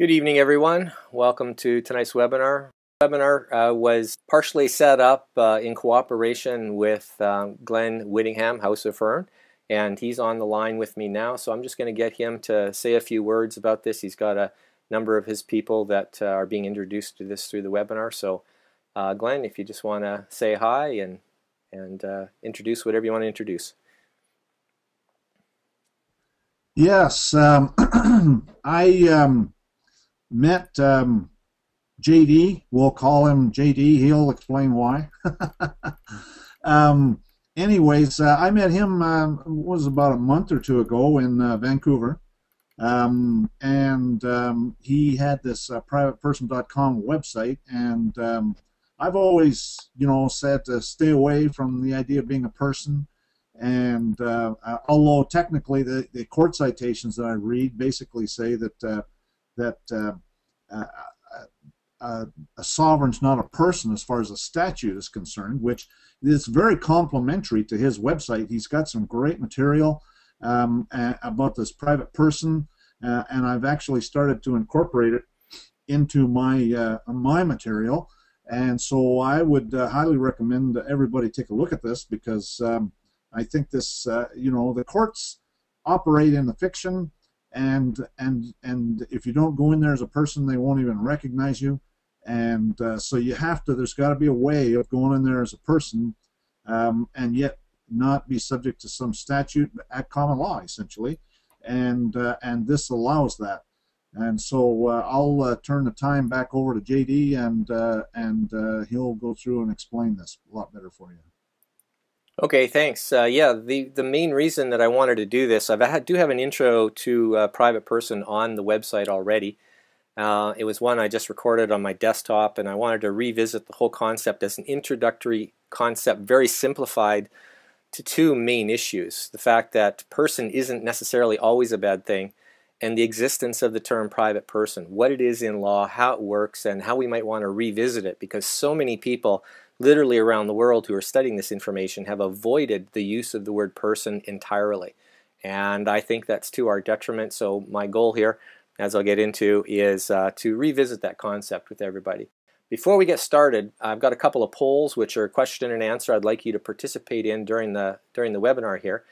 Good evening, everyone. Welcome to tonight's webinar. Webinar uh, was partially set up uh, in cooperation with um, Glenn Winningham, House of Fern, and he's on the line with me now. So I'm just going to get him to say a few words about this. He's got a number of his people that uh, are being introduced to this through the webinar. So, uh, Glenn, if you just want to say hi and and uh, introduce whatever you want to introduce. Yes, um, I. Um met um, JD. We'll call him JD. He'll explain why. um, anyways, uh, I met him uh, was about a month or two ago in uh, Vancouver, um, and um, he had this uh, privateperson.com website, and um, I've always, you know, said to stay away from the idea of being a person. And uh, although technically the, the court citations that I read basically say that uh, that uh, uh, uh, a sovereign's not a person as far as a statute is concerned, which is very complimentary to his website. He's got some great material um, about this private person, uh, and I've actually started to incorporate it into my uh, my material. And so I would uh, highly recommend everybody take a look at this because um, I think this, you know, the courts operate in the fiction and and and if you don't go in there as a person, they won't even recognize you. And uh, so you have to. There's got to be a way of going in there as a person, um, and yet not be subject to some statute at common law, essentially. And uh, and this allows that. And so uh, I'll uh, turn the time back over to JD, and uh, and uh, he'll go through and explain this a lot better for you. Okay, thanks. Uh, yeah, the, the main reason that I wanted to do this, I've, I do have an intro to private person on the website already. Uh, it was one I just recorded on my desktop, and I wanted to revisit the whole concept as an introductory concept, very simplified to two main issues. The fact that person isn't necessarily always a bad thing, and the existence of the term private person, what it is in law, how it works, and how we might want to revisit it, because so many people literally around the world who are studying this information have avoided the use of the word person entirely. And I think that's to our detriment. So my goal here, as I'll get into, is uh, to revisit that concept with everybody. Before we get started, I've got a couple of polls which are question and answer I'd like you to participate in during the, during the webinar here.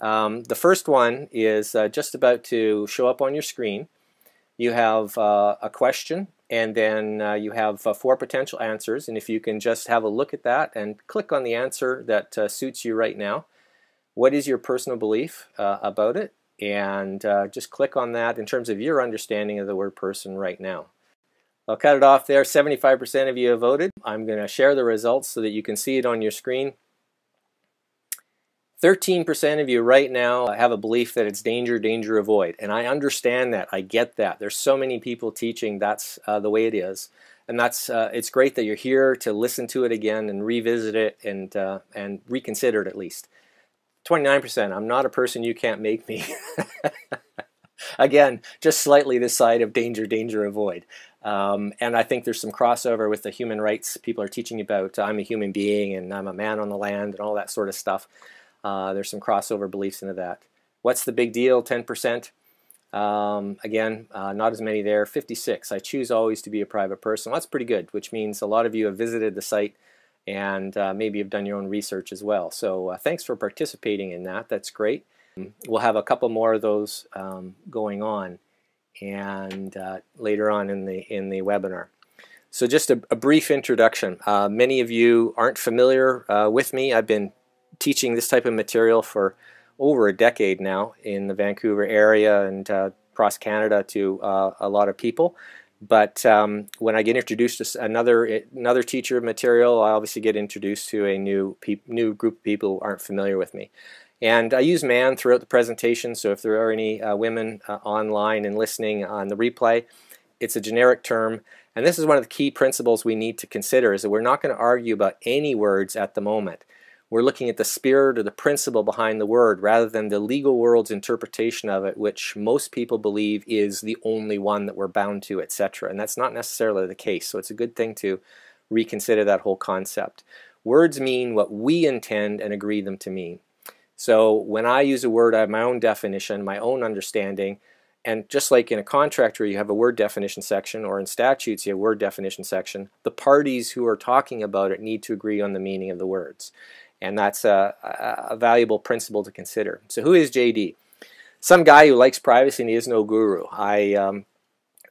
Um, the first one is uh, just about to show up on your screen. You have uh, a question and then uh, you have uh, four potential answers and if you can just have a look at that and click on the answer that uh, suits you right now what is your personal belief uh, about it? And uh, just click on that in terms of your understanding of the word person right now. I'll cut it off there. 75% of you have voted. I'm going to share the results so that you can see it on your screen 13% of you right now have a belief that it's danger, danger, avoid. And I understand that. I get that. There's so many people teaching that's uh, the way it is. And that's uh, it's great that you're here to listen to it again and revisit it and uh, and reconsider it at least. 29%. I'm not a person you can't make me. again, just slightly this side of danger, danger, avoid. Um, and I think there's some crossover with the human rights people are teaching about. I'm a human being and I'm a man on the land and all that sort of stuff. Uh, there's some crossover beliefs into that. What's the big deal? 10%. Um, again, uh, not as many there. 56. I choose always to be a private person. Well, that's pretty good, which means a lot of you have visited the site and uh, maybe have done your own research as well. So uh, thanks for participating in that. That's great. We'll have a couple more of those um, going on and uh, later on in the in the webinar. So just a, a brief introduction. Uh, many of you aren't familiar with me. I've been teaching this type of material for over a decade now in the Vancouver area and uh, across Canada to uh, a lot of people. But um, when I get introduced to another another teacher of material, I obviously get introduced to a new new group of people who aren't familiar with me. And I use man throughout the presentation, so if there are any uh, women uh, online and listening on the replay, it's a generic term. And this is one of the key principles we need to consider is that we're not going to argue about any words at the moment. We're looking at the spirit or the principle behind the word rather than the legal world's interpretation of it, which most people believe is the only one that we're bound to, etc. And that's not necessarily the case. So it's a good thing to reconsider that whole concept. Words mean what we intend and agree them to mean. So when I use a word, I have my own definition, my own understanding, and just like in a contract where you have a word definition section or in statutes you have a word definition section, the parties who are talking about it need to agree on the meaning of the words. And that's a, a valuable principle to consider. So who is JD? Some guy who likes privacy and he is no guru. I um,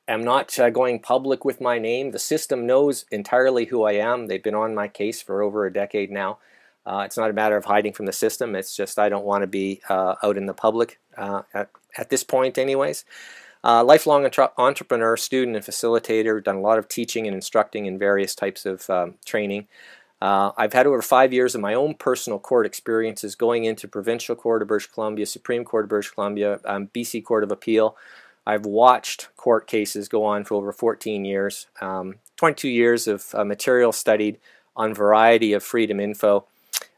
am not uh, going public with my name. The system knows entirely who I am. They've been on my case for over a decade now. Uh, it's not a matter of hiding from the system. It's just I don't want to be uh, out in the public uh, at, at this point anyways. Uh, lifelong entrepreneur, student, and facilitator. Done a lot of teaching and instructing in various types of um, training. Uh, I've had over five years of my own personal court experiences going into Provincial Court of British Columbia, Supreme Court of British Columbia, um, BC Court of Appeal. I've watched court cases go on for over 14 years, um, 22 years of uh, material studied on variety of freedom info,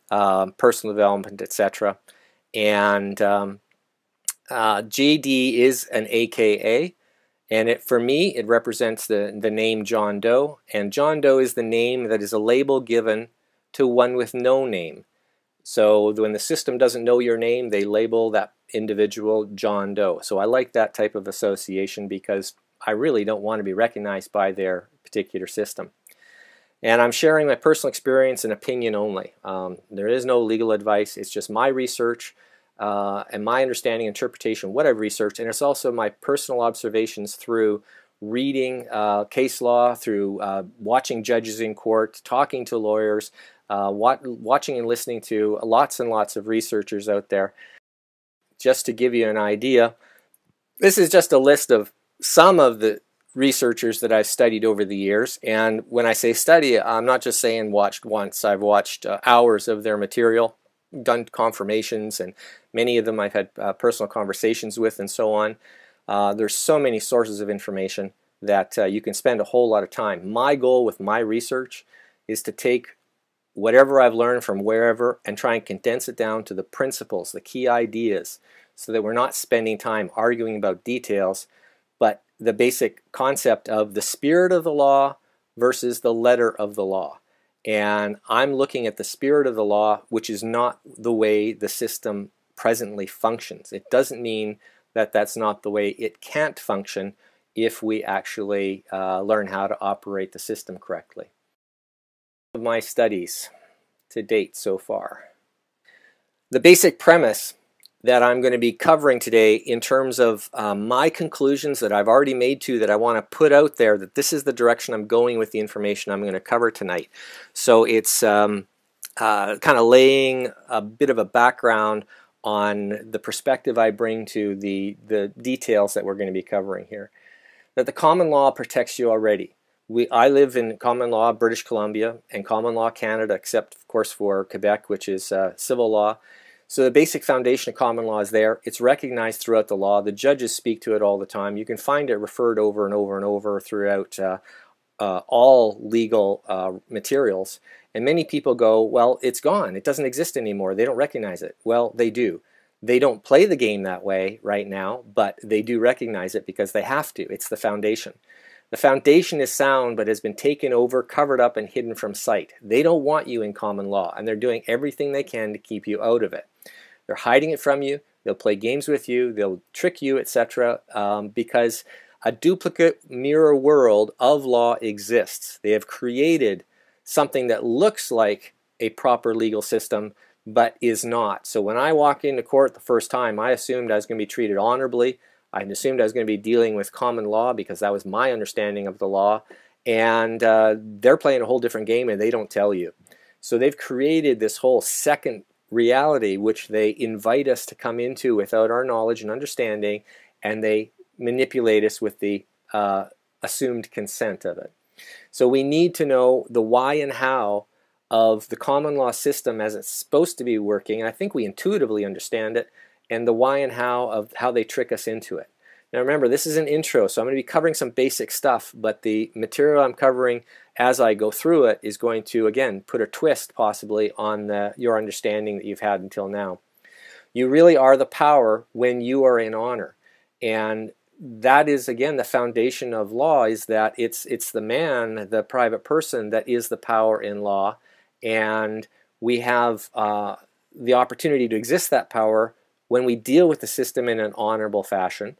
uh, personal development, etc. And um, uh, JD is an AKA, and it for me it represents the the name John Doe, and John Doe is the name that is a label given to one with no name. So when the system doesn't know your name, they label that individual John Doe. So I like that type of association because I really don't want to be recognized by their particular system. And I'm sharing my personal experience and opinion only. Um, there is no legal advice. It's just my research uh, and my understanding, interpretation, what I've researched, and it's also my personal observations through reading uh, case law, through uh, watching judges in court, talking to lawyers, uh, wat watching and listening to lots and lots of researchers out there. Just to give you an idea, this is just a list of some of the researchers that I've studied over the years. And when I say study, I'm not just saying watched once. I've watched uh, hours of their material, done confirmations, and many of them I've had uh, personal conversations with and so on. Uh, there's so many sources of information that uh, you can spend a whole lot of time. My goal with my research is to take whatever I've learned from wherever and try and condense it down to the principles, the key ideas, so that we're not spending time arguing about details, but the basic concept of the spirit of the law versus the letter of the law. And I'm looking at the spirit of the law, which is not the way the system presently functions. It doesn't mean that that's not the way it can't function if we actually uh, learn how to operate the system correctly my studies to date so far. The basic premise that I'm going to be covering today in terms of um, my conclusions that I've already made to that I want to put out there that this is the direction I'm going with the information I'm going to cover tonight. So it's um, uh, kind of laying a bit of a background on the perspective I bring to the, the details that we're going to be covering here. That the common law protects you already we I live in common law British Columbia and common law Canada, except of course for Quebec, which is uh, civil law. So the basic foundation of common law is there. It's recognized throughout the law. The judges speak to it all the time. You can find it referred over and over and over throughout uh, uh, all legal uh, materials. And many people go, well, it's gone. It doesn't exist anymore. They don't recognize it. Well, they do. They don't play the game that way right now, but they do recognize it because they have to. It's the foundation. The foundation is sound but has been taken over, covered up, and hidden from sight. They don't want you in common law, and they're doing everything they can to keep you out of it. They're hiding it from you. They'll play games with you. They'll trick you, etc. Um, because a duplicate mirror world of law exists. They have created something that looks like a proper legal system but is not. So when I walk into court the first time, I assumed I was going to be treated honorably. I assumed I was going to be dealing with common law because that was my understanding of the law. And uh, they're playing a whole different game and they don't tell you. So they've created this whole second reality which they invite us to come into without our knowledge and understanding, and they manipulate us with the uh, assumed consent of it. So we need to know the why and how of the common law system as it's supposed to be working. And I think we intuitively understand it, and the why and how of how they trick us into it. Now remember, this is an intro, so I'm going to be covering some basic stuff, but the material I'm covering as I go through it is going to, again, put a twist possibly on the, your understanding that you've had until now. You really are the power when you are in honor. And that is, again, the foundation of law is that it's, it's the man, the private person, that is the power in law. And we have uh, the opportunity to exist that power when we deal with the system in an honorable fashion.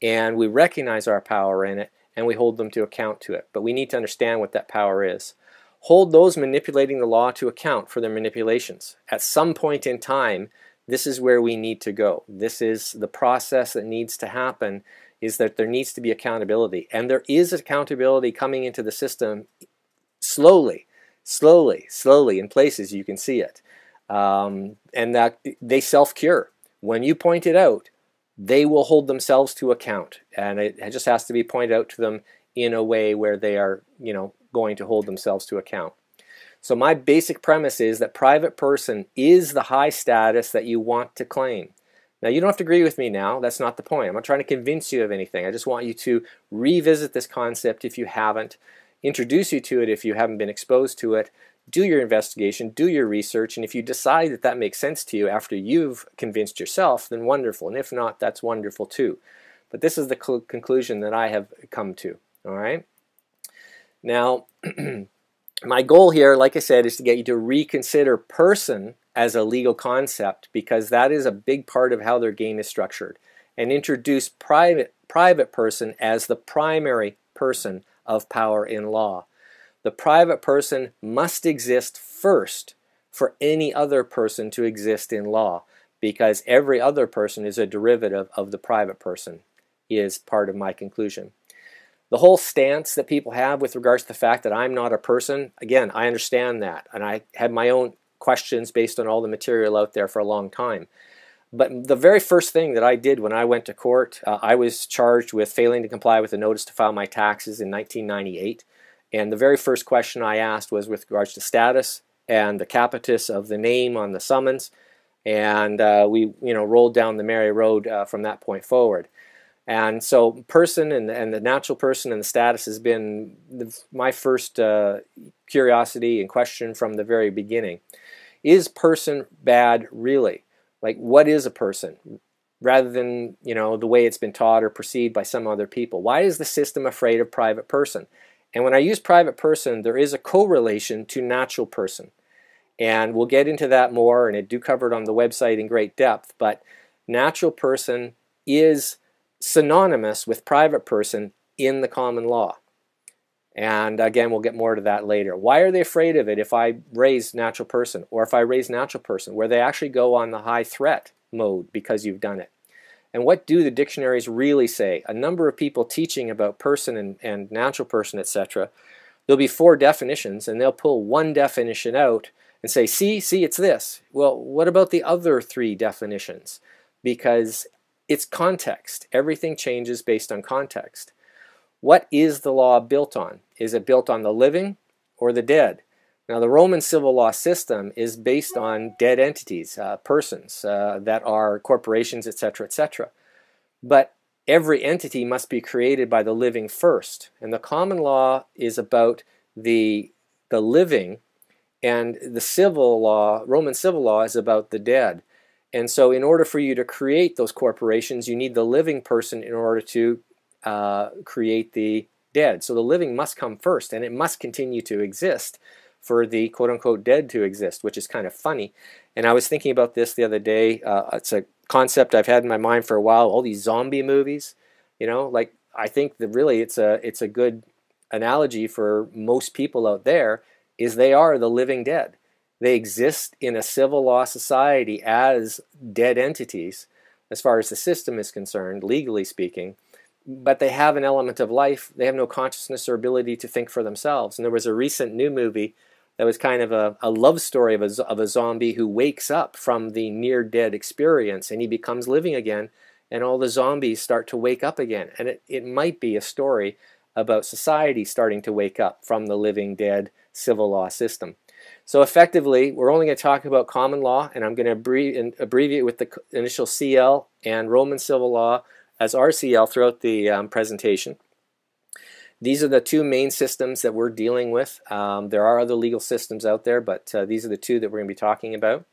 and we recognize our power in it and we hold them to account to it. But we need to understand what that power is. Hold those manipulating the law to account for their manipulations. At some point in time, this is where we need to go. This is the process that needs to happen is that there needs to be accountability. And there is accountability coming into the system slowly, slowly, slowly in places you can see it. Um, and that they self-cure. When you point it out, they will hold themselves to account. And it, just has to be pointed out to them in a way where they are, you know, going to hold themselves to account. So my basic premise is that private person is the high status that you want to claim. Now you don't have to agree with me now, that's not the point. I'm not trying to convince you of anything. I just want you to revisit this concept if you haven't, introduce you to it if you haven't been exposed to it, do your investigation, do your research, and if you decide that that makes sense to you after you've convinced yourself, then wonderful. And if not, that's wonderful too. But this is the conclusion that I have come to. All right. Now, my goal here, like I said, is to get you to reconsider person as a legal concept because that is a big part of how their game is structured, and introduce private private person as the primary person of power in law. The private person must exist first for any other person to exist in law because every other person is a derivative of the private person is part of my conclusion. The whole stance that people have with regards to the fact that I'm not a person, again, I understand that. And I had my own questions based on all the material out there for a long time. But the very first thing that I did when I went to court, uh, I was charged with failing to comply with a notice to file my taxes in 1998. And the very first question I asked was with regards to status and the capitis of the name on the summons. And uh, we, you know, rolled down the merry road uh, from that point forward. And so, person and, and the natural person and the status has been the, my first uh, curiosity and question from the very beginning. Is person bad really? Like, what is a person? Rather than you know the way it's been taught or perceived by some other people. Why is the system afraid of private person? And when I use private person, there is a correlation to natural person. And we'll get into that more, and I do cover it on the website in great depth. But natural person is synonymous with private person in the common law. And again, we'll get more to that later. Why are they afraid of it if I raise natural person or if I raise natural person, where they actually go on the high threat mode because you've done it? And what do the dictionaries really say? A number of people teaching about person and, and natural person, etc. There'll be four definitions, and they'll pull one definition out and say, see, see, it's this. Well, what about the other three definitions? Because it's context. Everything changes based on context. What is the law built on? Is it built on the living or the dead? Now, the Roman civil law system is based on dead entities, uh, persons uh, that are corporations, etc., etc. But every entity must be created by the living first. And the common law is about the, the living, and the civil law, Roman civil law, is about the dead. And so, in order for you to create those corporations, you need the living person in order to uh, create the dead. So, the living must come first, and it must continue to exist for the quote unquote dead to exist, which is kind of funny. And I was thinking about this the other day. Uh, it's a concept I've had in my mind for a while. All these zombie movies, you know, like I think that really it's a it's a good analogy for most people out there is they are the living dead. They exist in a civil law society as dead entities, as far as the system is concerned, legally speaking, but they have an element of life. They have no consciousness or ability to think for themselves. And there was a recent new movie that was kind of a, a love story of a, of a zombie who wakes up from the near dead experience and he becomes living again, and all the zombies start to wake up again. And it, it might be a story about society starting to wake up from the living dead civil law system. So effectively, we're only going to talk about common law, and I'm going to abbreviate with the initial CL and Roman civil law as RCL throughout the um, presentation. These are the two main systems that we're dealing with. Um, there are other legal systems out there, but uh, these are the two that we're going to be talking about.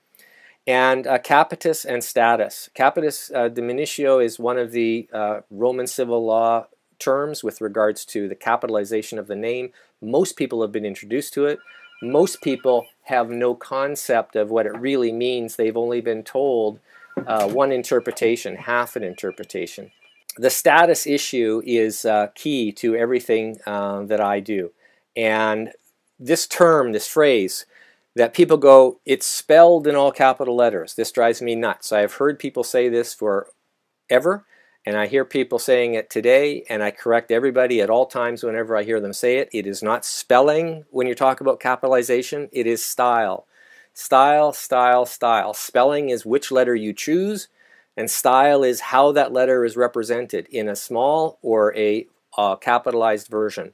And uh, capitis and status. Capitis uh, diminutio is one of the uh, Roman civil law terms with regards to the capitalization of the name. Most people have been introduced to it most people have no concept of what it really means. They've only been told uh, one interpretation, half an interpretation. The status issue is uh, key to everything uh, that I do. And this term, this phrase, that people go, it's spelled in all capital letters. This drives me nuts. I have heard people say this forever, and I hear people saying it today, and I correct everybody at all times whenever I hear them say it. It is not spelling when you talk about capitalization, it is style. Style, style, style. Spelling is which letter you choose, and style is how that letter is represented in a small or a uh, capitalized version.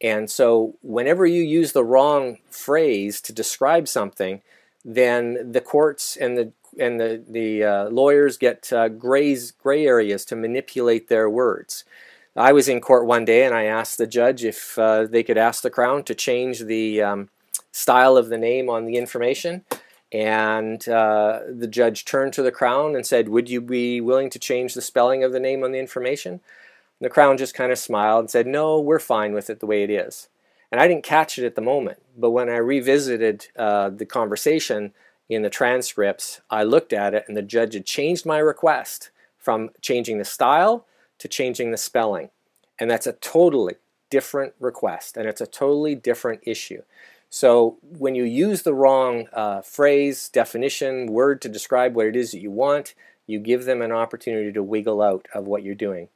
And so whenever you use the wrong phrase to describe something, then the courts and the and the the uh, lawyers get uh, grays gray areas to manipulate their words. I was in court one day and I asked the judge if uh, they could ask the Crown to change the um, style of the name on the information. And uh, the judge turned to the Crown and said, Would you be willing to change the spelling of the name on the information? The Crown just kind of smiled and said, No, we're fine with it the way it is. And I didn't catch it at the moment, but when I revisited uh, the conversation in the transcripts, I looked at it and the judge had changed my request from changing the style to changing the spelling. And that's a totally different request and it's a totally different issue. So when you use the wrong uh, phrase, definition, word to describe what it is that you want, you give them an opportunity to wiggle out of what you're doing.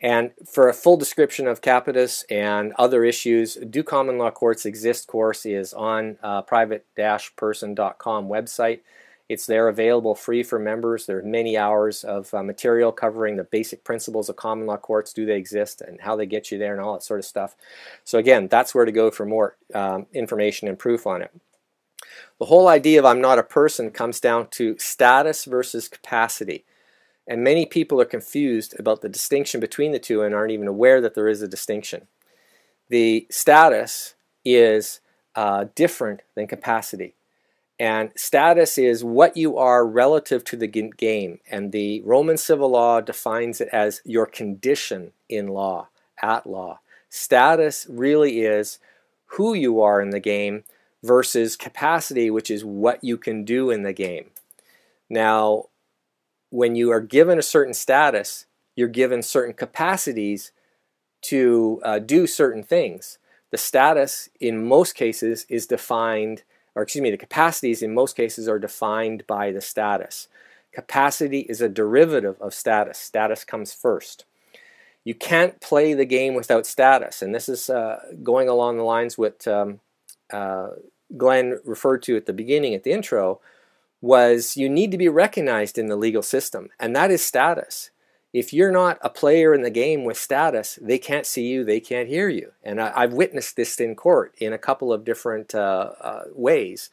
And for a full description of Capitis and other issues, Do Common Law Courts Exist course is on uh, private-person.com website. It's there available free for members. There are many hours of uh, material covering the basic principles of common law courts, do they exist, and how they get you there, and all that sort of stuff. So again, that's where to go for more um, information and proof on it. The whole idea of I'm not a person comes down to status versus capacity. And many people are confused about the distinction between the two and aren't even aware that there is a distinction. The status is uh, different than capacity. And status is what you are relative to the game. And the Roman civil law defines it as your condition in law, at law. Status really is who you are in the game versus capacity, which is what you can do in the game. Now, when you are given a certain status, you're given certain capacities to uh, do certain things. The status in most cases is defined, or excuse me, the capacities in most cases are defined by the status. Capacity is a derivative of status. Status comes first. You can't play the game without status, and this is uh, going along the lines what um, uh, Glenn referred to at the beginning, at the intro, was you need to be recognized in the legal system, and that is status. If you're not a player in the game with status, they can't see you, they can't hear you. And I, have witnessed this in court in a couple of different uh, uh, ways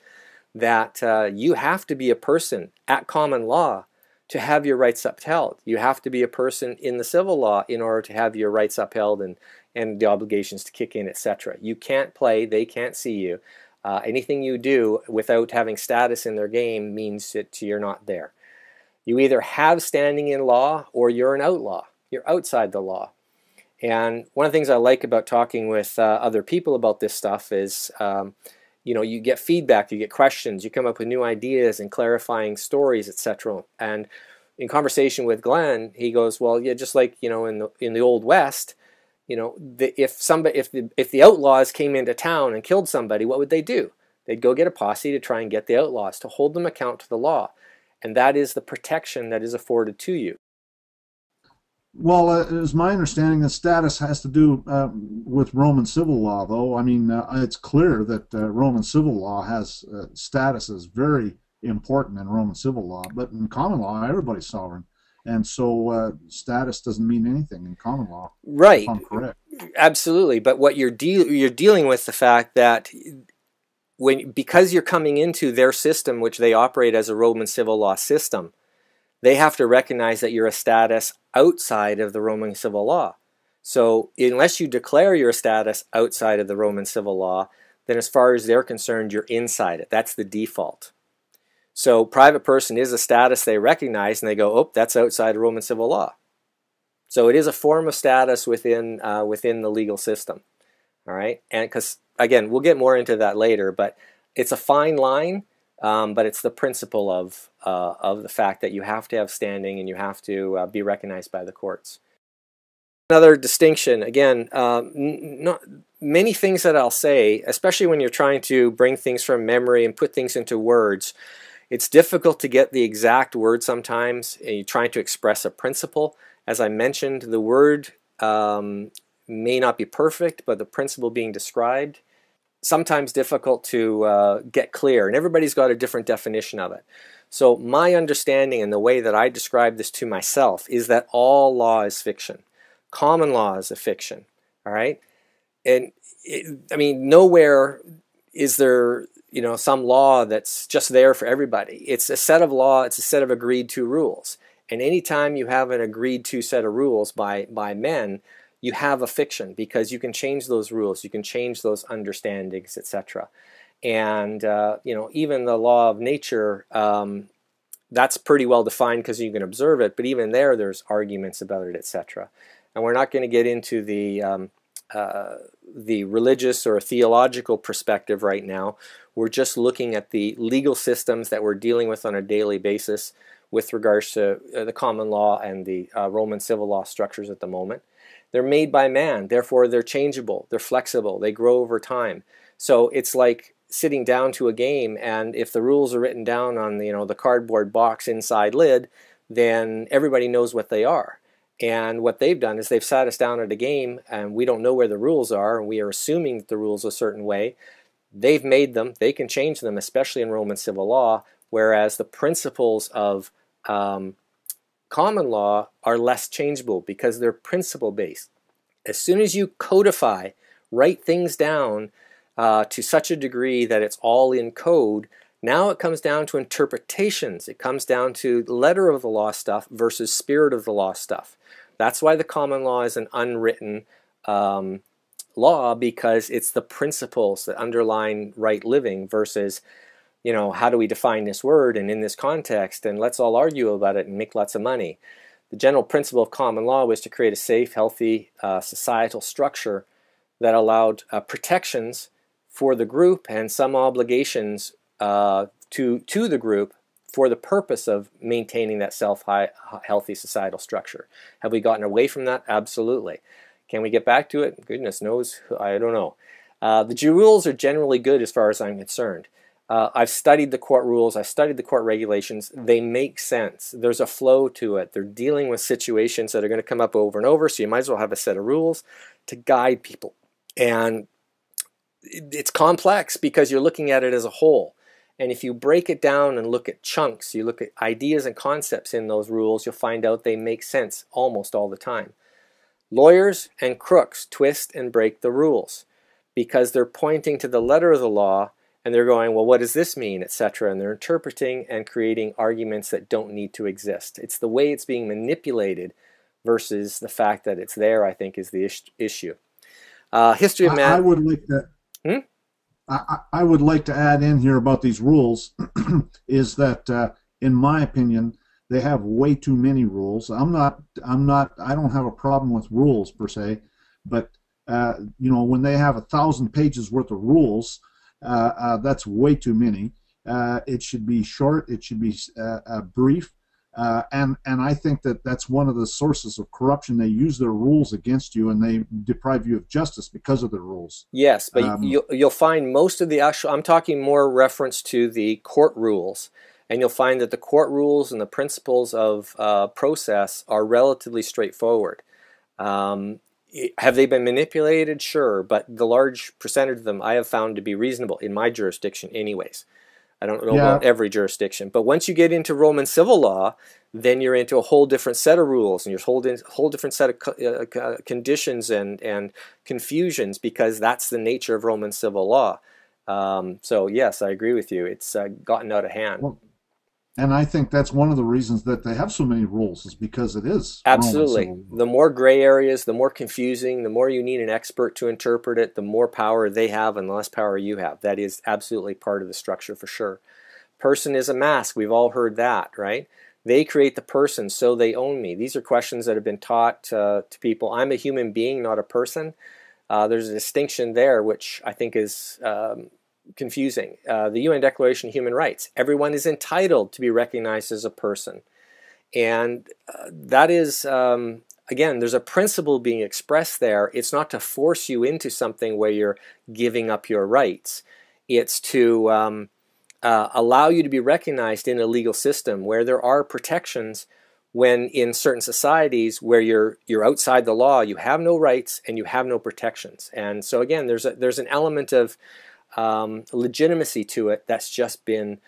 that uh, you have to be a person at common law to have your rights upheld. You have to be a person in the civil law in order to have your rights upheld and, and the obligations to kick in, etc. You can't play, they can't see you. Uh, anything you do without having status in their game means that you're not there. You either have standing in law or you're an outlaw. You're outside the law. And one of the things I like about talking with uh, other people about this stuff is, um, you know, you get feedback, you get questions, you come up with new ideas and clarifying stories, etc. And in conversation with Glenn, he goes, "Well, yeah, just like you know, in the in the old west, you know, the, if somebody, if the if the outlaws came into town and killed somebody, what would they do? They'd go get a posse to try and get the outlaws to hold them account to the law, and that is the protection that is afforded to you. Well, uh, it's my understanding that status has to do uh, with Roman civil law, though. I mean, uh, it's clear that uh, Roman civil law has uh, status is very important in Roman civil law, but in common law, everybody's sovereign and so uh, status doesn't mean anything in common law. Right. I'm correct. Absolutely, but what you're deal you're dealing with the fact that when because you're coming into their system, which they operate as a Roman civil law system, they have to recognize that you're a status outside of the Roman civil law. So unless you declare your status outside of the Roman civil law, then as far as they're concerned, you're inside it. That's the default. So private person is a status they recognize, and they go, "Oh, that's outside of Roman civil law." So it is a form of status within uh, within the legal system. All right, and because again, we'll get more into that later, but it's a fine line. Um, but it's the principle of uh, of the fact that you have to have standing and you have to uh, be recognized by the courts. Another distinction, again, um, not, many things that I'll say, especially when you're trying to bring things from memory and put things into words, it's difficult to get the exact word sometimes. And You're trying to express a principle. As I mentioned, the word um, may not be perfect, but the principle being described, sometimes difficult to uh, get clear. And everybody's got a different definition of it. So my understanding and the way that I describe this to myself is that all law is fiction. Common law is a fiction. All right? And it, I mean, nowhere is there you know some law that's just there for everybody. It's a set of law. It's a set of agreed to rules. And anytime you have an agreed to set of rules by by men, you have a fiction because you can change those rules. You can change those understandings, etc. And uh, you know even the law of nature. Um, that's pretty well defined because you can observe it, but even there, there's arguments about it, etc. And we're not going to get into the um, uh, the religious or theological perspective right now. We're just looking at the legal systems that we're dealing with on a daily basis with regards to uh, the common law and the uh, Roman civil law structures at the moment. They're made by man, therefore they're changeable, they're flexible, they grow over time. So it's like sitting down to a game and if the rules are written down on the, you know the cardboard box inside lid, then everybody knows what they are. And what they've done is they've sat us down at a game and we don't know where the rules are and we are assuming that the rules a certain way. They've made them, they can change them, especially in Roman civil law, whereas the principles of um, common law are less changeable because they're principle based. As soon as you codify, write things down uh, to such a degree that it's all in code, now it comes down to interpretations. It comes down to letter of the law stuff versus spirit of the law stuff. That's why the common law is an unwritten um, law because it's the principles that underline right living versus, you know, how do we define this word and in this context and let's all argue about it and make lots of money. The general principle of common law was to create a safe, healthy uh, societal structure that allowed uh, protections for the group and some obligations uh, to, to the group for the purpose of maintaining that self healthy societal structure. Have we gotten away from that? Absolutely. Can we get back to it? Goodness knows. I don't know. Uh, the rules are generally good as far as I'm concerned. Uh, I've studied the court rules, I've studied the court regulations. They make sense. There's a flow to it. They're dealing with situations that are going to come up over and over, so you might as well have a set of rules to guide people. And it's complex because you're looking at it as a whole. And if you break it down and look at chunks, you look at ideas and concepts in those rules, you'll find out they make sense almost all the time. Lawyers and crooks twist and break the rules because they're pointing to the letter of the law and they're going, well, what does this mean, etc. And they're interpreting and creating arguments that don't need to exist. It's the way it's being manipulated versus the fact that it's there, I think, is the is issue. Uh, history of man. I, would like that. Hmm? I, I would like to add in here about these rules is that, uh, in my opinion, they have way too many rules. I'm not, I'm not, I don't have a problem with rules per se, but uh, you know, when they have a thousand pages worth of rules, that's way too many. Uh, it should be short. It should be uh, brief. Uh, and and I think that that's one of the sources of corruption. They use their rules against you, and they deprive you of justice because of the rules. Yes, but um, you'll, you'll find most of the actual. I'm talking more reference to the court rules, and you'll find that the court rules and the principles of uh, process are relatively straightforward. Um, have they been manipulated? Sure, but the large percentage of them I have found to be reasonable in my jurisdiction, anyways. I don't know yeah. about every jurisdiction, but once you get into Roman civil law, then you're into a whole different set of rules and you're whole, whole different set of uh, conditions and, and confusions because that's the nature of Roman civil law. Um, so yes, I agree with you. It's uh, gotten out of hand. Well, and I think that's one of the reasons that they have so many rules is because it is absolutely the more gray areas, the more confusing, the more you need an expert to interpret it, the more power they have and the less power you have. That is absolutely part of the structure for sure. Person is a mask. We've all heard that, right? They create the person, so they own me. These are questions that have been taught uh, to people. I'm a human being, not a person. Uh, there's a distinction there, which I think is um, confusing. Uh, the UN Declaration of Human Rights. Everyone is entitled to be recognized as a person. And uh, that is um, again, there's a principle being expressed there. It's not to force you into something where you're giving up your rights. It's to um, uh, allow you to be recognized in a legal system where there are protections when in certain societies where you're you're outside the law, you have no rights and you have no protections. And so again, there's a, there's an element of um, legitimacy to it that's just been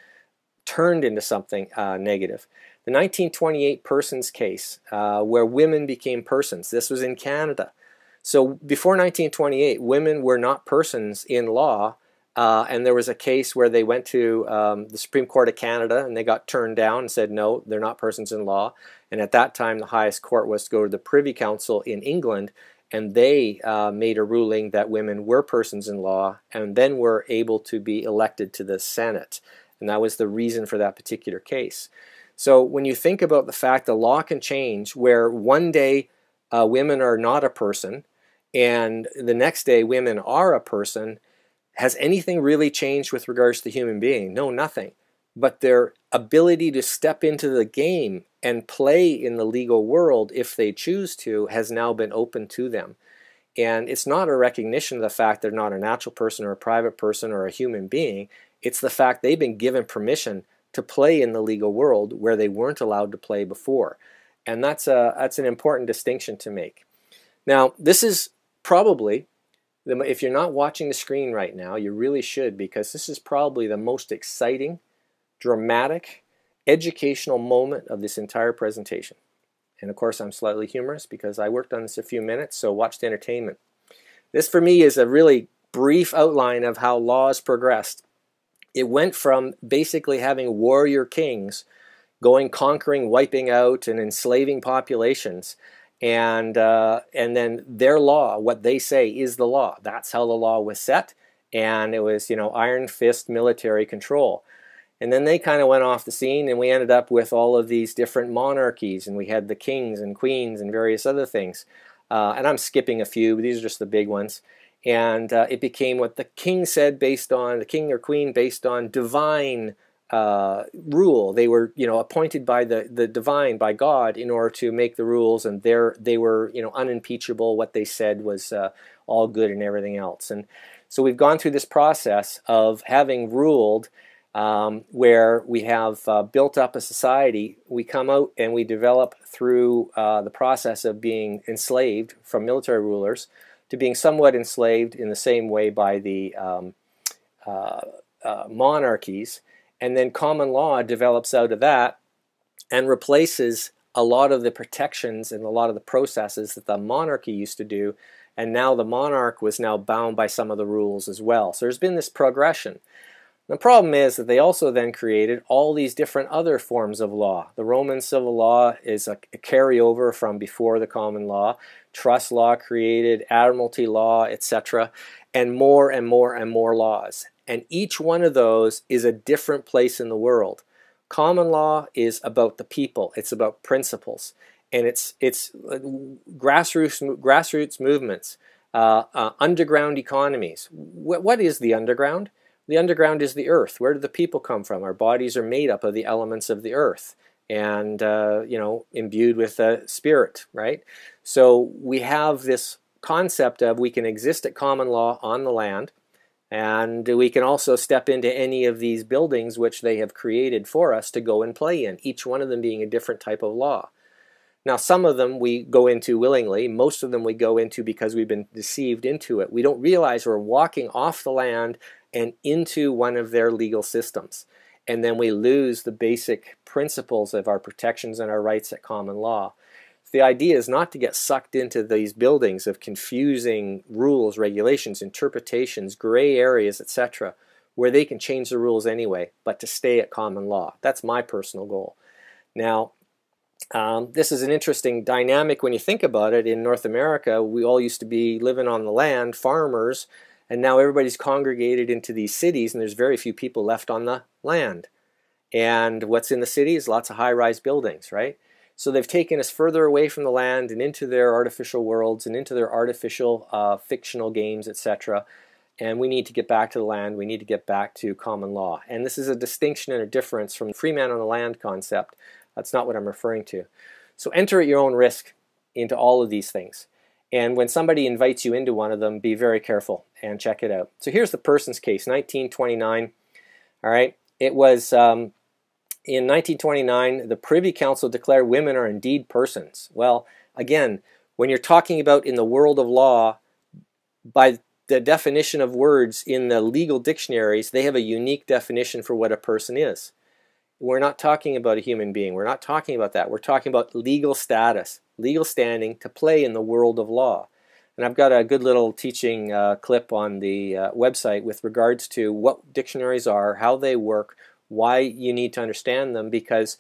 turned into something uh, negative. The 1928 persons case, uh, where women became persons, this was in Canada. So before 1928, women were not persons in law, uh, and there was a case where they went to um, the Supreme Court of Canada and they got turned down and said, no, they're not persons in law. And at that time, the highest court was to go to the Privy Council in England, and they uh, made a ruling that women were persons in law and then were able to be elected to the Senate. And that was the reason for that particular case. So when you think about the fact the law can change, where one day uh, women are not a person and the next day women are a person, has anything really changed with regards to the human being? No, nothing. But their ability to step into the game and play in the legal world, if they choose to, has now been open to them. And it's not a recognition of the fact they're not a natural person or a private person or a human being. It's the fact they've been given permission to play in the legal world where they weren't allowed to play before. And that's, a, that's an important distinction to make. Now, this is probably, if you're not watching the screen right now, you really should because this is probably the most exciting, dramatic, educational moment of this entire presentation. And of course, I'm slightly humorous because I worked on this a few minutes, so watch the entertainment. This for me is a really brief outline of how laws progressed it went from basically having warrior kings going conquering, wiping out, and enslaving populations. And, uh, and then their law, what they say is the law. That's how the law was set. And it was, you know, iron fist military control. And then they kind of went off the scene, and we ended up with all of these different monarchies, and we had the kings and queens and various other things. Uh, and I'm skipping a few, but these are just the big ones and uh, it became what the king said based on the king or queen based on divine uh, rule. They were, you know, appointed by the, the divine, by God, in order to make the rules, and they they were, you know, unimpeachable. What they said was uh, all good and everything else. And so we've gone through this process of having ruled, um, where we have uh, built up a society. We come out and we develop through uh, the process of being enslaved from military rulers to being somewhat enslaved in the same way by the um, uh, uh, monarchies. And then common law develops out of that and replaces a lot of the protections and a lot of the processes that the monarchy used to do. And now the monarch was now bound by some of the rules as well. So there's been this progression. The problem is that they also then created all these different other forms of law. The Roman civil law is a, a carryover from before the common law. Trust law created, admiralty law, etc., and more and more and more laws. And each one of those is a different place in the world. Common law is about the people. It's about principles, and it's it's uh, grassroots grassroots movements, uh, uh, underground economies. What, what is the underground? The underground is the earth. Where do the people come from? Our bodies are made up of the elements of the earth and, uh, you know, imbued with a spirit, right? So we have this concept of we can exist at common law on the land and we can also step into any of these buildings which they have created for us to go and play in, each one of them being a different type of law. Now, some of them we go into willingly. Most of them we go into because we've been deceived into it. We don't realize we're walking off the land and into one of their legal systems. And then we lose the basic principles of our protections and our rights at common law. The idea is not to get sucked into these buildings of confusing rules, regulations, interpretations, gray areas, etc., where they can change the rules anyway, but to stay at common law. That's my personal goal. Now, um, this is an interesting dynamic when you think about it. In North America, we all used to be living on the land, farmers, and now everybody's congregated into these cities, and there's very few people left on the land. And what's in the city is Lots of high rise buildings, right? So they've taken us further away from the land and into their artificial worlds and into their artificial uh, fictional games, etc. And we need to get back to the land. We need to get back to common law. And this is a distinction and a difference from the free man on the land concept. That's not what I'm referring to. So enter at your own risk. into all of these things. And when somebody invites you into one of them, be very careful and check it out. So here's the person's case, 1929. All right, it was um, in 1929, the Privy Council declared women are indeed persons. Well, again, when you're talking about in the world of law, by the definition of words in the legal dictionaries, they have a unique definition for what a person is. We're not talking about a human being. We're not talking about that. We're talking about legal status, legal standing to play in the world of law. And I've got a good little teaching uh, clip on the uh, website with regards to what dictionaries are, how they work, why you need to understand them, because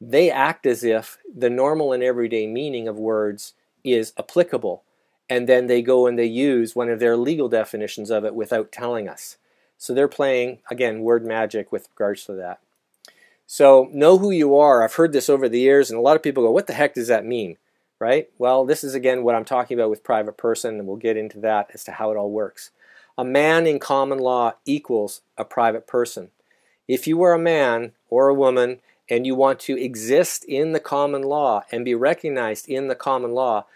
they act as if the normal and everyday meaning of words is applicable. And then they go and they use one of their legal definitions of it without telling us. So they're playing, again, word magic with regards to that. So know who you are. I've heard this over the years, and a lot of people go, what the heck does that mean? Right? Well, this is again what I'm talking about with private person, and we'll get into that as to how it all works. A man in common law equals a private person. If you are a man or a woman and you want to exist in the common law and be recognized in the common law,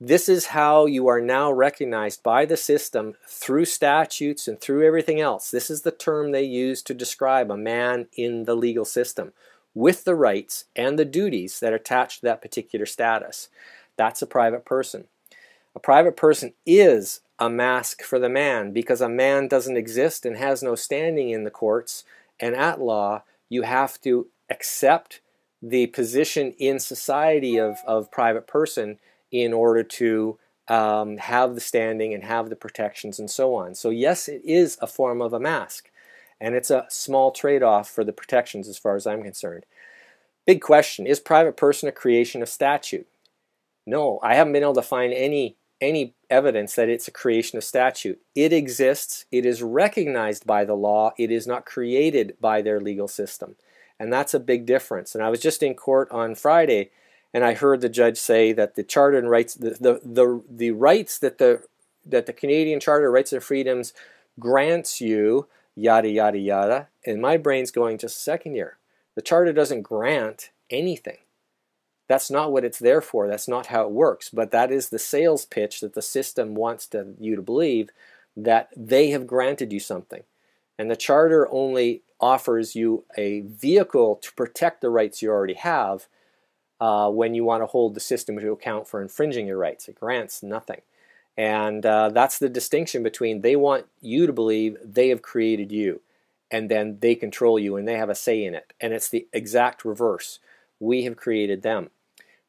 this is how you are now recognized by the system through statutes and through everything else. This is the term they use to describe a man in the legal system with the rights and the duties that attach to that particular status. That's a private person. A private person is a mask for the man because a man doesn't exist and has no standing in the courts and at law. You have to accept the position in society of, of private person in order to um, have the standing and have the protections and so on. So yes, it is a form of a mask, and it's a small trade-off for the protections as far as I'm concerned. Big question, is private person a creation of statute? No, I haven't been able to find any any evidence that it's a creation of statute. It exists, it is recognized by the law, it is not created by their legal system. And that's a big difference. And I was just in court on Friday and I heard the judge say that the charter and rights, the, the, the, the rights that the, that the Canadian Charter of Rights and Freedoms grants you, yada, yada, yada, and my brain's going just second here. The charter doesn't grant anything. That's not what it's there for. That's not how it works. But that is the sales pitch that the system wants to, you to believe that they have granted you something. And the charter only offers you a vehicle to protect the rights you already have uh, when you want to hold the system to account for infringing your rights. It grants nothing. And uh, that's the distinction between they want you to believe they have created you and then they control you and they have a say in it. And it's the exact reverse. We have created them.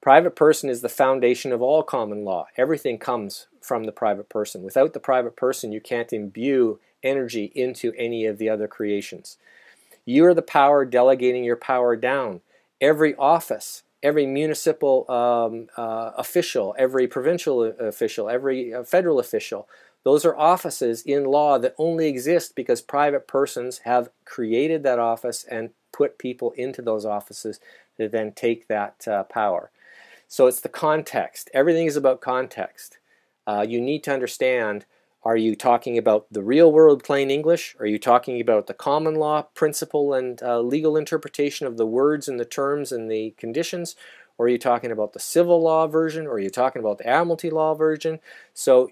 Private person is the foundation of all common law. Everything comes from the private person. Without the private person, you can't imbue energy into any of the other creations. You are the power delegating your power down. Every office every municipal um, uh, official, every provincial official, every uh, federal official. Those are offices in law that only exist because private persons have created that office and put people into those offices to then take that uh, power. So it's the context. Everything is about context. Uh, you need to understand are you talking about the real world plain English? Are you talking about the common law principle and uh, legal interpretation of the words and the terms and the conditions? Or are you talking about the civil law version? Or are you talking about the admiralty law version? So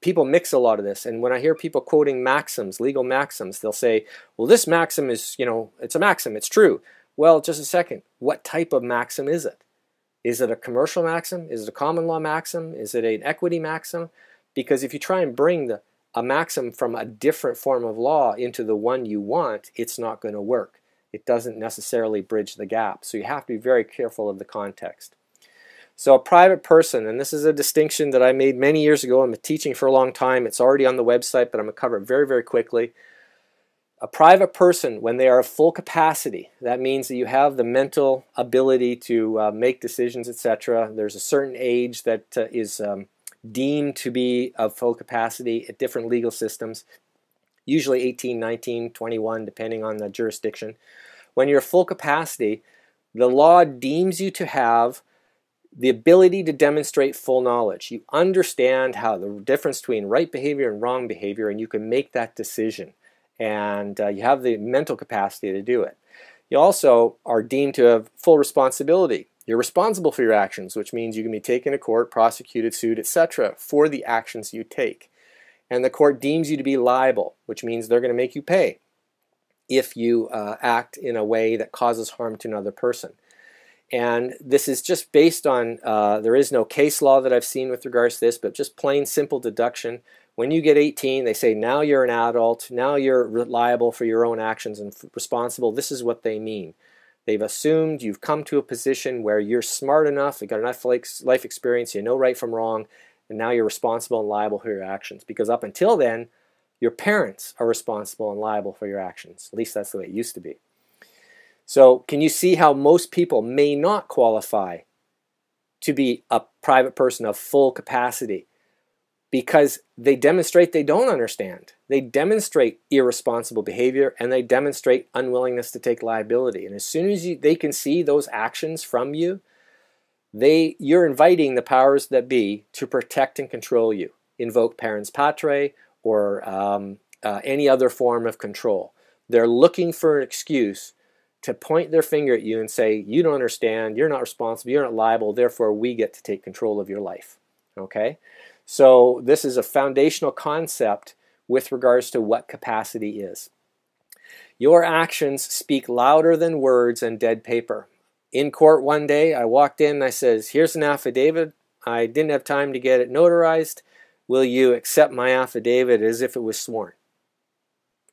people mix a lot of this. And when I hear people quoting maxims, legal maxims, they'll say, well, this maxim is, you know, it's a maxim, it's true. Well, just a second. What type of maxim is it? Is it a commercial maxim? Is it a common law maxim? Is it an equity maxim? Because if you try and bring the, a maxim from a different form of law into the one you want, it's not going to work. It doesn't necessarily bridge the gap. So you have to be very careful of the context. So a private person, and this is a distinction that I made many years ago. I'm teaching for a long time. It's already on the website, but I'm going to cover it very, very quickly. A private person, when they are of full capacity, that means that you have the mental ability to uh, make decisions, etc. There's a certain age that uh, is um, deemed to be of full capacity at different legal systems, usually 18, 19, 21, depending on the jurisdiction. When you're full capacity, the law deems you to have the ability to demonstrate full knowledge. You understand how the difference between right behavior and wrong behavior, and you can make that decision. And uh, you have the mental capacity to do it. You also are deemed to have full responsibility You're responsible for your actions, which means you can be taken to court, prosecuted, sued, etc., for the actions you take. And the court deems you to be liable, which means they're going to make you pay if you uh, act in a way that causes harm to another person. And this is just based on, uh, there is no case law that I've seen with regards to this, but just plain simple deduction. When you get 18, they say now you're an adult, now you're liable for your own actions and responsible. This is what they mean. They've assumed you've come to a position where you're smart enough, you've got enough life experience, you know right from wrong, and now you're responsible and liable for your actions. Because up until then, your parents are responsible and liable for your actions. At least that's the way it used to be. So, can you see how most people may not qualify to be a private person of full capacity because they demonstrate they don't understand. They demonstrate irresponsible behavior and they demonstrate unwillingness to take liability. And as soon as you, they can see those actions from you, they you're inviting the powers that be to protect and control you. Invoke parens patriae or um, uh, any other form of control. They're looking for an excuse to point their finger at you and say, You don't understand, you're not responsible, you're not liable, therefore we get to take control of your life. Okay? So, this is a foundational concept with regards to what capacity is. Your actions speak louder than words and dead paper. In court one day, I walked in and I says, Here's an affidavit. I didn't have time to get it notarized. Will you accept my affidavit as if it was sworn?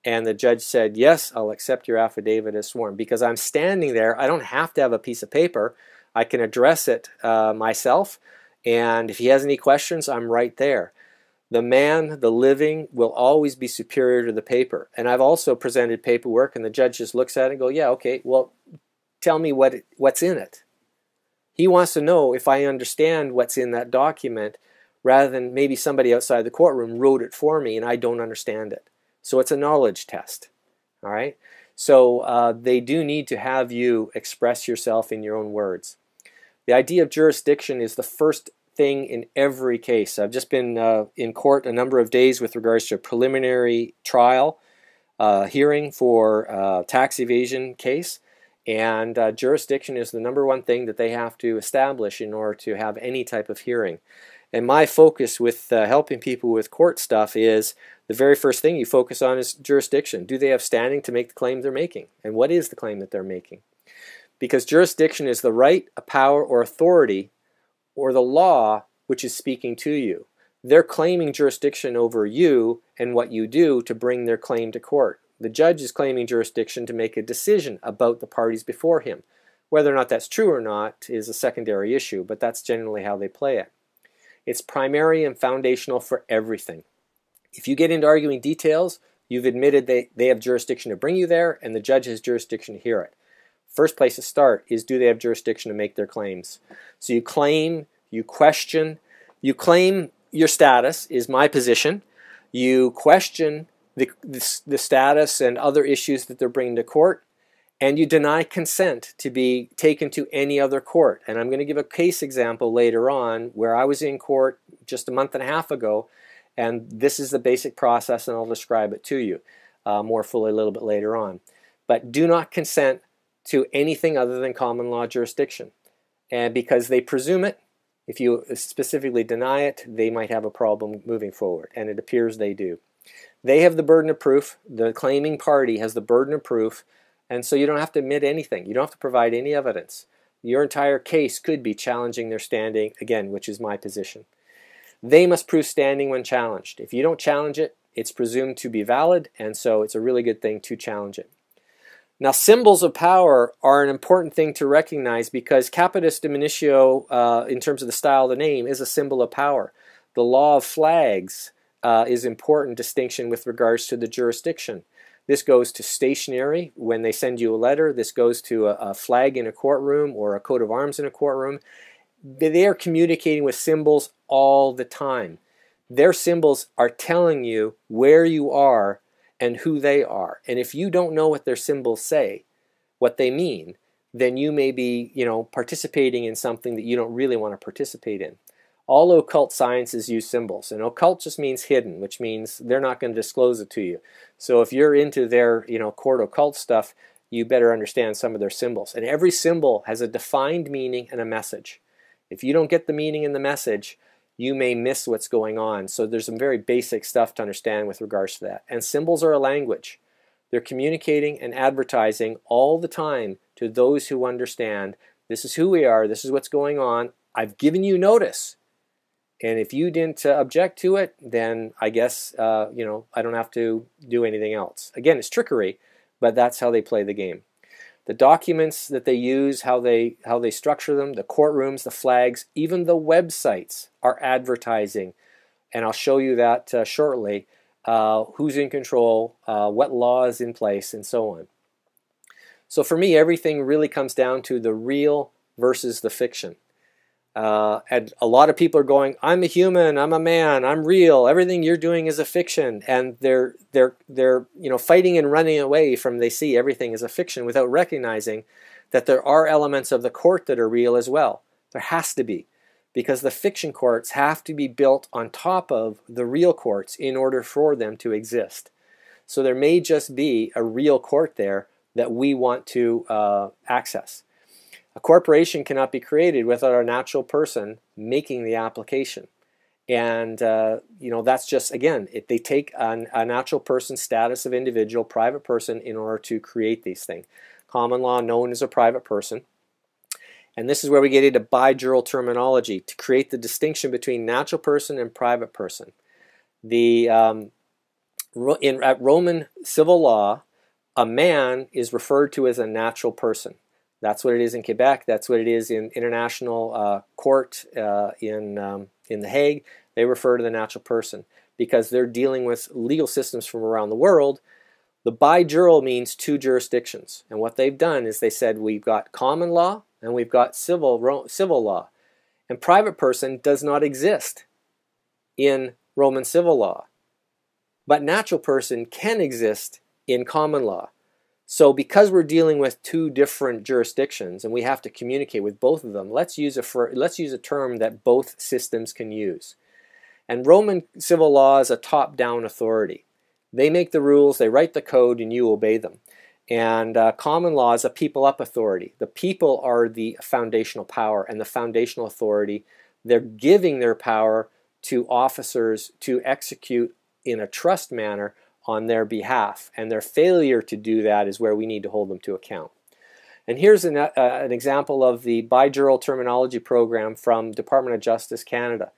And the judge said, Yes, I'll accept your affidavit as sworn. Because I'm standing there, I don't have to have a piece of paper. I can address it uh, myself. And if he has any questions, I'm right there. The man, the living, will always be superior to the paper. And I've also presented paperwork, and the judge just looks at it and go, "Yeah, okay. Well, tell me what what's in it." He wants to know if I understand what's in that document, rather than maybe somebody outside the courtroom wrote it for me and I don't understand it. So it's a knowledge test. All right. So uh, they do need to have you express yourself in your own words. The idea of jurisdiction is the first thing in every case. I've just been uh, in court a number of days with regards to a preliminary trial uh, hearing for uh, tax evasion case, and uh, jurisdiction is the number one thing that they have to establish in order to have any type of hearing. And my focus with uh, helping people with court stuff is the very first thing you focus on is jurisdiction. Do they have standing to make the claim they're making? And what is the claim that they're making? Because jurisdiction is the right, a power, or authority, or the law which is speaking to you. They're claiming jurisdiction over you and what you do to bring their claim to court. The judge is claiming jurisdiction to make a decision about the parties before him. Whether or not that's true or not is a secondary issue, but that's generally how they play it. It's primary and foundational for everything. If you get into arguing details, you've admitted they, they have jurisdiction to bring you there, and the judge has jurisdiction to hear it. First place to start is do they have jurisdiction to make their claims? So you claim, you question, you claim your status is my position, you question the, the, the status and other issues that they're bringing to court, and you deny consent to be taken to any other court. And I'm going to give a case example later on where I was in court just a month and a half ago, and this is the basic process, and I'll describe it to you uh, more fully a little bit later on. But do not consent to anything other than common law jurisdiction. And because they presume it, if you specifically deny it, they might have a problem moving forward, and it appears they do. They have the burden of proof. The claiming party has the burden of proof and so you don't have to admit anything. You don't have to provide any evidence. Your entire case could be challenging their standing, again, which is my position. They must prove standing when challenged. If you don't challenge it, it's presumed to be valid, and so it's a really good thing to challenge it. Now, symbols of power are an important thing to recognize because capitis diminutio, uh, in terms of the style of the name, is a symbol of power. The law of flags uh, is important distinction with regards to the jurisdiction. This goes to stationery when they send you a letter. This goes to a, a flag in a courtroom or a coat of arms in a courtroom. They are communicating with symbols all the time. Their symbols are telling you where you are and who they are. And if you don't know what their symbols say, what they mean, then you may be, you know, participating in something that you don't really want to participate in. All occult sciences use symbols, and occult just means hidden, which means they're not going to disclose it to you. So if you're into their, you know, court occult stuff, you better understand some of their symbols. And every symbol has a defined meaning and a message. If you don't get the meaning and the message, you may miss what's going on. So there's some very basic stuff to understand with regards to that. And symbols are a language. They're communicating and advertising all the time to those who understand this is who we are, this is what's going on. I've given you notice. And if you didn't uh, object to it, then I guess, uh, you know, I don't have to do anything else. Again, it's trickery, but that's how they play the game. The documents that they use, how they, how they structure them, the courtrooms, the flags, even the websites are advertising. And I'll show you that uh, shortly. Uh, who's in control, uh, what law is in place, and so on. So for me, everything really comes down to the real versus the fiction. Uh, and a lot of people are going, "I'm a human. I'm a man. I'm real. Everything you're doing is a fiction," and they're they're they're you know fighting and running away from they see everything as a fiction without recognizing that there are elements of the court that are real as well. There has to be, because the fiction courts have to be built on top of the real courts in order for them to exist. So there may just be a real court there that we want to uh, access. A corporation cannot be created without a natural person making the application. And, uh, you know, that's just, again, it, they take an, a natural person status of individual, private person, in order to create these things. Common law known as a private person. And this is where we get into bijural terminology to create the distinction between natural person and private person. The um, in at Roman civil law, a man is referred to as a natural person. That's what it is in Quebec. That's what it is in international uh, court uh, in um, in The Hague. They refer to the natural person because they're dealing with legal systems from around the world. The bijural means two jurisdictions, and what they've done is they said we've got common law and we've got civil civil law, and private person does not exist in Roman civil law, but natural person can exist in common law. So because we're dealing with two different jurisdictions and we have to communicate with both of them, let's use a let's use a term that both systems can use. And Roman civil law is a top-down authority. They make the rules, they write the code, and you obey them. And uh, common law is a people-up authority. The people are the foundational power and the foundational authority. They're giving their power to officers to execute in a trust manner on their behalf, and their failure to do that is where we need to hold them to account. And here's an, uh, an example of the bijural terminology program from Department of Justice Canada.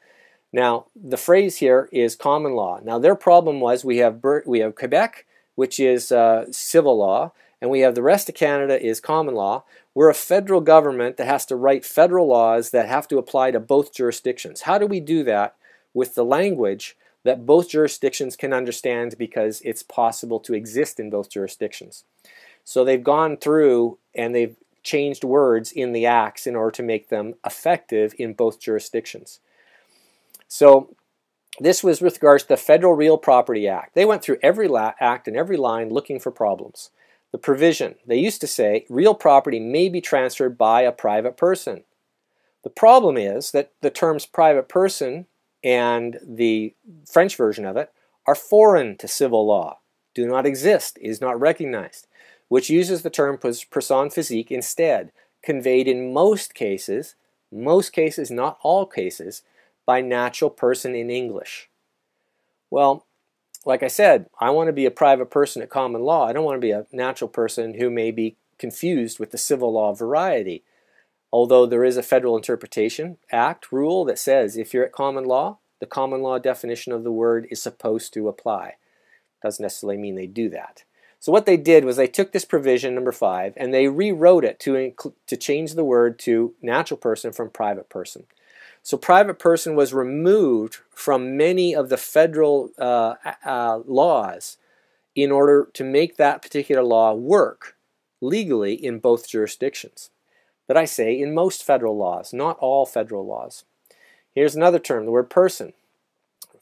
Now, the phrase here is common law. Now, their problem was we have we have Quebec, which is uh, civil law, and we have the rest of Canada is common law. We're a federal government that has to write federal laws that have to apply to both jurisdictions. How do we do that with the language that both jurisdictions can understand because it's possible to exist in both jurisdictions. So they've gone through and they've changed words in the acts in order to make them effective in both jurisdictions. So this was with regards to the Federal Real Property Act. They went through every act and every line looking for problems. The provision, they used to say, real property may be transferred by a private person. The problem is that the terms private person and the French version of it are foreign to civil law, do not exist, is not recognized, which uses the term person physique instead, conveyed in most cases, most cases, not all cases, by natural person in English. Well, like I said, I want to be a private person at common law. I don't want to be a natural person who may be confused with the civil law variety. Although there is a Federal Interpretation Act rule that says if you're at common law, the common law definition of the word is supposed to apply. Doesn't necessarily mean they do that. So what they did was they took this provision, number five, and they rewrote it to, to change the word to natural person from private person. So private person was removed from many of the federal uh, uh, laws in order to make that particular law work legally in both jurisdictions. But I say in most federal laws, not all federal laws. Here's another term, the word person.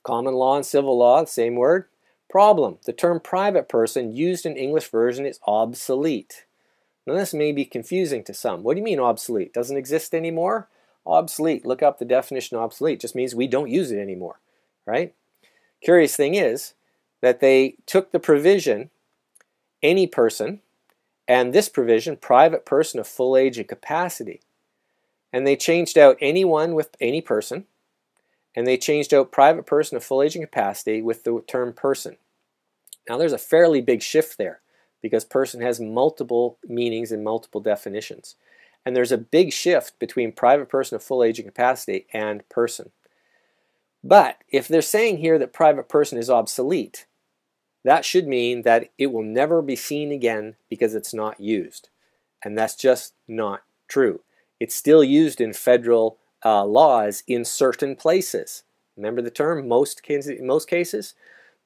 Common law and civil law, same word. Problem, the term private person used in English version is obsolete. Now this may be confusing to some. What do you mean obsolete? Doesn't exist anymore? Obsolete, look up the definition obsolete. Just means we don't use it anymore, right? Curious thing is that they took the provision, any person, and this provision, private person of full age and capacity. And they changed out anyone with any person, and they changed out private person of full age and capacity with the term person. Now there's a fairly big shift there because person has multiple meanings and multiple definitions. And there's a big shift between private person of full age and capacity and person. But if they're saying here that private person is obsolete, that should mean that it will never be seen again because it's not used. And that's just not true. It's still used in federal uh, laws in certain places. Remember the term most most cases?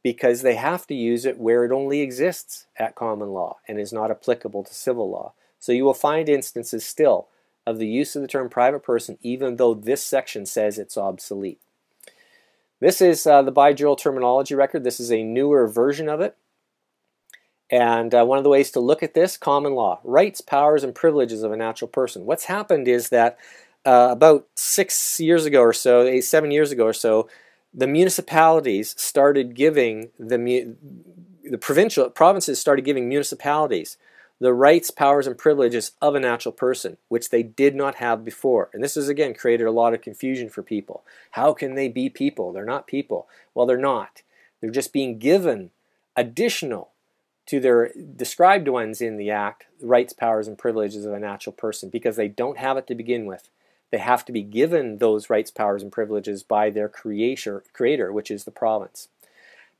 Because they have to use it where it only exists at common law and is not applicable to civil law. So you will find instances still of the use of the term private person even though this section says it's obsolete. This is uh, the bijural terminology record. This is a newer version of it. And uh, one of the ways to look at this, common law, rights, powers, and privileges of a natural person. What's happened is that uh, about six years ago or so, eight, seven years ago or so, the municipalities started giving the the provincial provinces started giving municipalities the rights, powers, and privileges of a natural person, which they did not have before. And this has again created a lot of confusion for people. How can they be people? They're not people. Well, they're not. They're just being given additional to their described ones in the Act rights, powers, and privileges of a natural person because they don't have it to begin with. They have to be given those rights, powers, and privileges by their creator, creator which is the province.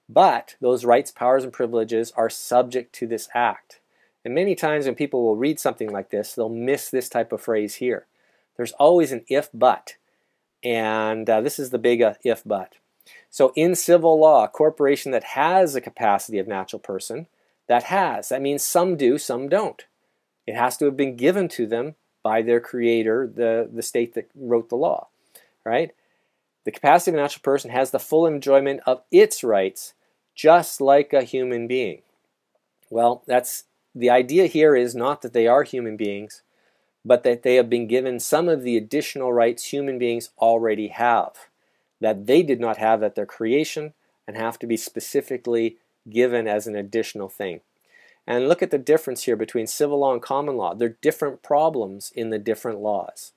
But those rights, powers, and privileges are subject to this Act. And many times when people will read something like this, they'll miss this type of phrase here. There's always an if but. And uh, this is the big uh, if but. So in civil law, a corporation that has a capacity of natural person, that has. That means some do, some don't. It has to have been given to them by their creator, the, the state that wrote the law. Right? The capacity of a natural person has the full enjoyment of its rights just like a human being. Well, that's the idea here is not that they are human beings, but that they have been given some of the additional rights human beings already have, that they did not have at their creation and have to be specifically given as an additional thing. And look at the difference here between civil law and common law. They're different problems in the different laws.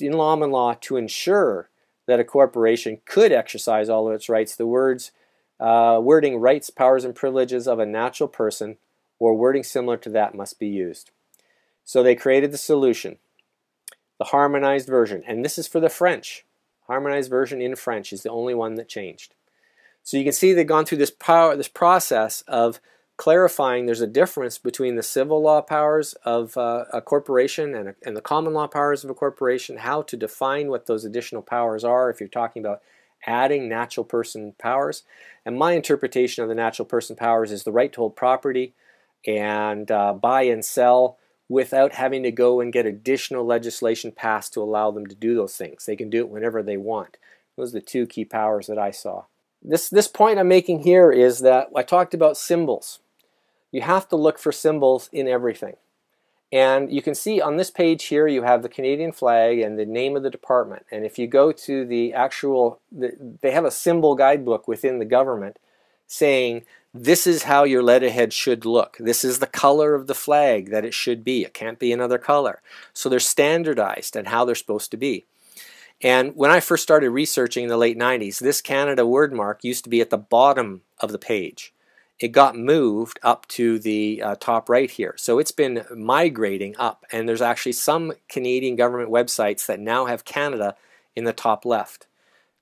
In common law, to ensure that a corporation could exercise all of its rights, the words uh, wording rights, powers, and privileges of a natural person or wording similar to that must be used. So they created the solution, the harmonized version, and this is for the French. Harmonized version in French is the only one that changed. So you can see they've gone through this power, this process of clarifying there's a difference between the civil law powers of uh, a corporation and, a, and the common law powers of a corporation, how to define what those additional powers are if you're talking about adding natural person powers. And my interpretation of the natural person powers is the right to hold property, and uh, buy and sell without having to go and get additional legislation passed to allow them to do those things. They can do it whenever they want. Those are the two key powers that I saw. This, this point I'm making here is that I talked about symbols. You have to look for symbols in everything. And you can see on this page here, you have the Canadian flag and the name of the department. And if you go to the actual, they have a symbol guidebook within the government saying this is how your letterhead should look. This is the color of the flag that it should be. It can't be another color. So they're standardized and how they're supposed to be. And when I first started researching in the late 90s, this Canada word mark used to be at the bottom of the page. It got moved up to the uh, top right here. So it's been migrating up. And there's actually some Canadian government websites that now have Canada in the top left.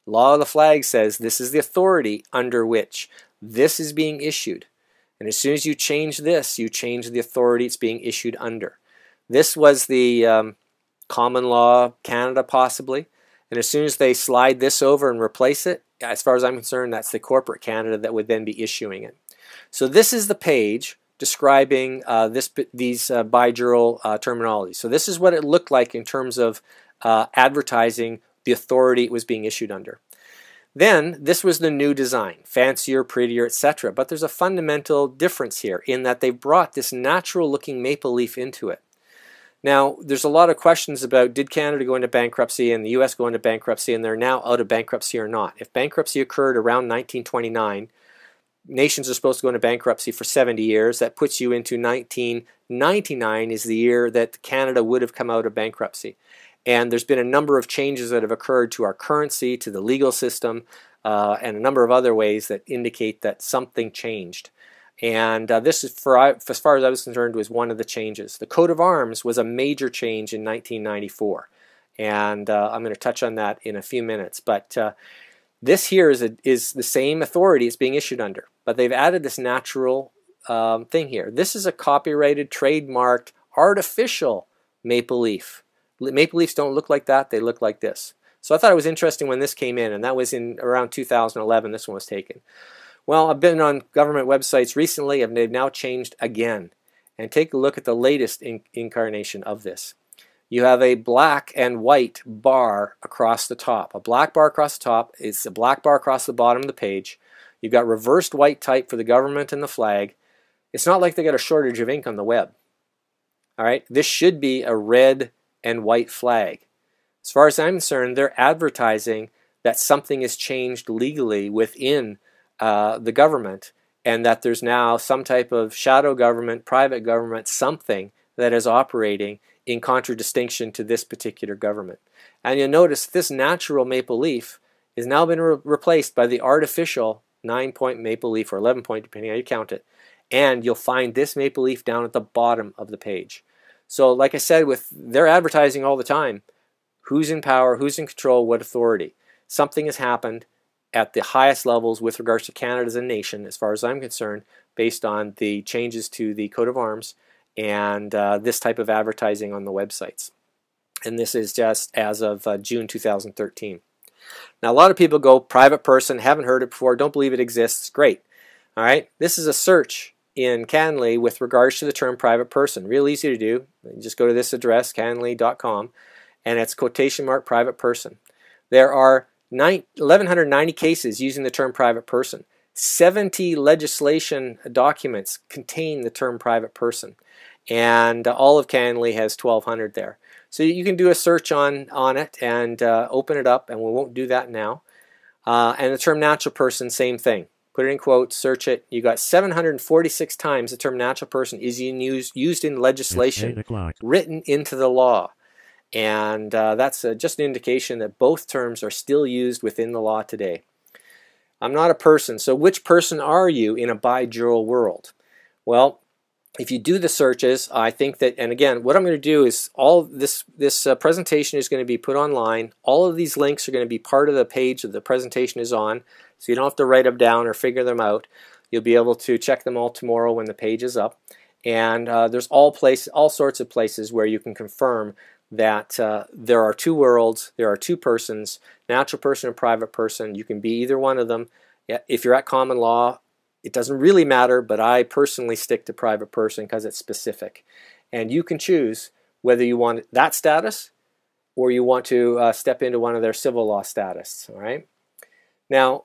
Law of the Flag says this is the authority under which this is being issued. And as soon as you change this, you change the authority it's being issued under. This was the um, common law Canada, possibly. And as soon as they slide this over and replace it, as far as I'm concerned, that's the corporate Canada that would then be issuing it. So this is the page describing uh, this these uh, bijural uh, terminologies. So this is what it looked like in terms of uh, advertising the authority it was being issued under. Then this was the new design, fancier, prettier, etc. But there's a fundamental difference here in that they brought this natural looking maple leaf into it. Now, there's a lot of questions about did Canada go into bankruptcy and the US go into bankruptcy and they're now out of bankruptcy or not. If bankruptcy occurred around 1929, nations are supposed to go into bankruptcy for 70 years. That puts you into 1999 is the year that Canada would have come out of bankruptcy. And there's been a number of changes that have occurred to our currency, to the legal system, uh, and a number of other ways that indicate that something changed. And uh, this is, for as far as I was concerned, was one of the changes. The coat of arms was a major change in 1994, and uh, I'm going to touch on that in a few minutes. But uh, this here is, a, is the same authority it's being issued under, but they've added this natural um, thing here. This is a copyrighted, trademarked, artificial maple leaf. Maple leaves don't look like that; they look like this. So I thought it was interesting when this came in, and that was in around 2011. This one was taken. Well, I've been on government websites recently, and they've now changed again. And take a look at the latest in incarnation of this. You have a black and white bar across the top. A black bar across the top, it's a black bar across the bottom of the page. You've got reversed white type for the government and the flag. It's not like they got a shortage of ink on the web. All right, this should be a red and white flag. As far as I'm concerned, they're advertising that something has changed legally within uh, the government and that there's now some type of shadow government, private government, something that is operating in contradistinction to this particular government. And you'll notice this natural maple leaf has now been re replaced by the artificial 9-point maple leaf or 11-point, depending how you count it. And you'll find this maple leaf down at the bottom of the page. So like I said, with they're advertising all the time, who's in power, who's in control, what authority. Something has happened at the highest levels with regards to Canada as a nation, as far as I'm concerned, based on the changes to the coat of arms and uh, this type of advertising on the websites. And this is just as of uh, June 2013. Now, a lot of people go private person, haven't heard it before, don't believe it exists. Great. All right, this is a search in CanLII with regards to the term private person. Real easy to do. You just go to this address, canli.com, and it's quotation mark private person. There are 1,190 cases using the term private person. 70 legislation documents contain the term private person. And uh, all of CanLII has 1,200 there. So you can do a search on, on it and uh, open it up, and we won't do that now. Uh, and the term natural person, same thing. Put it in quotes, search it. You got 746 times the term natural person is used, used in legislation, written into the law. And uh, that's uh, just an indication that both terms are still used within the law today. I'm not a person, so which person are you in a bijural world? Well, if you do the searches, I think that, and again, what I'm going to do is all this this uh, presentation is going to be put online. All of these links are going to be part of the page that the presentation is on, so you don't have to write them down or figure them out. You'll be able to check them all tomorrow when the page is up. And uh, there's all place, all sorts of places where you can confirm that uh, there are two worlds, there are two persons, natural person and private person. You can be either one of them. If you're at common law, it doesn't really matter, but I personally stick to private person because it's specific. And you can choose whether you want that status or you want to uh, step into one of their civil law status. All right. Now,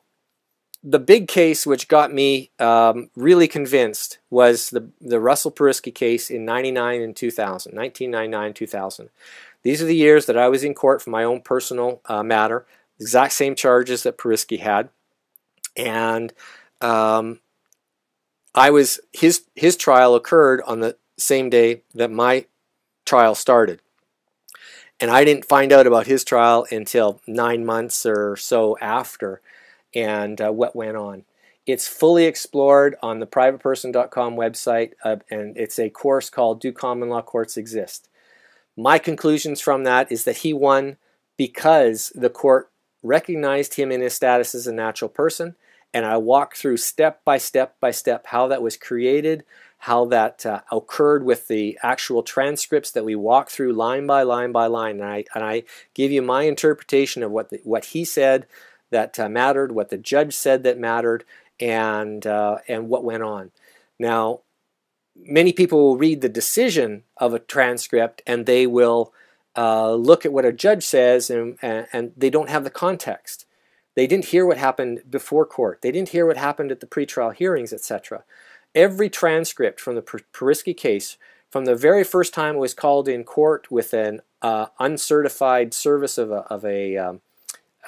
the big case which got me um, really convinced was the, the Russell Porisky case in 99 and 2000, 1999 2000. These are the years that I was in court for my own personal uh, matter, exact same charges that Porisky had. And um, I was his his trial occurred on the same day that my trial started. And I didn't find out about his trial until nine months or so after and uh, what went on. It's fully explored on the privateperson.com website, uh, and it's a course called Do Common Law Courts Exist? My conclusions from that is that he won because the court recognized him in his status as a natural person, and I walk through step by step by step how that was created, how that uh, occurred with the actual transcripts that we walk through line by line by line, and I, and I give you my interpretation of what the, what he said, that uh, mattered, what the judge said that mattered, and uh, and what went on. Now, many people will read the decision of a transcript and they will uh, look at what a judge says and, and, and they don't have the context. They didn't hear what happened before court. They didn't hear what happened at the pretrial hearings, etc. Every transcript from the Porisky case, from the very first time it was called in court with an uh, uncertified service of a, of a um,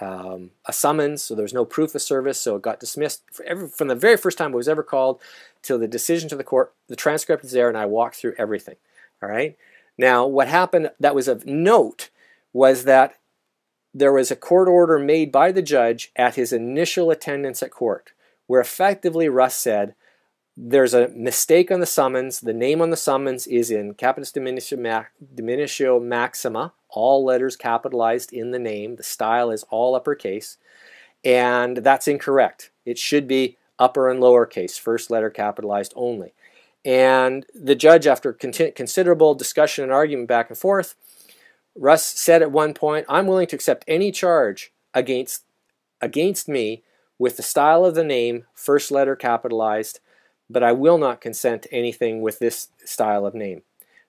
um, a summons, so there was no proof of service, so it got dismissed every, from the very first time it was ever called till the decision to the court. The transcript is there, and I walked through everything. All right. Now, what happened that was of note was that there was a court order made by the judge at his initial attendance at court, where effectively Russ said, there's a mistake on the summons. The name on the summons is in capitis diminutio maxima, all letters capitalized in the name. The style is all uppercase, and that's incorrect. It should be upper and lowercase, first letter capitalized only. And the judge, after considerable discussion and argument back and forth, Russ said at one point, I'm willing to accept any charge against, against me with the style of the name, first letter capitalized, but I will not consent to anything with this style of name.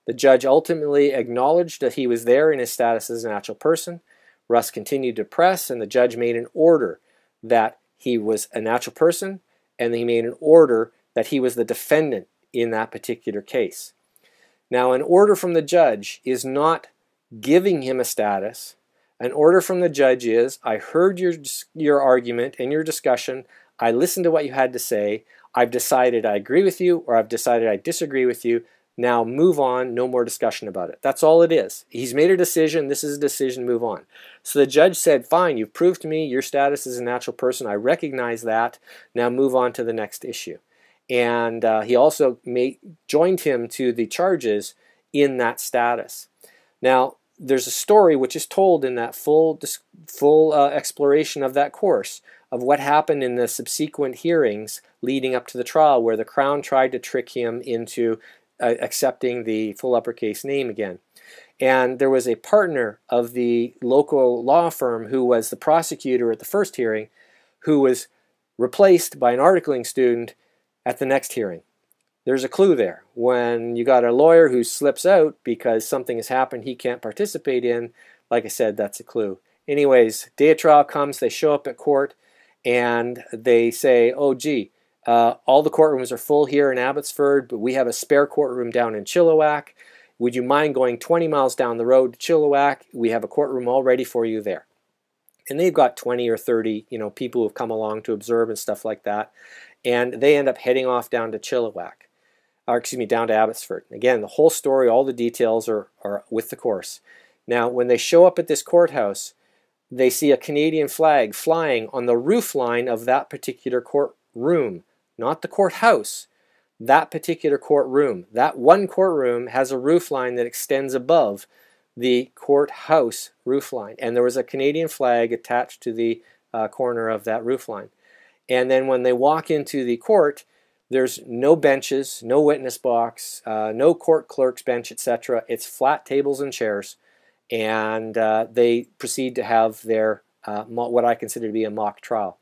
The judge ultimately acknowledged that he was there in his status as a natural person. Russ continued to press, and the judge made an order that he was a natural person, and he made an order that he was the defendant in that particular case. Now, an order from the judge is not giving him a status. An order from the judge is I heard your, your argument and your discussion. I listened to what you had to say. I've decided I agree with you or I've decided I disagree with you. Now move on, no more discussion about it. That's all it is. He's made a decision, this is a decision, move on. So the judge said, fine, you've proved to me your status as a natural person. I recognize that. Now move on to the next issue. And uh, he also made, joined him to the charges in that status. Now, there's a story which is told in that full, full uh, exploration of that course of what happened in the subsequent hearings leading up to the trial where the Crown tried to trick him into uh, accepting the full uppercase name again. And there was a partner of the local law firm who was the prosecutor at the first hearing who was replaced by an articling student at the next hearing. There's a clue there. When you got a lawyer who slips out because something has happened he can't participate in, like I said, that's a clue. Anyways, day of trial comes, they show up at court, and they say, oh, gee, uh, all the courtrooms are full here in Abbotsford, but we have a spare courtroom down in Chilliwack. Would you mind going 20 miles down the road to Chilliwack? We have a courtroom all ready for you there. And they've got 20 or 30, you know, people who have come along to observe and stuff like that. And they end up heading off down to Chilliwack, or excuse me, down to Abbotsford. Again, the whole story, all the details are, are with the course. Now, when they show up at this courthouse, they see a Canadian flag flying on the roof line of that particular courtroom not the courthouse, that particular courtroom. That one courtroom has a roof line that extends above the courthouse roof line. And there was a Canadian flag attached to the uh, corner of that roof line. And then when they walk into the court, there's no benches, no witness box, uh, no court clerk's bench, etc. It's flat tables and chairs. And uh, they proceed to have their, uh, what I consider to be a mock trial.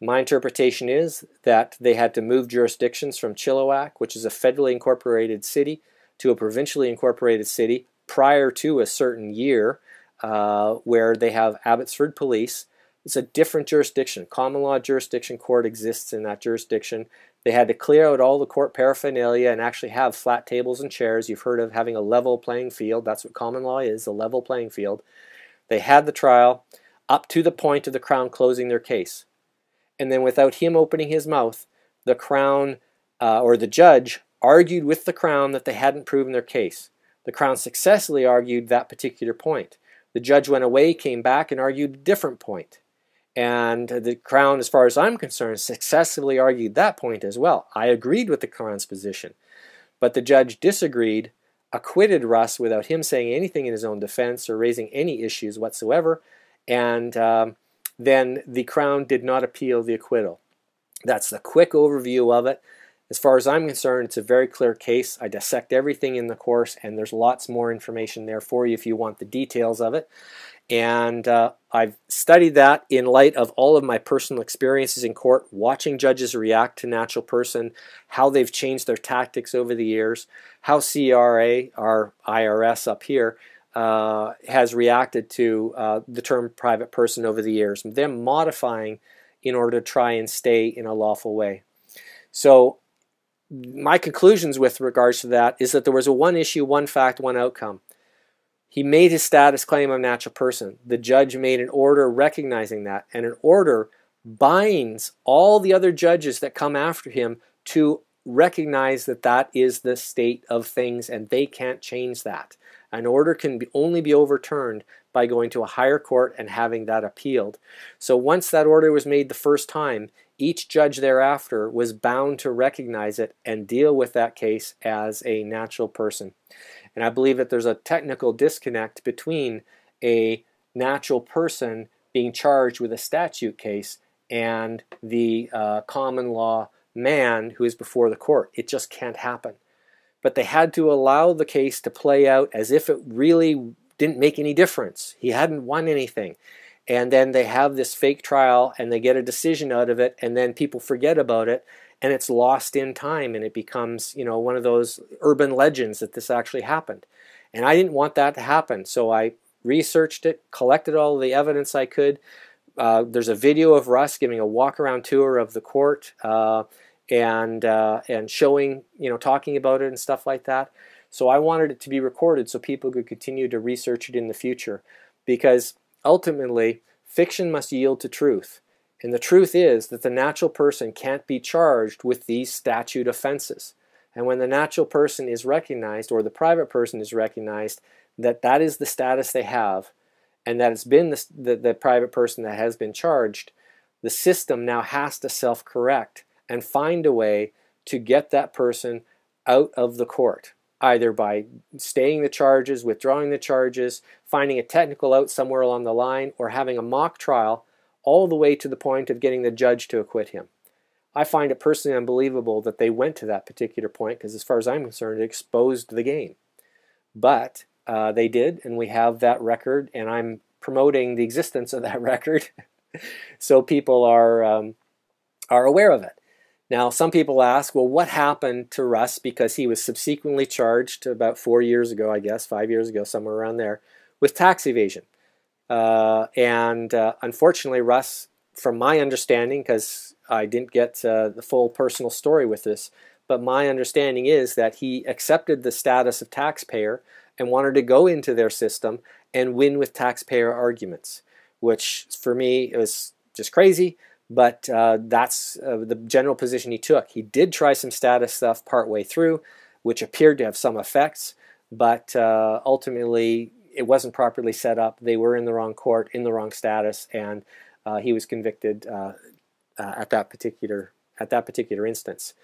My interpretation is that they had to move jurisdictions from Chilliwack, which is a federally incorporated city, to a provincially incorporated city prior to a certain year uh, where they have Abbotsford Police. It's a different jurisdiction. Common law jurisdiction court exists in that jurisdiction. They had to clear out all the court paraphernalia and actually have flat tables and chairs. You've heard of having a level playing field. That's what common law is, a level playing field. They had the trial up to the point of the Crown closing their case and then without him opening his mouth, the Crown uh, or the judge argued with the Crown that they hadn't proven their case. The Crown successfully argued that particular point. The judge went away, came back, and argued a different point. And the Crown, as far as I'm concerned, successfully argued that point as well. I agreed with the Crown's position. But the judge disagreed, acquitted Russ without him saying anything in his own defense or raising any issues whatsoever, and um, then the Crown did not appeal the acquittal. That's the quick overview of it. As far as I'm concerned, it's a very clear case. I dissect everything in the course, and there's lots more information there for you if you want the details of it. And uh, I've studied that in light of all of my personal experiences in court, watching judges react to natural person, how they've changed their tactics over the years, how CRA, our IRS up here, uh, has reacted to uh, the term private person over the years, them modifying in order to try and stay in a lawful way. So my conclusions with regards to that is that there was a one issue, one fact, one outcome. He made his status claim of natural person. The judge made an order recognizing that, and an order binds all the other judges that come after him to recognize that that is the state of things and they can't change that. An order can be, only be overturned by going to a higher court and having that appealed. So once that order was made the first time, each judge thereafter was bound to recognize it and deal with that case as a natural person. And I believe that there's a technical disconnect between a natural person being charged with a statute case and the uh, common law man who is before the court. It just can't happen. But they had to allow the case to play out as if it really didn't make any difference. He hadn't won anything. And then they have this fake trial and they get a decision out of it, and then people forget about it and it's lost in time and it becomes, you know, one of those urban legends that this actually happened. And I didn't want that to happen. So I researched it, collected all the evidence I could. Uh, there's a video of Russ giving a walk around tour of the court. Uh, and uh, and showing, you know, talking about it and stuff like that. So I wanted it to be recorded so people could continue to research it in the future, because ultimately fiction must yield to truth. And the truth is that the natural person can't be charged with these statute offenses. And when the natural person is recognized or the private person is recognized that that is the status they have and that it's been the, the, the private person that has been charged, the system now has to self correct and find a way to get that person out of the court, either by staying the charges, withdrawing the charges, finding a technical out somewhere along the line, or having a mock trial all the way to the point of getting the judge to acquit him. I find it personally unbelievable that they went to that particular point because, as far as I'm concerned, it exposed the game. But uh, they did, and we have that record, and I'm promoting the existence of that record so people are um, are aware of it. Now, some people ask, well, what happened to Russ because he was subsequently charged about four years ago, I guess, five years ago, somewhere around there, with tax evasion. Uh, and uh, unfortunately, Russ, from my understanding, because I didn't get uh, the full personal story with this, but my understanding is that he accepted the status of taxpayer and wanted to go into their system and win with taxpayer arguments, which for me was just crazy but uh, that's uh, the general position he took. He did try some status stuff partway through, which appeared to have some effects, but uh, ultimately it wasn't properly set up. They were in the wrong court, in the wrong status, and uh, he was convicted uh, uh, at that particular at that particular instance.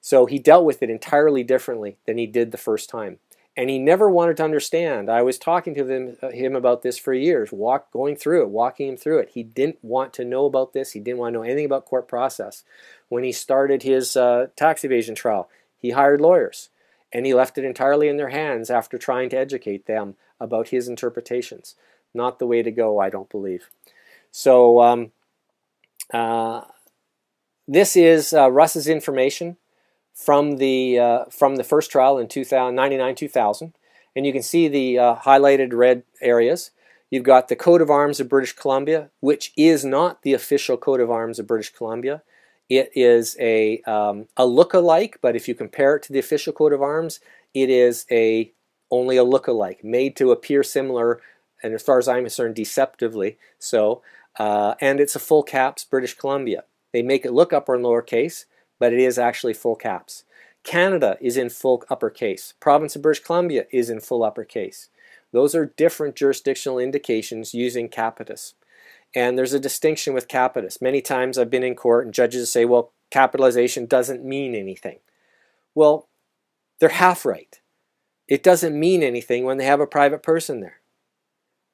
So he dealt with it entirely differently than he did the first time and he never wanted to understand. I was talking to him, uh, him about this for years, walk, going through it, walking him through it. He didn't want to know about this. He didn't want to know anything about court process. When he started his uh, tax evasion trial, he hired lawyers, and he left it entirely in their hands after trying to educate them about his interpretations. Not the way to go, I don't believe. So um, uh, this is uh, Russ's information from the uh, from the first trial in 1999 2000 and you can see the uh, highlighted red areas you've got the coat of arms of British Columbia which is not the official coat of arms of British Columbia it is a um, a look-alike but if you compare it to the official coat of arms it is a only a look-alike made to appear similar and as far as I'm concerned deceptively so uh, and it's a full caps British Columbia they make it look upper and lowercase but it is actually full caps. Canada is in full uppercase. Province of British Columbia is in full uppercase. Those are different jurisdictional indications using capitis. And there's a distinction with capitis. Many times I've been in court and judges say, well, capitalization doesn't mean anything. Well, they're half right. It doesn't mean anything when they have a private person there.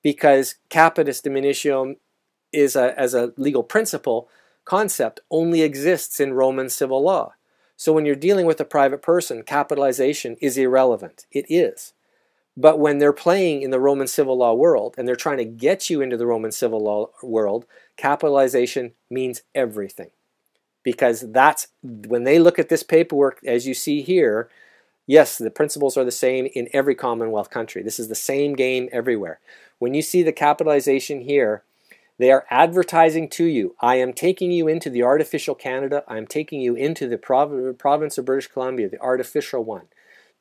Because capitis diminutio is a, as a legal principle concept only exists in Roman civil law. So when you're dealing with a private person, capitalization is irrelevant. It is. But when they're playing in the Roman civil law world and they're trying to get you into the Roman civil law world, capitalization means everything. Because that's when they look at this paperwork, as you see here, yes, the principles are the same in every Commonwealth country. This is the same game everywhere. When you see the capitalization here, they are advertising to you. I am taking you into the artificial Canada. I am taking you into the prov province of British Columbia, the artificial one.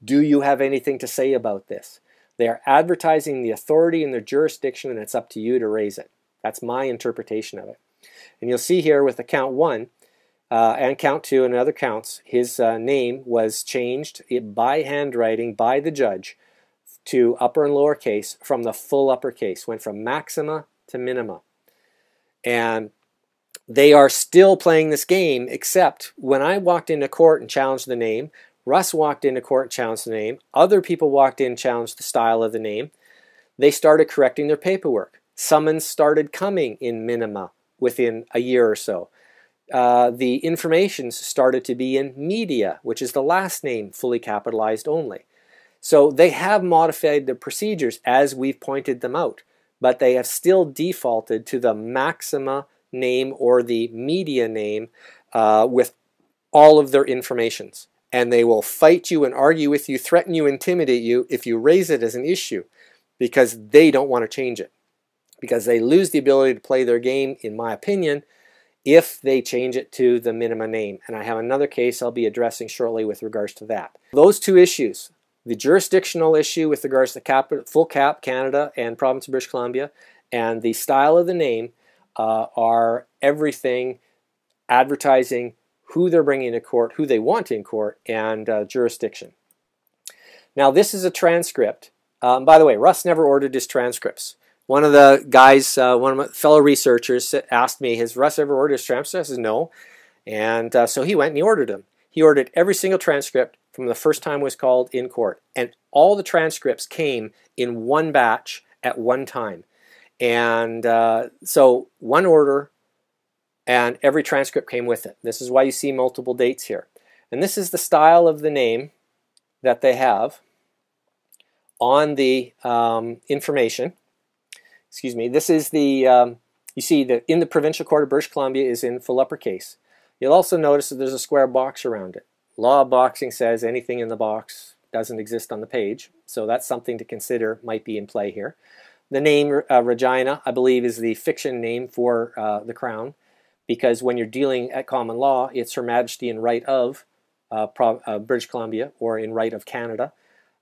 Do you have anything to say about this? They are advertising the authority in their jurisdiction, and it's up to you to raise it. That's my interpretation of it. And you'll see here with account one uh, and count two and other counts, his uh, name was changed by handwriting by the judge to upper and lower case from the full uppercase, went from maxima to minima. And they are still playing this game, except when I walked into court and challenged the name, Russ walked into court and challenged the name, other people walked in and challenged the style of the name, they started correcting their paperwork. Summons started coming in minima within a year or so. Uh, the informations started to be in media, which is the last name fully capitalized only. So they have modified the procedures as we've pointed them out, but they have still defaulted to the maxima name or the media name uh, with all of their informations. And they will fight you and argue with you, threaten you, intimidate you if you raise it as an issue because they don't want to change it. Because they lose the ability to play their game, in my opinion, if they change it to the minimum name. And I have another case I'll be addressing shortly with regards to that. Those two issues, the jurisdictional issue with regards to cap, full cap Canada and province of British Columbia, and the style of the name uh, are everything advertising who they're bringing to court, who they want in court, and uh, jurisdiction. Now, this is a transcript. Um, by the way, Russ never ordered his transcripts. One of the guys, uh, one of my fellow researchers, asked me, "Has Russ ever ordered his transcripts?" I said, "No," and uh, so he went and he ordered them. He ordered every single transcript from the first time was called in court. And all the transcripts came in one batch at one time. And uh, so one order and every transcript came with it. This is why you see multiple dates here. And this is the style of the name that they have on the um, information. Excuse me. This is the, um, you see that in the Provincial Court of British Columbia is in full uppercase. You'll also notice that there's a square box around it. Law of boxing says anything in the box doesn't exist on the page, so that's something to consider might be in play here. The name uh, Regina, I believe, is the fiction name for uh, the crown, because when you're dealing at common law, it's Her Majesty in right of uh, uh British Columbia or in right of Canada,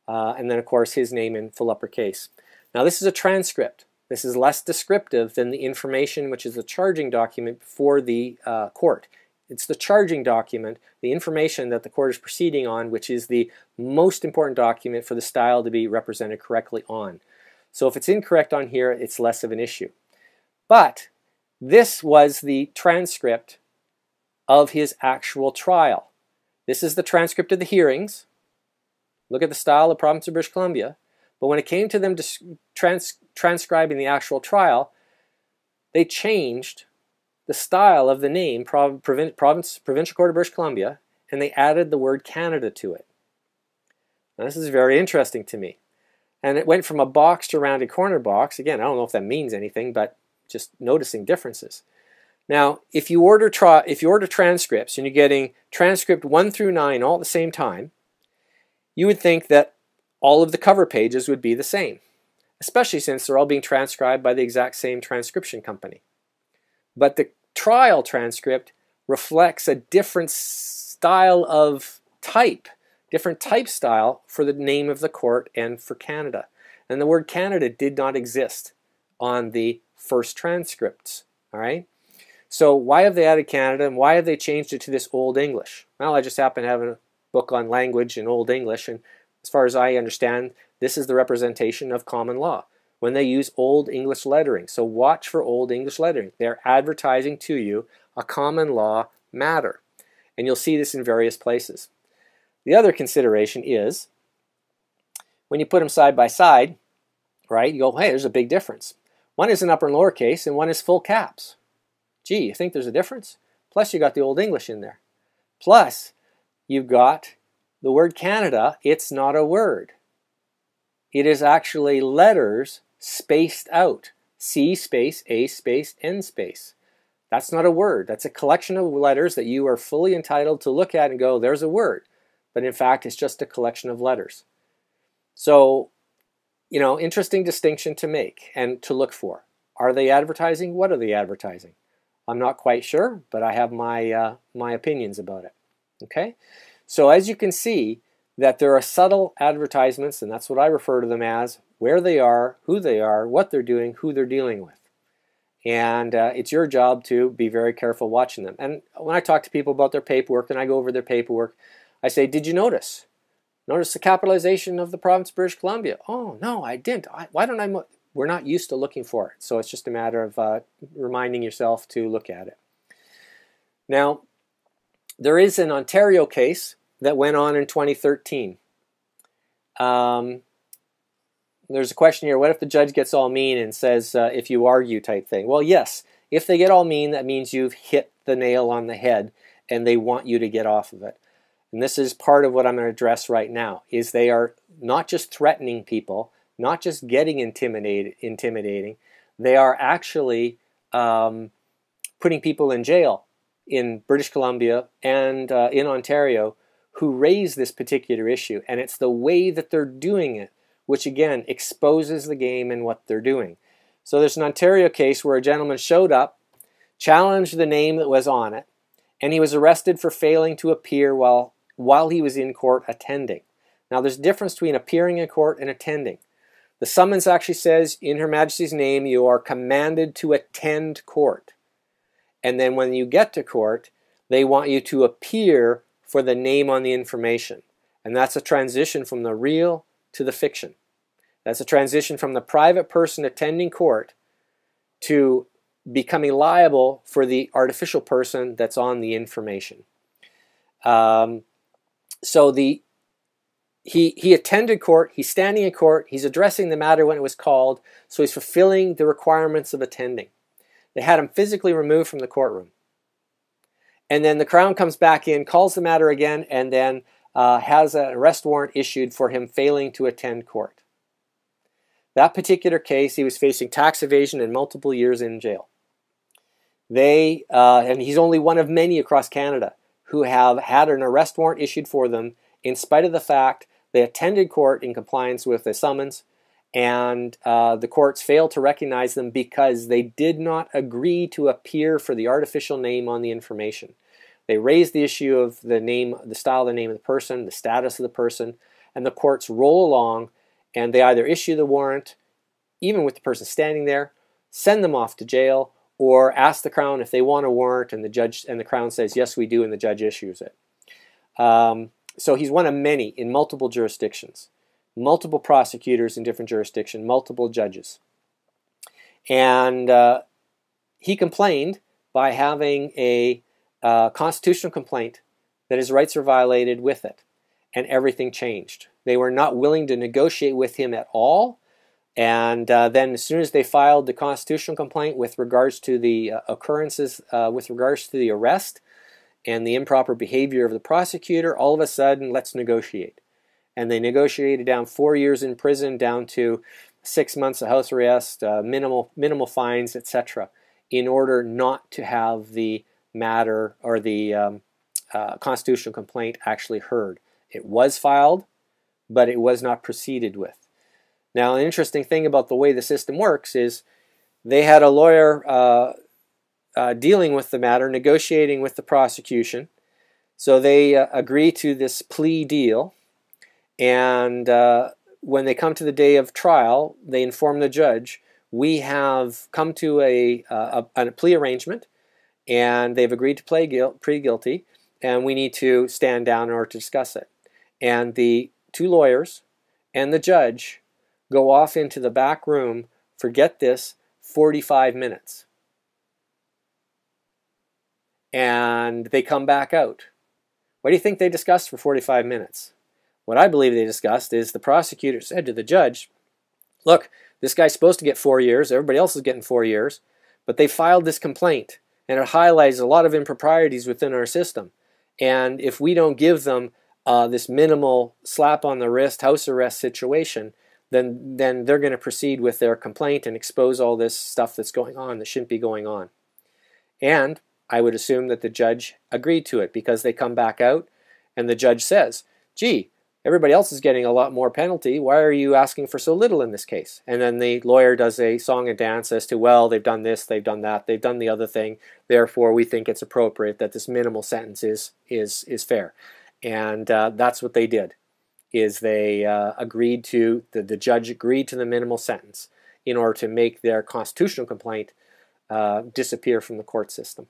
uh, and then of course his name in full uppercase. Now this is a transcript. This is less descriptive than the information, which is the charging document for the uh, court. It's the charging document, the information that the court is proceeding on, which is the most important document for the style to be represented correctly on. So if it's incorrect on here, it's less of an issue. But this was the transcript of his actual trial. This is the transcript of the hearings. Look at the style of province of British Columbia. But when it came to them trans transcribing the actual trial, they changed the style of the name Province, Provincial Court of British Columbia, and they added the word Canada to it. Now, this is very interesting to me. And it went from a box to a rounded corner box. Again, I don't know if that means anything, but just noticing differences. Now, if you order if you order transcripts and you're getting transcript 1 through 9 all at the same time, you would think that all of the cover pages would be the same, especially since they're all being transcribed by the exact same transcription company. But the trial transcript reflects a different style of type, different type style for the name of the court and for Canada. And the word Canada did not exist on the first transcripts. All right. So why have they added Canada and why have they changed it to this Old English? Well, I just happen to have a book on language in Old English, and as far as I understand, this is the representation of common law when they use Old English lettering. So watch for Old English lettering. They're advertising to you a common law matter. And you'll see this in various places. The other consideration is when you put them side by side, right, you go, hey, there's a big difference. One is in upper and lower case and one is full caps. Gee, you think there's a difference? Plus you got the Old English in there. Plus you've got the word Canada, it's not a word. It is actually letters spaced out. C space, A space, N space. That's not a word. That's a collection of letters that you are fully entitled to look at and go, there's a word. But in fact, it's just a collection of letters. So, you know, interesting distinction to make and to look for. Are they advertising? What are they advertising? I'm not quite sure, but I have my, uh, my opinions about it. Okay? So as you can see, that there are subtle advertisements, and that's what I refer to them as, where they are, who they are, what they're doing, who they're dealing with. And uh, it's your job to be very careful watching them. And when I talk to people about their paperwork and I go over their paperwork, I say, Did you notice? Notice the capitalization of the province of British Columbia. Oh, no, I didn't. I, why don't I? We're not used to looking for it. So it's just a matter of uh, reminding yourself to look at it. Now, there is an Ontario case that went on in 2013. Um, there's a question here what if the judge gets all mean and says, uh, if you argue type thing? Well, yes. If they get all mean, that means you've hit the nail on the head and they want you to get off of it. And this is part of what I'm going to address right now is they are not just threatening people, not just getting intimidated, intimidating, they are actually um, putting people in jail in British Columbia and uh, in Ontario who raise this particular issue. And it's the way that they're doing it, which again exposes the game and what they're doing. So there's an Ontario case where a gentleman showed up, challenged the name that was on it, and he was arrested for failing to appear while, while he was in court attending. Now there's a difference between appearing in court and attending. The summons actually says, in Her Majesty's name, you are commanded to attend court. And then when you get to court, they want you to appear for the name on the information. And that's a transition from the real to the fiction. That's a transition from the private person attending court to becoming liable for the artificial person that's on the information. Um, so the he he attended court. He's standing in court. He's addressing the matter when it was called. So he's fulfilling the requirements of attending. They had him physically removed from the courtroom. And then the Crown comes back in, calls the matter again, and then uh, has an arrest warrant issued for him failing to attend court. That particular case, he was facing tax evasion and multiple years in jail. They, uh, and he's only one of many across Canada who have had an arrest warrant issued for them in spite of the fact they attended court in compliance with a summons and uh, the courts failed to recognize them because they did not agree to appear for the artificial name on the information. They raised the issue of the name, the style the name of the person, the status of the person, and the courts roll along and they either issue the warrant, even with the person standing there, send them off to jail, or ask the crown if they want a warrant, and the judge and the crown says yes, we do, and the judge issues it. Um, so he's one of many in multiple jurisdictions multiple prosecutors in different jurisdictions, multiple judges. And uh, he complained by having a uh, constitutional complaint that his rights were violated with it, and everything changed. They were not willing to negotiate with him at all. And uh, then, as soon as they filed the constitutional complaint with regards to the uh, occurrences, uh, with regards to the arrest and the improper behavior of the prosecutor, all of a sudden, let's negotiate and they negotiated down four years in prison down to six months of house arrest, uh, minimal minimal fines, etc., in order not to have the matter or the um, uh, constitutional complaint actually heard. It was filed, but it was not proceeded with. Now, an interesting thing about the way the system works is they had a lawyer uh, uh dealing with the matter, negotiating with the prosecution. So they uh, agree to this plea deal and uh, when they come to the day of trial, they inform the judge, we have come to a, a, a plea arrangement and they've agreed to play guilt, pre guilty, and we need to stand down in order to discuss it. And the two lawyers and the judge go off into the back room, forget this, 45 minutes. And they come back out. What do you think they discussed for 45 minutes? What I believe they discussed is the prosecutor said to the judge, look, this guy's supposed to get four years, everybody else is getting four years, but they filed this complaint, and it highlights a lot of improprieties within our system. And if we don't give them uh, this minimal slap on the wrist, house arrest situation, then, then they're going to proceed with their complaint and expose all this stuff that's going on that shouldn't be going on. And I would assume that the judge agreed to it because they come back out and the judge says, gee, Everybody else is getting a lot more penalty. Why are you asking for so little in this case? And then the lawyer does a song and dance as to, well, they've done this, they've done that, they've done the other thing. Therefore, we think it's appropriate that this minimal sentence is is is fair, and uh, that's what they did. is they uh, agreed to, the, the judge agreed to the minimal sentence in order to make their constitutional complaint uh, disappear from the court system.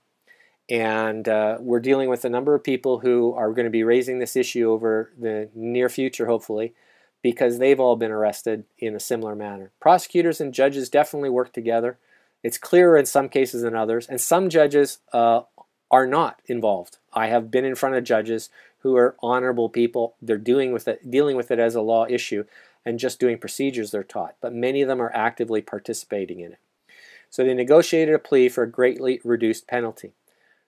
And uh, we're dealing with a number of people who are going to be raising this issue over the near future, hopefully, because they've all been arrested in a similar manner. Prosecutors and judges definitely work together. It's clearer in some cases than others, and some judges uh, are not involved. I have been in front of judges who are honorable people. They're doing with it, dealing with it as a law issue, and just doing procedures they're taught. But many of them are actively participating in it. So they negotiated a plea for a greatly reduced penalty.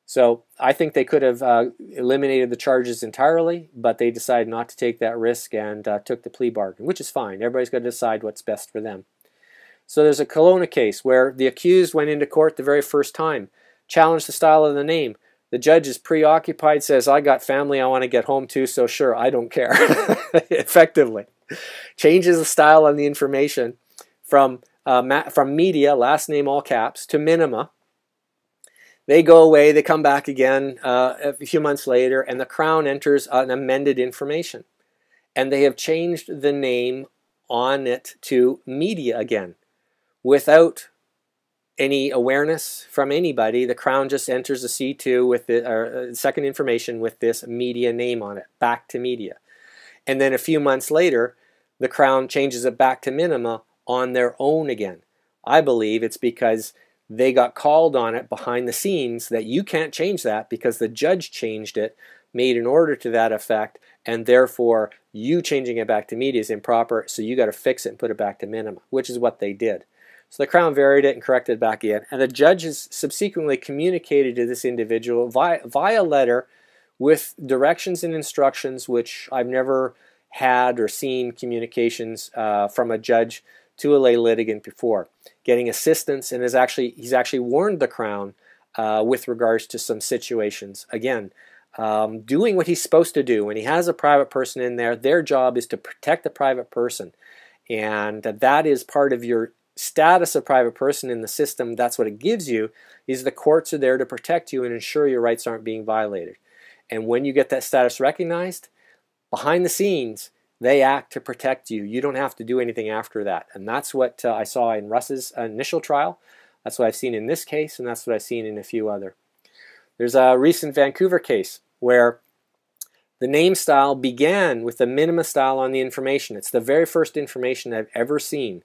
So I think they could have uh, eliminated the charges entirely, but they decided not to take that risk and uh, took the plea bargain, which is fine. Everybody's got to decide what's best for them. So there's a Kelowna case where the accused went into court the very first time, challenged the style of the name. The judge is preoccupied, says, I got family I want to get home to, so sure, I don't care. Effectively. Changes the style on the information from, uh, from media, last name all caps, to minima, they go away, they come back again uh, a few months later, and the Crown enters an amended information. And they have changed the name on it to media again without any awareness from anybody. The Crown just enters a C2 with the uh, second information with this media name on it, back to media. And then a few months later, the Crown changes it back to minima on their own again. I believe it's because they got called on it behind the scenes that you can't change that because the judge changed it, made an order to that effect, and therefore you changing it back to media is improper, so you got to fix it and put it back to minimum, which is what they did. So the Crown varied it and corrected it back in, and the judges subsequently communicated to this individual via, via letter with directions and instructions, which I've never had or seen communications uh, from a judge to a lay litigant before, getting assistance, and is actually he's actually warned the Crown uh, with regards to some situations. Again, um, doing what he's supposed to do when he has a private person in there. Their job is to protect the private person, and that is part of your status of private person in the system. That's what it gives you. Is the courts are there to protect you and ensure your rights aren't being violated. And when you get that status recognized, behind the scenes, they act to protect you. You don't have to do anything after that. And that's what uh, I saw in Russ's initial trial. That's what I've seen in this case, and that's what I've seen in a few other. There's a recent Vancouver case where the name style began with the minima style on the information. It's the very first information I've ever seen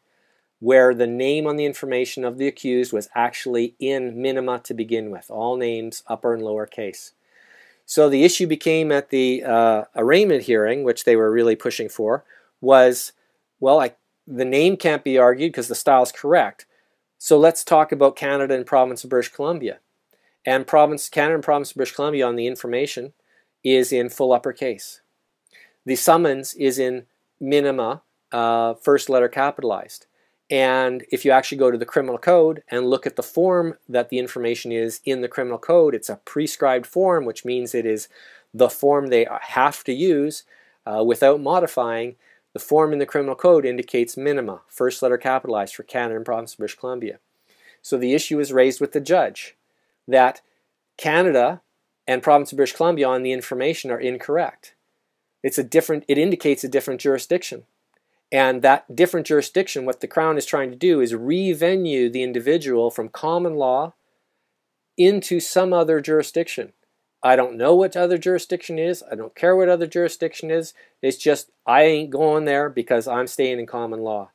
where the name on the information of the accused was actually in minima to begin with, all names upper and lower case. So the issue became at the uh, arraignment hearing, which they were really pushing for, was well, I, the name can't be argued because the style is correct. So let's talk about Canada and province of British Columbia. And province Canada and province of British Columbia on the information is in full uppercase. The summons is in minima, uh, first letter capitalized. And if you actually go to the criminal code and look at the form that the information is in the criminal code, it's a prescribed form, which means it is the form they have to use uh, without modifying. The form in the criminal code indicates minima, first letter capitalized for Canada and province of British Columbia. So the issue is raised with the judge that Canada and province of British Columbia on the information are incorrect. It's a different, it indicates a different jurisdiction. And that different jurisdiction, what the Crown is trying to do is revenue the individual from common law into some other jurisdiction. I don't know what other jurisdiction is. I don't care what other jurisdiction is. It's just I ain't going there because I'm staying in common law.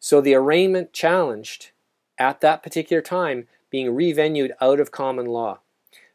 So the arraignment challenged at that particular time being revenued out of common law.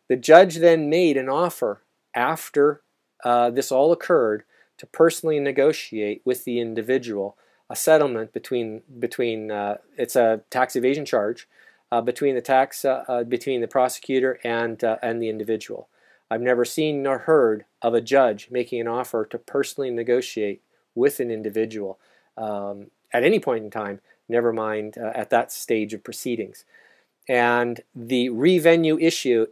The judge then made an offer after uh, this all occurred to personally negotiate with the individual a settlement between between uh, it's a tax evasion charge uh, between the tax uh, uh between the prosecutor and uh, and the individual. I've never seen nor heard of a judge making an offer to personally negotiate with an individual um, at any point in time. Never mind uh, at that stage of proceedings. And the revenue issue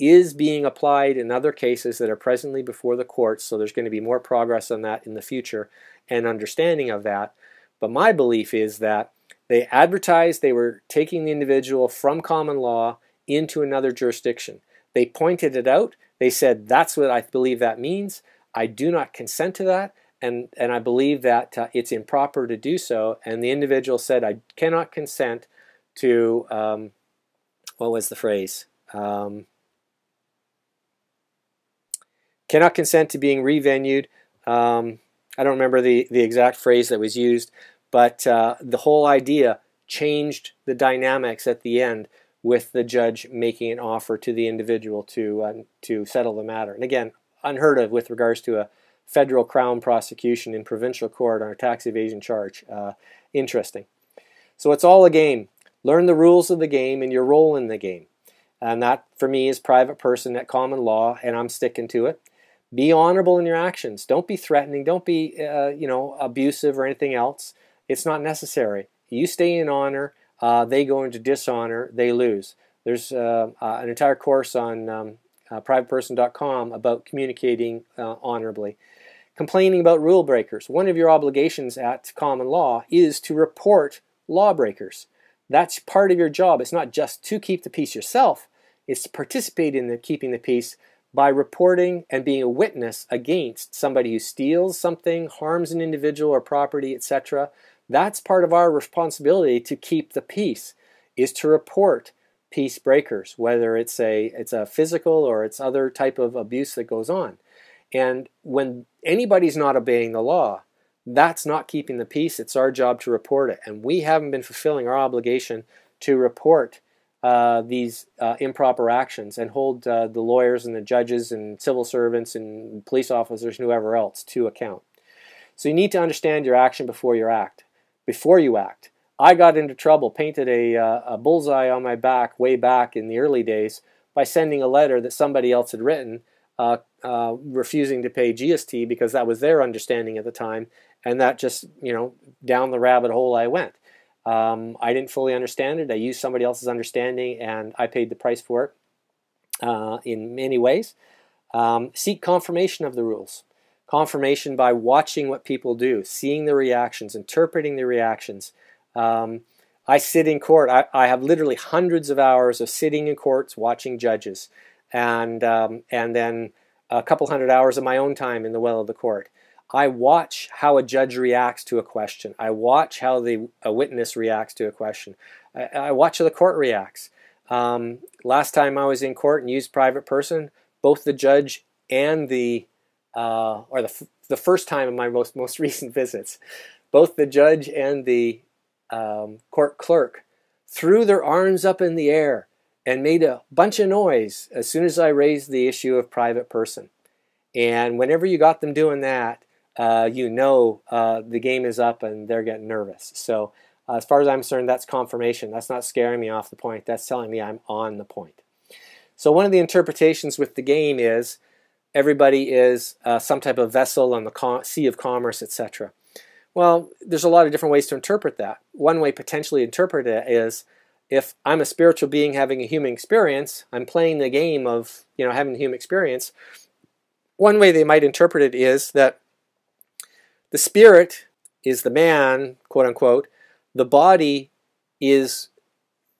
is being applied in other cases that are presently before the courts, so there's going to be more progress on that in the future and understanding of that. But my belief is that they advertised they were taking the individual from common law into another jurisdiction. They pointed it out. They said, that's what I believe that means. I do not consent to that, and, and I believe that uh, it's improper to do so. And the individual said, I cannot consent to, um, what was the phrase? Um, cannot consent to being revenued. Um, I don't remember the, the exact phrase that was used, but uh, the whole idea changed the dynamics at the end with the judge making an offer to the individual to uh, to settle the matter. And again, unheard of with regards to a federal crown prosecution in provincial court on a tax evasion charge. Uh, interesting. So it's all a game. Learn the rules of the game and your role in the game. And that, for me, is private person at common law, and I'm sticking to it. Be honorable in your actions. Don't be threatening. Don't be, uh, you know, abusive or anything else. It's not necessary. You stay in honor. Uh, they go into dishonor. They lose. There's uh, uh an entire course on um, uh, private-person.com about communicating uh, honorably. Complaining about rule breakers. One of your obligations at common law is to report lawbreakers. That's part of your job. It's not just to keep the peace yourself. It's to participate in the keeping the peace by reporting and being a witness against somebody who steals something, harms an individual or property, etc. That's part of our responsibility to keep the peace, is to report peace breakers, whether it's a it's a physical or it's other type of abuse that goes on. And when anybody's not obeying the law, that's not keeping the peace. It's our job to report it. And we haven't been fulfilling our obligation to report uh, these uh, improper actions and hold uh, the lawyers and the judges and civil servants and police officers and whoever else to account. So you need to understand your action before you act. Before you act. I got into trouble, painted a, uh, a bullseye on my back way back in the early days by sending a letter that somebody else had written uh, uh, refusing to pay GST because that was their understanding at the time, and that just, you know, down the rabbit hole I went. Um, I didn't fully understand it. I used somebody else's understanding, and I paid the price for it uh, in many ways. Um, seek confirmation of the rules. Confirmation by watching what people do, seeing the reactions, interpreting the reactions. Um, I sit in court. I, I, have literally hundreds of hours of sitting in courts watching judges, and um, and then a couple hundred hours of my own time in the well of the court. I watch how a judge reacts to a question. I watch how the a witness reacts to a question. I, I watch how the court reacts. Um, last time I was in court and used private person, both the judge and the uh, or the the first time in my most most recent visits, both the judge and the um, court clerk threw their arms up in the air and made a bunch of noise as soon as I raised the issue of private person. And whenever you got them doing that, uh, you know uh, the game is up and they're getting nervous. So, uh, as far as I'm concerned, that's confirmation. That's not scaring me off the point. That's telling me I'm on the point. So, one of the interpretations with the game is everybody is uh, some type of vessel on the sea of commerce, etc. Well, there's a lot of different ways to interpret that. One way potentially interpret it is if I'm a spiritual being having a human experience, I'm playing the game of you know having a human experience. One way they might interpret it is that the spirit is the man, quote unquote. The body is,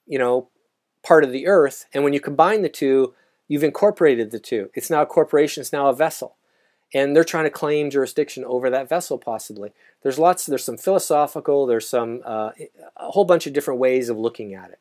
you know, part of the earth. And when you combine the two, you've incorporated the two. It's now a corporation, it's now a vessel. And they're trying to claim jurisdiction over that vessel, possibly. There's lots, there's some philosophical, there's some, uh, a whole bunch of different ways of looking at it.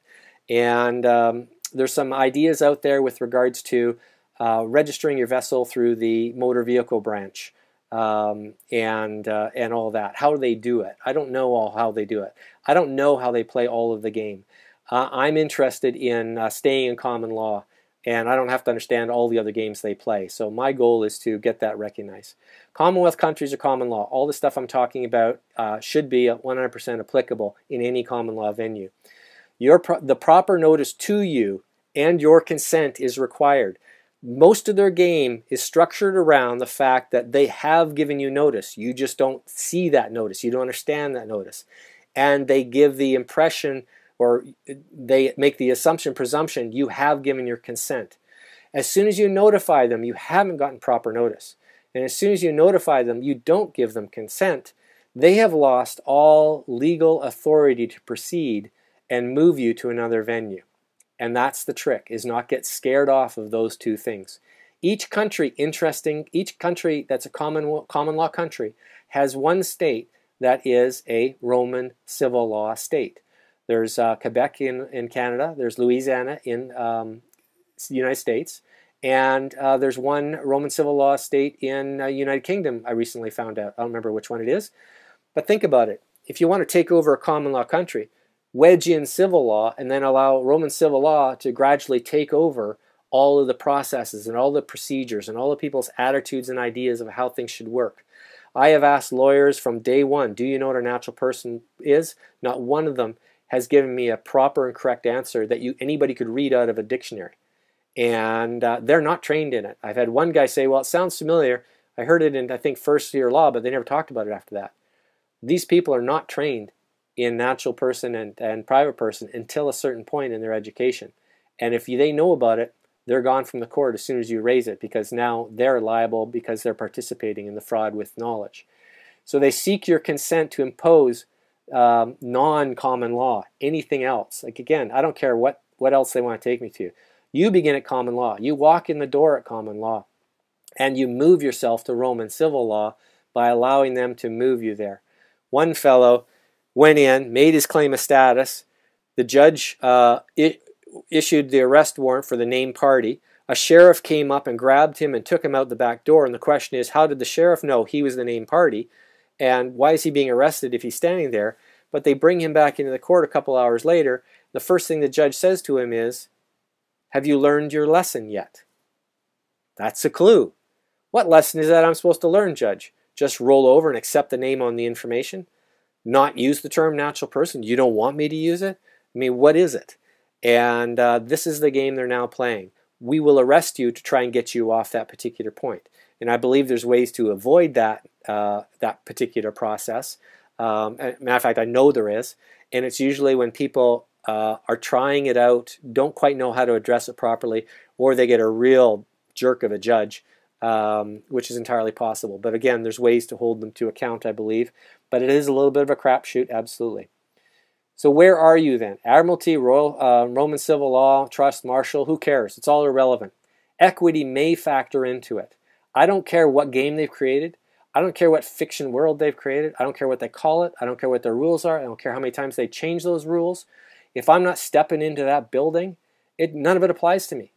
And um, there's some ideas out there with regards to uh, registering your vessel through the motor vehicle branch um, and uh, and all that. How do they do it? I don't know all how they do it. I don't know how they play all of the game. Uh, I'm interested in uh, staying in common law, and I don't have to understand all the other games they play. So my goal is to get that recognized. Commonwealth countries are common law. All the stuff I'm talking about uh, should be 100% applicable in any common law venue. Your pro the proper notice to you and your consent is required most of their game is structured around the fact that they have given you notice. You just don't see that notice. You don't understand that notice. And they give the impression or they make the assumption, presumption, you have given your consent. As soon as you notify them, you haven't gotten proper notice. And as soon as you notify them, you don't give them consent, they have lost all legal authority to proceed and move you to another venue. And that's the trick, is not get scared off of those two things. Each country, interesting, each country that's a common, common law country has one state that is a Roman civil law state. There's uh, Quebec in, in Canada, there's Louisiana in um, the United States, and uh, there's one Roman civil law state in uh, United Kingdom I recently found out. I don't remember which one it is. But think about it. If you want to take over a common law country, wedge in civil law and then allow Roman civil law to gradually take over all of the processes and all the procedures and all the people's attitudes and ideas of how things should work. I have asked lawyers from day one, do you know what a natural person is? Not one of them has given me a proper and correct answer that you anybody could read out of a dictionary. And uh, they're not trained in it. I've had one guy say, well, it sounds familiar. I heard it in, I think, first year law, but they never talked about it after that. These people are not trained in natural person and, and private person until a certain point in their education. And if they know about it, they're gone from the court as soon as you raise it because now they're liable because they're participating in the fraud with knowledge. So they seek your consent to impose um, non-common law, anything else. Like again, I don't care what, what else they want to take me to. You begin at common law. You walk in the door at common law. And you move yourself to Roman civil law by allowing them to move you there. One fellow went in, made his claim of status. The judge uh, issued the arrest warrant for the named party. A sheriff came up and grabbed him and took him out the back door. And the question is, how did the sheriff know he was the named party? And why is he being arrested if he's standing there? But they bring him back into the court a couple hours later. The first thing the judge says to him is, Have you learned your lesson yet? That's a clue. What lesson is that I'm supposed to learn, Judge? Just roll over and accept the name on the information? Not use the term natural person? You don't want me to use it? I mean, what is it? And uh, this is the game they're now playing. We will arrest you to try and get you off that particular point. And I believe there's ways to avoid that uh, that particular process. Um, matter of fact, I know there is, and it's usually when people uh, are trying it out, don't quite know how to address it properly, or they get a real jerk of a judge, um, which is entirely possible. But again, there's ways to hold them to account, I believe. But it is a little bit of a crapshoot, absolutely. So where are you then? Admiralty, Royal, uh, Roman civil law, trust, martial, who cares? It's all irrelevant. Equity may factor into it. I don't care what game they've created. I don't care what fiction world they've created. I don't care what they call it. I don't care what their rules are. I don't care how many times they change those rules. If I'm not stepping into that building, it, none of it applies to me.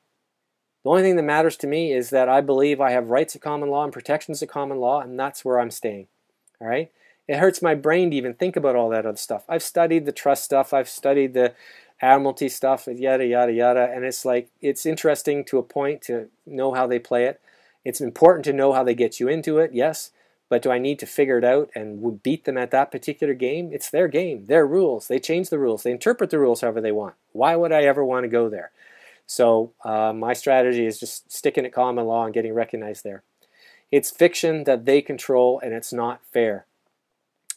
The only thing that matters to me is that I believe I have rights of common law and protections of common law, and that's where I'm staying. All right? It hurts my brain to even think about all that other stuff. I've studied the trust stuff, I've studied the admiralty stuff, yada, yada, yada, and it's like, it's interesting to a point to know how they play it. It's important to know how they get you into it, yes, but do I need to figure it out and beat them at that particular game? It's their game, their rules. They change the rules, they interpret the rules however they want. Why would I ever want to go there? So uh, my strategy is just sticking at common law and getting recognized there. It's fiction that they control, and it's not fair.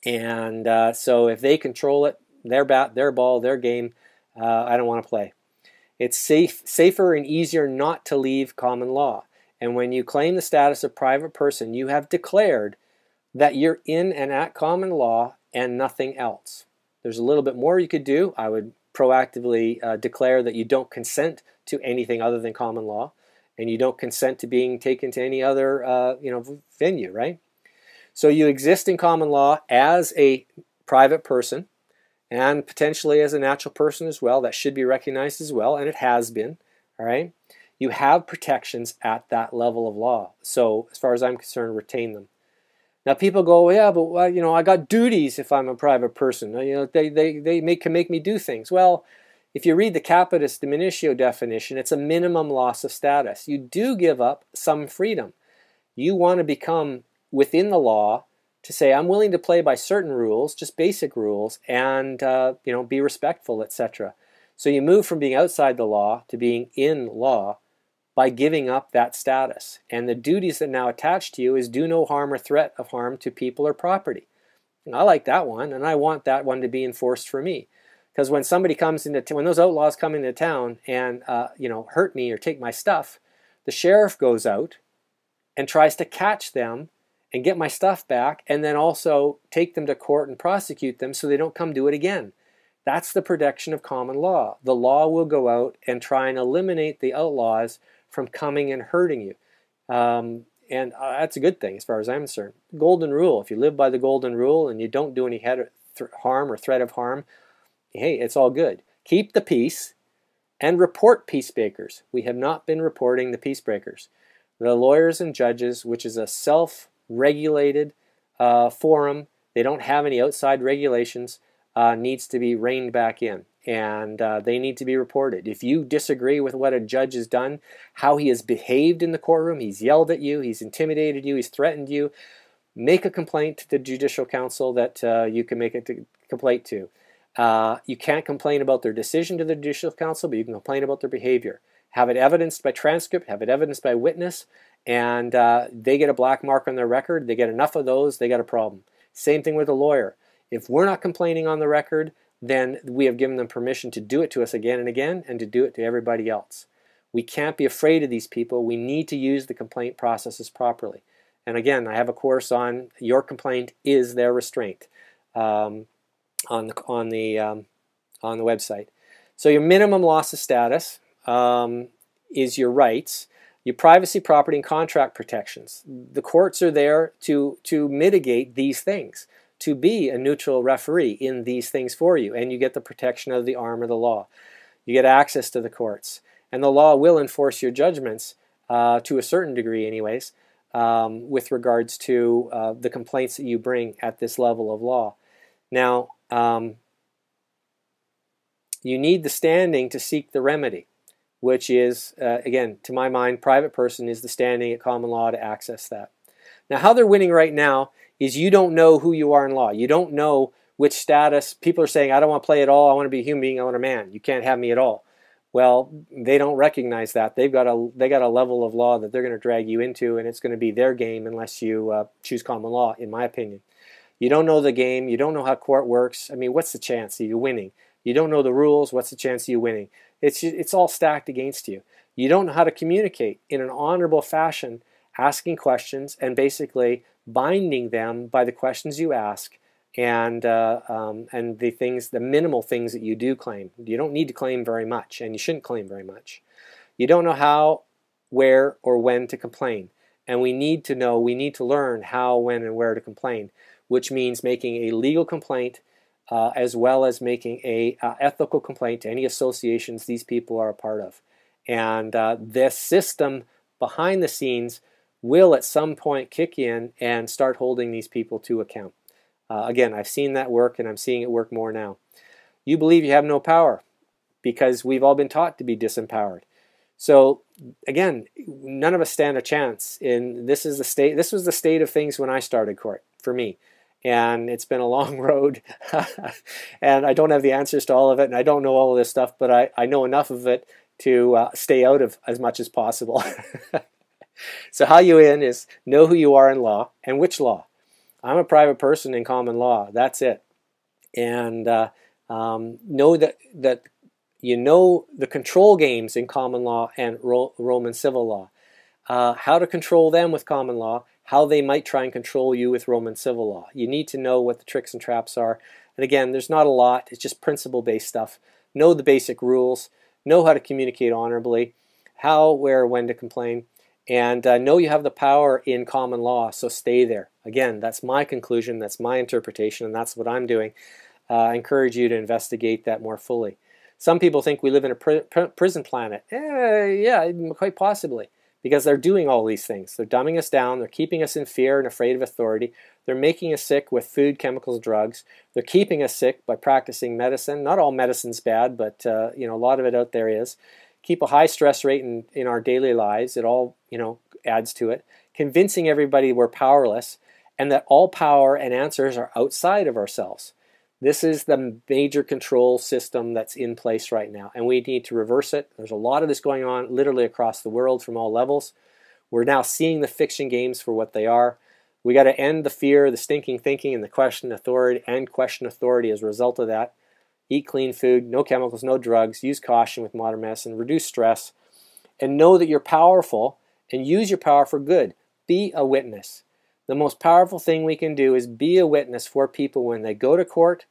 And uh, so if they control it, their bat, their ball, their game, uh, I don't want to play. It's safe, safer and easier not to leave common law. And when you claim the status of private person, you have declared that you're in and at common law and nothing else. There's a little bit more you could do. I would proactively uh, declare that you don't consent to anything other than common law, and you don't consent to being taken to any other uh, you know venue, right? So you exist in common law as a private person and potentially as a natural person as well. That should be recognized as well, and it has been. All right. You have protections at that level of law. So, as far as I'm concerned, retain them. Now, people go, yeah, but well, you know, I got duties if I'm a private person. You know, they they they make can make me do things. Well, if you read the capitis diminutio definition, it's a minimum loss of status. You do give up some freedom. You want to become within the law to say I'm willing to play by certain rules, just basic rules, and uh, you know be respectful, etc. So you move from being outside the law to being in law by giving up that status. And the duties that now attach to you is do no harm or threat of harm to people or property. And I like that one, and I want that one to be enforced for me. Because when somebody comes into, t- when those outlaws come into town and uh, you know hurt me or take my stuff, the sheriff goes out and tries to catch them and get my stuff back and then also take them to court and prosecute them so they don't come do it again. That's the protection of common law. The law will go out and try and eliminate the outlaws from coming and hurting you. Um, and uh, that's a good thing as far as I'm concerned. Golden rule: if you live by the golden rule and you don't do any th harm or threat of harm, hey, it's all good. Keep the peace and report peacemakers. We have not been reporting the peacebreakers. The lawyers and judges, which is a self-regulated uh, forum, they don't have any outside regulations, uh, needs to be reined back in and uh, they need to be reported. If you disagree with what a judge has done, how he has behaved in the courtroom, he's yelled at you, he's intimidated you, he's threatened you, make a complaint to the Judicial Council that uh, you can make a complaint to. Uh, you can't complain about their decision to the Judicial Council, but you can complain about their behavior. Have it evidenced by transcript, have it evidenced by witness, and uh, they get a black mark on their record. They get enough of those, they got a problem. Same thing with a lawyer. If we're not complaining on the record, then we have given them permission to do it to us again and again and to do it to everybody else. We can't be afraid of these people. We need to use the complaint processes properly. And again, I have a course on your complaint is their restraint um, on the on the um, on the website. So your minimum loss of status um, is your rights, your privacy, property, and contract protections. The courts are there to to mitigate these things to be a neutral referee in these things for you, and you get the protection of the arm of the law. You get access to the courts, and the law will enforce your judgments uh, to a certain degree, anyways, um, with regards to uh, the complaints that you bring at this level of law. Now, um, you need the standing to seek the remedy, which is, uh, again, to my mind, private person is the standing at common law to access that. Now, how they're winning right now is you don't know who you are in law. You don't know which status. People are saying, I don't want to play at all. I want to be a human being. I want a man. You can't have me at all. Well, they don't recognize that. They've got a they got a level of law that they're going to drag you into, and it's going to be their game unless you uh, choose common law. In my opinion, you don't know the game. You don't know how court works. I mean, what's the chance of you winning? You don't know the rules. What's the chance of you winning? It's it's all stacked against you. You don't know how to communicate in an honorable fashion, asking questions and basically binding them by the questions you ask and uh, um, and the things, the minimal things that you do claim. You don't need to claim very much, and you shouldn't claim very much. You don't know how, where, or when to complain, and we need to know. We need to learn how, when, and where to complain, which means making a legal complaint uh, as well as making a uh, ethical complaint to any associations these people are a part of. And uh, this system behind the scenes will at some point kick in and start holding these people to account. Uh, again, I've seen that work and I'm seeing it work more now. You believe you have no power because we've all been taught to be disempowered. So again, none of us stand a chance. And this is the state. This was the state of things when I started court for me, and it's been a long road. and I don't have the answers to all of it, and I don't know all of this stuff, but I, I know enough of it to uh, stay out of as much as possible. so how you in is know who you are in law and which law. I'm a private person in common law. That's it. And uh, um, know that that you know the control games in common law and Ro Roman civil law. Uh, how to control them with common law, how they might try and control you with Roman civil law. You need to know what the tricks and traps are. And again, there's not a lot. It's just principle-based stuff. Know the basic rules. Know how to communicate honorably. How, where, when to complain and uh, know you have the power in common law, so stay there. Again, that's my conclusion, that's my interpretation, and that's what I'm doing. Uh, I encourage you to investigate that more fully. Some people think we live in a pr prison planet. Eh, yeah, quite possibly, because they're doing all these things. They're dumbing us down, they're keeping us in fear and afraid of authority, they're making us sick with food, chemicals, drugs, they're keeping us sick by practicing medicine. Not all medicine's bad, but uh, you know a lot of it out there is keep a high stress rate in, in our daily lives. It all, you know, adds to it. Convincing everybody we're powerless and that all power and answers are outside of ourselves. This is the major control system that's in place right now, and we need to reverse it. There's a lot of this going on literally across the world from all levels. We're now seeing the fiction games for what they are. We got to end the fear, the stinking thinking, and the question authority, and question authority as a result of that eat clean food, no chemicals, no drugs, use caution with modern medicine, reduce stress, and know that you're powerful and use your power for good. Be a witness. The most powerful thing we can do is be a witness for people when they go to court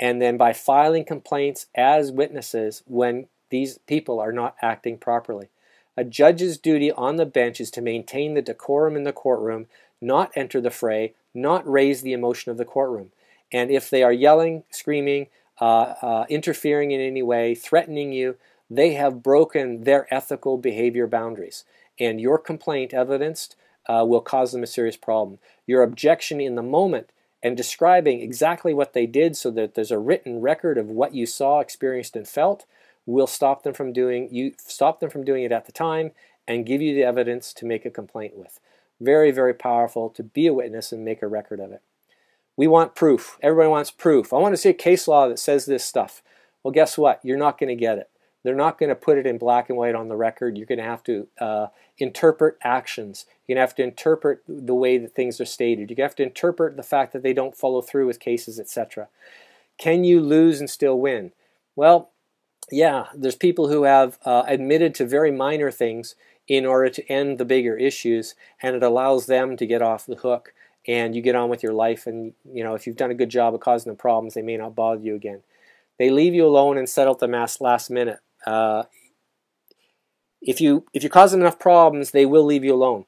and then by filing complaints as witnesses when these people are not acting properly. A judge's duty on the bench is to maintain the decorum in the courtroom, not enter the fray, not raise the emotion of the courtroom. And if they are yelling, screaming, uh, uh, interfering in any way, threatening you, they have broken their ethical behavior boundaries. And your complaint evidenced uh, will cause them a serious problem. Your objection in the moment and describing exactly what they did so that there's a written record of what you saw, experienced, and felt will stop them from doing you stop them from doing it at the time and give you the evidence to make a complaint with. Very, very powerful to be a witness and make a record of it. We want proof. Everybody wants proof. I want to see a case law that says this stuff. Well, guess what? You're not going to get it. They're not going to put it in black and white on the record. You're going to have to uh, interpret actions. You're going to have to interpret the way that things are stated. To have to interpret the fact that they don't follow through with cases, etc. Can you lose and still win? Well, yeah, there's people who have uh, admitted to very minor things in order to end the bigger issues, and it allows them to get off the hook and you get on with your life and you know if you've done a good job of causing them problems they may not bother you again they leave you alone and settle the mess last minute uh, if you if you cause them enough problems, they will leave you alone.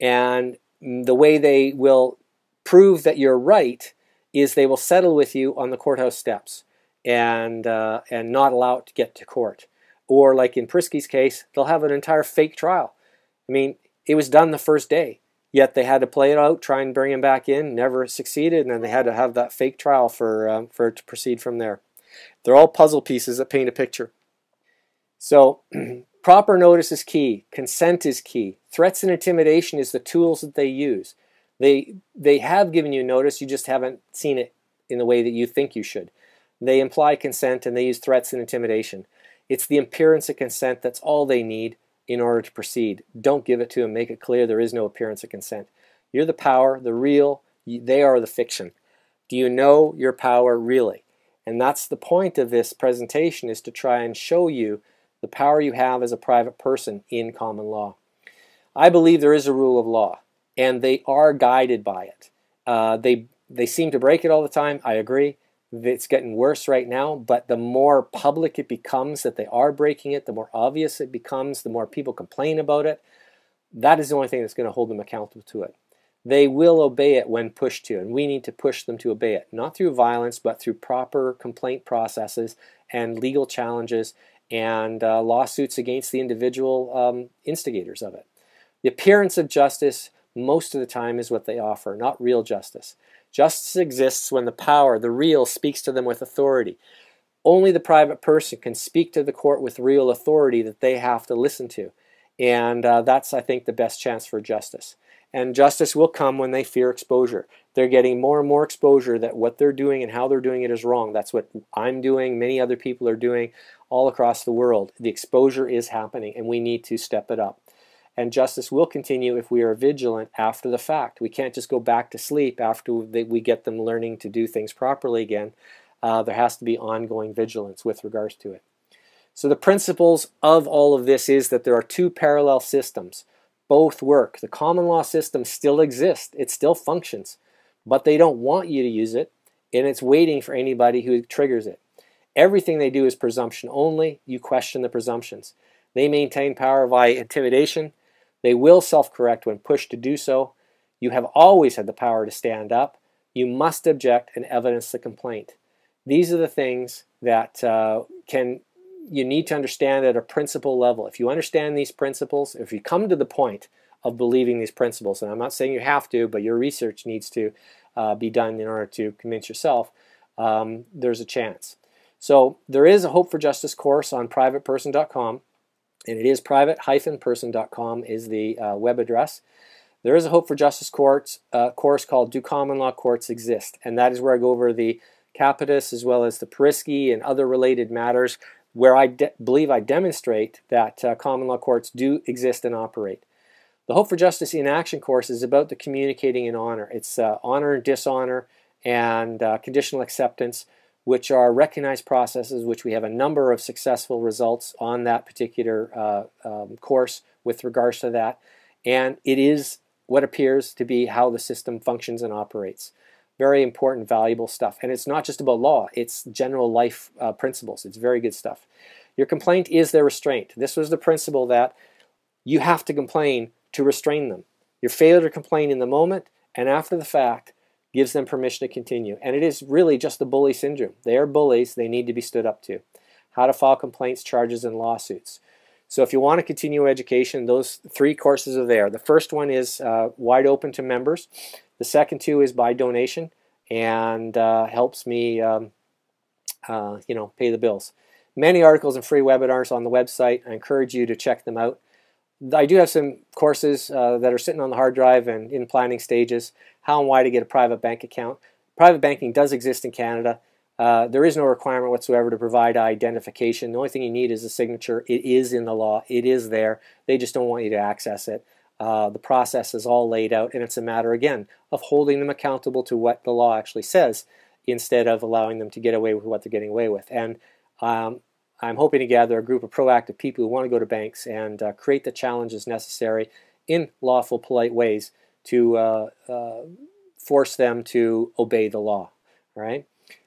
And the way they will prove that you're right is they will settle with you on the courthouse steps and uh, and not allow it to get to court. Or like in Prieske's case, they'll have an entire fake trial. I mean, it was done the first day, yet they had to play it out, try and bring him back in, never succeeded, and then they had to have that fake trial for um, for it to proceed from there. They're all puzzle pieces that paint a picture. So proper notice is key. Consent is key. Threats and intimidation is the tools that they use. They, they have given you notice, you just haven't seen it in the way that you think you should. They imply consent and they use threats and intimidation. It's the appearance of consent that's all they need in order to proceed. Don't give it to them. Make it clear there is no appearance of consent. You're the power, the real, they are the fiction. Do you know your power really? And that's the point of this presentation is to try and show you the power you have as a private person in common law. I believe there is a rule of law, and they are guided by it. Uh, they they seem to break it all the time. I agree. It's getting worse right now, but the more public it becomes that they are breaking it, the more obvious it becomes, the more people complain about it. That is the only thing that's going to hold them accountable to it. They will obey it when pushed to, and we need to push them to obey it, not through violence, but through proper complaint processes and legal challenges and uh, lawsuits against the individual um, instigators of it. The appearance of justice most of the time is what they offer, not real justice. Justice exists when the power, the real, speaks to them with authority. Only the private person can speak to the court with real authority that they have to listen to. And uh, that's, I think, the best chance for justice. And justice will come when they fear exposure. They're getting more and more exposure that what they're doing and how they're doing it is wrong. That's what I'm doing, many other people are doing all across the world. The exposure is happening, and we need to step it up. And justice will continue if we are vigilant after the fact. We can't just go back to sleep after we get them learning to do things properly again. Uh, there has to be ongoing vigilance with regards to it. So the principles of all of this is that there are two parallel systems. Both work. The common law system still exists. It still functions. But they don't want you to use it, and it's waiting for anybody who triggers it. Everything they do is presumption only. You question the presumptions. They maintain power via intimidation. They will self correct when pushed to do so. You have always had the power to stand up. You must object and evidence the complaint. These are the things that uh, can you need to understand at a principle level. If you understand these principles, if you come to the point of believing these principles, and I'm not saying you have to, but your research needs to uh, be done in order to convince yourself, um, there's a chance. So there is a Hope for Justice course on privateperson.com, and it is private-person.com is the uh, web address. There is a Hope for Justice course, uh, course called Do Common Law Courts Exist? And that is where I go over the Capitis as well as the Priesky and other related matters where I believe I demonstrate that uh, common law courts do exist and operate. The Hope for Justice in Action course is about the communicating in honor. It's uh, honor and dishonor and uh, conditional acceptance which are recognized processes, which we have a number of successful results on that particular uh, um, course with regards to that. And it is what appears to be how the system functions and operates. Very important, valuable stuff. And it's not just about law, it's general life uh, principles. It's very good stuff. Your complaint is their restraint. This was the principle that you have to complain to restrain them. Your failure to complain in the moment and after the fact gives them permission to continue. And it is really just the bully syndrome. They are bullies, they need to be stood up to. How to file complaints, charges, and lawsuits. So if you want to continue education, those three courses are there. The first one is uh, wide open to members. The second two is by donation and uh, helps me, um, uh, you know, pay the bills. Many articles and free webinars on the website. I encourage you to check them out. I do have some courses uh, that are sitting on the hard drive and in planning stages. How and why to get a private bank account. Private banking does exist in Canada. Uh, there is no requirement whatsoever to provide identification. The only thing you need is a signature. It is in the law. It is there. They just don't want you to access it. Uh, the process is all laid out, and it's a matter, again, of holding them accountable to what the law actually says instead of allowing them to get away with what they're getting away with. And um, I'm hoping to gather a group of proactive people who want to go to banks and uh, create the challenges necessary in lawful, polite ways to uh, uh force them to obey the law. Right?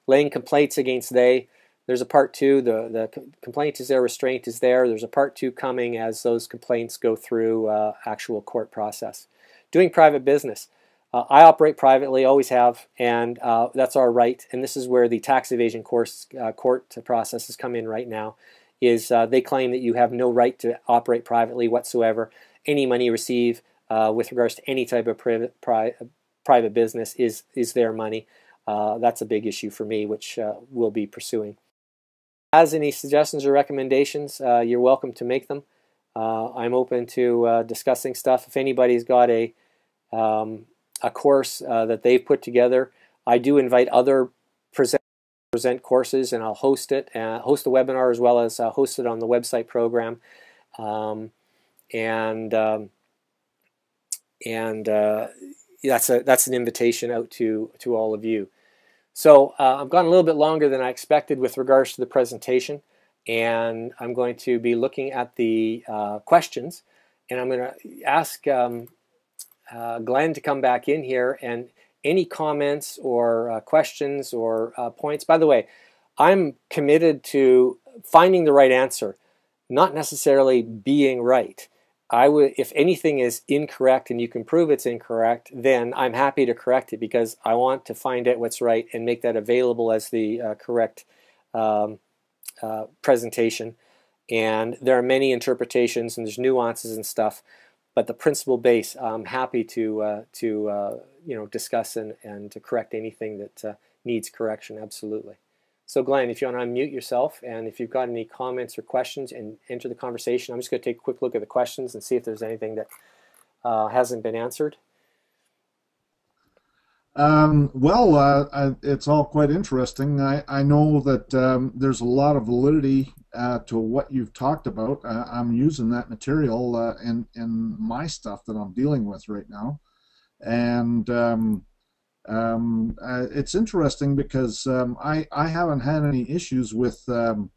laying complaints against they. There's a part two. The, the complaint is there, restraint is there. There's a part two coming as those complaints go through uh, actual court process. Doing private business. Uh, I operate privately, always have, and uh, that's our right. And this is where the tax evasion course, uh, court processes come in right now. Is uh, they claim that you have no right to operate privately whatsoever. Any money you receive uh, with regards to any type of private, pri private business is is their money. Uh, that's a big issue for me, which we'll be pursuing. As any suggestions or recommendations, you're welcome to make them. I'm open to discussing stuff. If anybody's got a um, a course uh, that they've put together, I do invite other present present courses, and I'll host it, host the webinar as well as host it on the website program. Um, and um, and that's a that's an invitation out to to all of you. So uh, I've gone a little bit longer than I expected with regards to the presentation, and I'm going to be looking at the uh, questions, and I'm going to ask um, uh, Glenn to come back in here and any comments or uh, questions or uh, points. By the way, I'm committed to finding the right answer, not necessarily being right. I would, if anything is incorrect and you can prove it's incorrect, then I'm happy to correct it because I want to find out what's right and make that available as the uh, correct um, uh, presentation. And there are many interpretations and there's nuances and stuff, but the principle base, I'm happy to uh, to uh, you know discuss and and to correct anything that uh, needs correction. Absolutely. So Glenn, if you want to unmute yourself and if you've got any comments or questions and enter the conversation, I'm just going to take a quick look at the questions and see if there's anything that uh, hasn't been answered. Um, well, uh, I, it's all quite interesting. I, I know that um, there's a lot of validity uh, to what you've talked about. Uh, I'm using that material uh, in, in my stuff that I'm dealing with right now. And um, um, it's interesting because um, I, I haven't had any issues with um,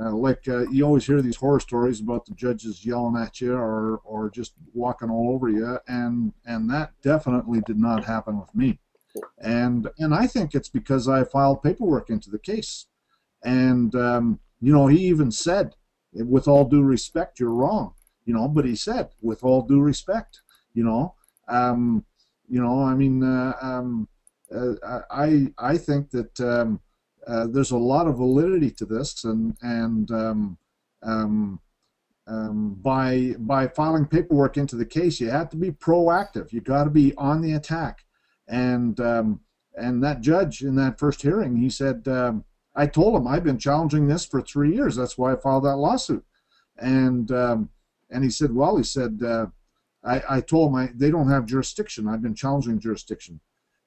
uh, like uh, you always hear these horror stories about the judges yelling at you or, or just walking all over you and and that definitely did not happen with me. And and I think it's because I filed paperwork into the case. And um, you know he even said with all due respect you're wrong you know but he said with all due respect you know? Um, you know, I mean, uh, um, uh, I I think that um, uh, there's a lot of validity to this, and and um, um, um, by by filing paperwork into the case, you have to be proactive. You got to be on the attack, and um, and that judge in that first hearing, he said, um, I told him I've been challenging this for three years. That's why I filed that lawsuit, and um, and he said, well, he said. Uh, I, I told him I, they don't have jurisdiction. I've been challenging jurisdiction.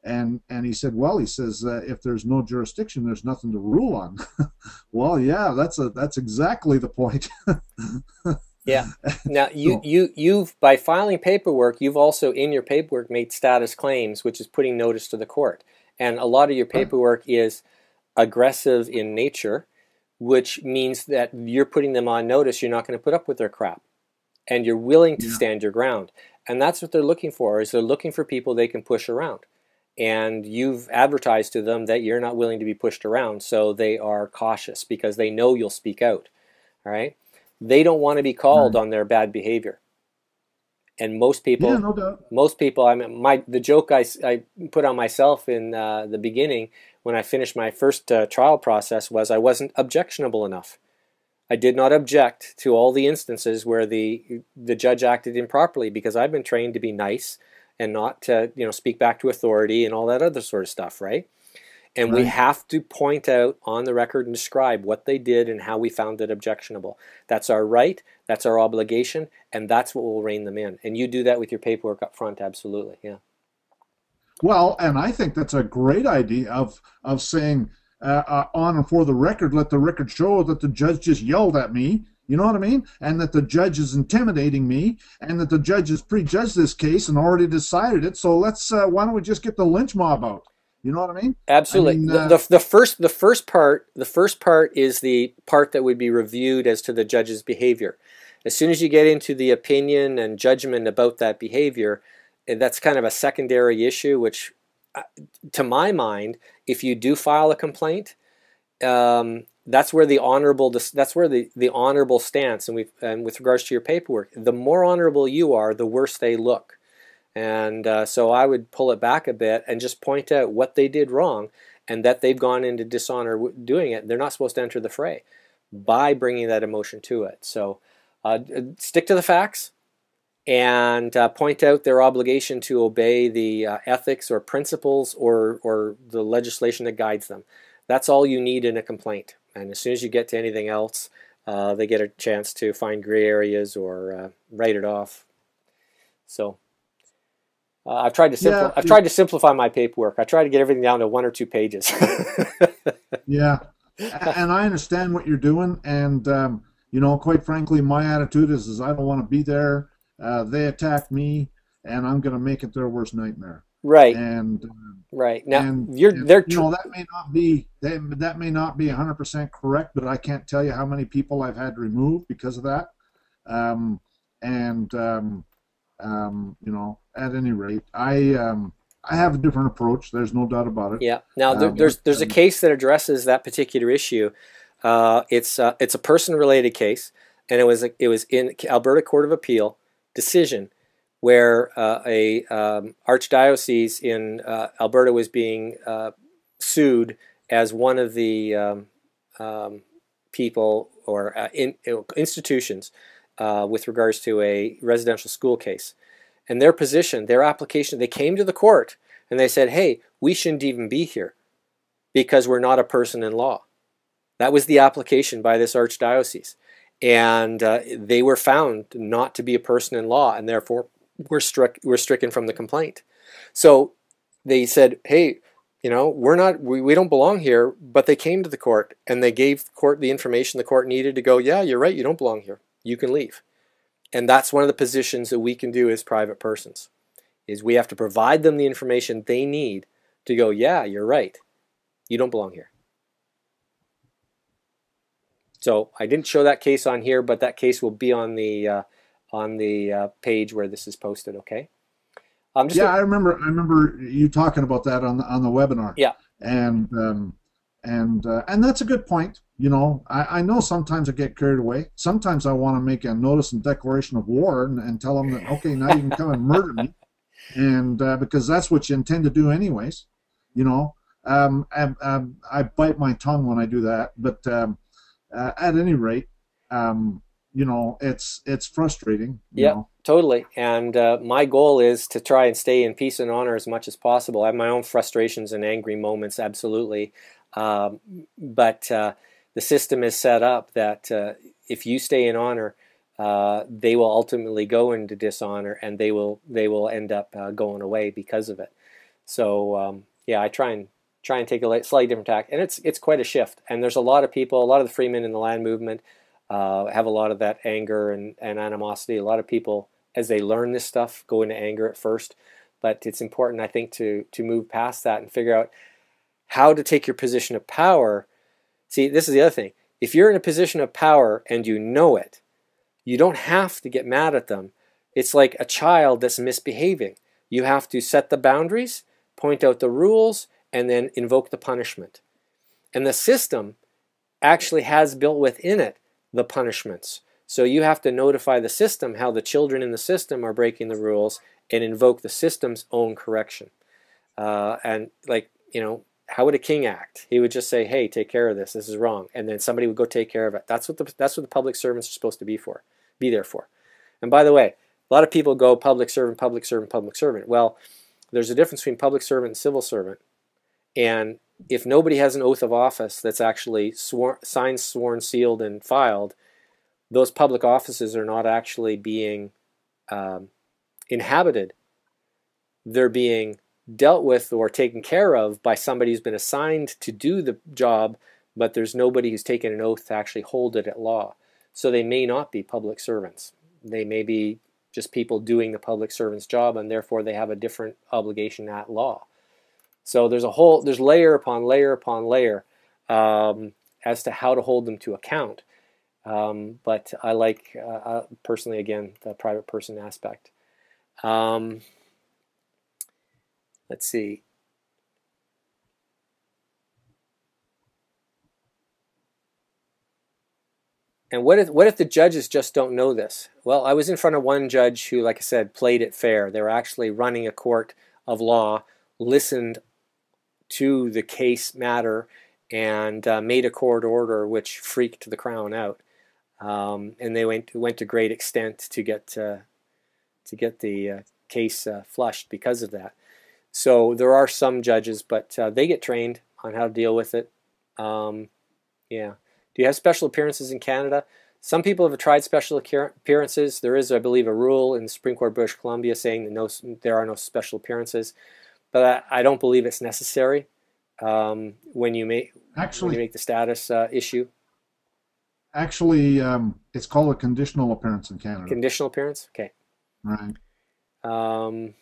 And, and he said, well, he says, uh, if there's no jurisdiction, there's nothing to rule on. well, yeah, that's a, that's exactly the point. yeah. Now you, you, you've, by filing paperwork, you've also in your paperwork made status claims, which is putting notice to the court. And a lot of your paperwork is aggressive in nature, which means that you're putting them on notice. You're not going to put up with their crap and you're willing to yeah. stand your ground. And that's what they're looking for is they're looking for people they can push around. And you've advertised to them that you're not willing to be pushed around, so they are cautious because they know you'll speak out. All right. they don't want to be called right. on their bad behavior. And most people, yeah, no most people, I mean, my the joke I, I put on myself in uh, the beginning when I finished my first uh, trial process was I wasn't objectionable enough. I did not object to all the instances where the the judge acted improperly because I've been trained to be nice and not to you know speak back to authority and all that other sort of stuff, right? And right. we have to point out on the record and describe what they did and how we found it objectionable. That's our right, that's our obligation, and that's what will rein them in. And you do that with your paperwork up front, absolutely, yeah. Well, and I think that's a great idea of of saying uh, uh, on and for the record, let the record show that the judge just yelled at me. You know what I mean? And that the judge is intimidating me, and that the judge has prejudged this case and already decided it. So let's uh, why don't we just get the lynch mob out? You know what I mean? Absolutely. I mean, uh, the, the, the first the first part the first part is the part that would be reviewed as to the judge's behavior. As soon as you get into the opinion and judgment about that behavior, eh, that's kind of a secondary issue, which, uh, to my mind, if you do file a complaint, um, that's where the honorable that's where the, the honorable stance and we and with regards to your paperwork, the more honorable you are, the worse they look. And uh, so I would pull it back a bit and just point out what they did wrong and that they've gone into dishonor doing it. They're not supposed to enter the fray by bringing that emotion to it. So uh, stick to the facts and uh, point out their obligation to obey the uh, ethics or principles or, or the legislation that guides them. That's all you need in a complaint. And as soon as you get to anything else, uh, they get a chance to find gray areas or uh, write it off. So uh, I've tried to yeah, I've tried to simplify my paperwork. I try to get everything down to one or two pages. yeah, and I understand what you're doing, and um, you know, quite frankly, my attitude is, is I don't want to be there. Uh, they attack me, and I'm going to make it their worst nightmare. Right. And uh, right now, and, you're and, they're you know that may not be they, that may not be 100 percent correct, but I can't tell you how many people I've had removed because of that. Um, and um, um, you know, at any rate, I um, I have a different approach. There's no doubt about it. Yeah. Now there, uh, there's there's a case that addresses that particular issue. Uh, it's uh, it's a person related case, and it was a, it was in Alberta Court of Appeal decision where uh, a um, archdiocese in uh, Alberta was being uh, sued as one of the um, um, people or in, institutions uh, with regards to a residential school case. And their position, their application, they came to the court and they said, hey, we shouldn't even be here because we're not a person in law. That was the application by this archdiocese. And uh, they were found not to be a person in law and therefore were, struck, were stricken from the complaint. So they said, hey, you know, we're not, we, we don't belong here, but they came to the court and they gave the court the information the court needed to go, yeah, you're right, you don't belong here you can leave. And that's one of the positions that we can do as private persons is we have to provide them the information they need to go, yeah, you're right. You don't belong here. So I didn't show that case on here, but that case will be on the uh, on the uh, page where this is posted. Okay. Um, yeah, I remember. I remember you talking about that on the on the webinar. Yeah. And um, and uh, and that's a good point. You know, I, I know sometimes I get carried away. Sometimes I want to make a notice and declaration of war and, and tell them that okay, now you can come and murder me, and uh, because that's what you intend to do anyways. You know, um, I, I, I, bite my tongue when I do that, but um, uh, at any rate, um, you know, it's it's frustrating. Yeah, totally. And uh, my goal is to try and stay in peace and honor as much as possible. I have my own frustrations and angry moments, absolutely. Um, but uh, the system is set up that uh, if you stay in honor, uh, they will ultimately go into dishonor, and they will they will end up uh, going away because of it. So um, yeah, I try and try and take a slightly different tack, and it's it's quite a shift. And there's a lot of people, a lot of the freemen in the land movement uh, have a lot of that anger and, and animosity. A lot of people, as they learn this stuff, go into anger at first, but it's important, I think, to to move past that and figure out how to take your position of power. See, this is the other thing. If you're in a position of power and you know it, you don't have to get mad at them. It's like a child that's misbehaving. You have to set the boundaries, point out the rules, and then invoke the punishment. And the system actually has built within it the punishments. So you have to notify the system how the children in the system are breaking the rules and invoke the system's own correction. Uh, and like, you know, how would a king act? He would just say, "Hey, take care of this. This is wrong," and then somebody would go take care of it. That's what the that's what the public servants are supposed to be for, be there for. And by the way, a lot of people go public servant, public servant, public servant. Well, there's a difference between public servant and civil servant. And if nobody has an oath of office that's actually sworn, signed, sworn, sealed, and filed, those public offices are not actually being um, inhabited. They're being dealt with or taken care of by somebody who's been assigned to do the job, but there's nobody who's taken an oath to actually hold it at law. So they may not be public servants. They may be just people doing the public servant's job, and therefore they have a different obligation at law. So there's a whole, there's layer upon layer upon layer um, as to how to hold them to account. Um, but I like, uh, uh personally, again, the private person aspect. Um, let's see. And what if what if the judges just don't know this? Well, I was in front of one judge who, like I said, played it fair. They were actually running a court of law, listened to the case matter, and uh, made a court order which freaked the crown out. Um, and they went went to great extent to get uh, to get the uh, case uh, flushed because of that. So there are some judges, but uh, they get trained on how to deal with it. Um, yeah. Do you have special appearances in Canada? Some people have tried special appearances. There is, I believe, a rule in the Supreme Court of British Columbia saying that no, there are no special appearances, but I, I don't believe it's necessary um, when you make actually when you make the status uh, issue. Actually, um, it's called a conditional appearance in Canada. Conditional appearance, okay. Right. Um,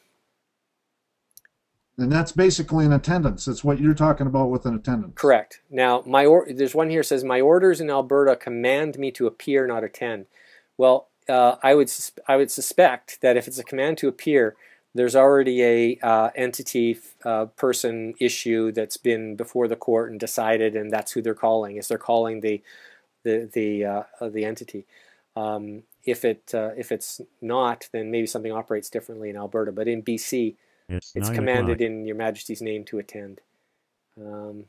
and that's basically an attendance. That's what you're talking about with an attendance. Correct. Now, my or- there's one here says my orders in Alberta command me to appear, not attend. Well, uh, I would I would suspect that if it's a command to appear, there's already a uh, entity uh, person issue that's been before the court and decided, and that's who they're calling. Is they're calling the the the uh, the entity. Um, if it uh, if it's not, then maybe something operates differently in Alberta. But in BC, it's, it's commanded in Your Majesty's name to attend. Um,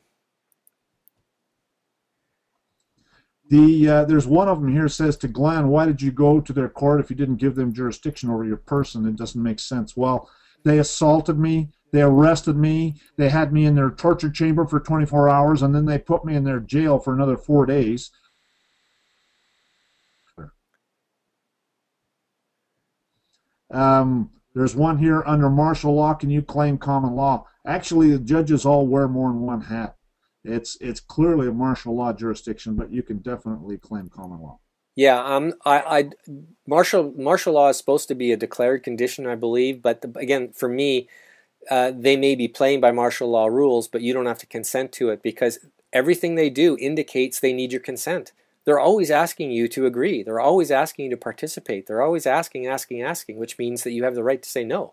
the uh, there's one of them here says to Glenn, why did you go to their court if you didn't give them jurisdiction over your person? It doesn't make sense. Well, they assaulted me, they arrested me, they had me in their torture chamber for 24 hours, and then they put me in their jail for another four days. Um, there's one here under martial law. Can you claim common law? Actually, the judges all wear more than one hat. It's it's clearly a martial law jurisdiction, but you can definitely claim common law. Yeah, um, I, I martial martial law is supposed to be a declared condition, I believe. But the, again, for me, uh, they may be playing by martial law rules, but you don't have to consent to it because everything they do indicates they need your consent they're always asking you to agree. They're always asking you to participate. They're always asking, asking, asking, which means that you have the right to say no.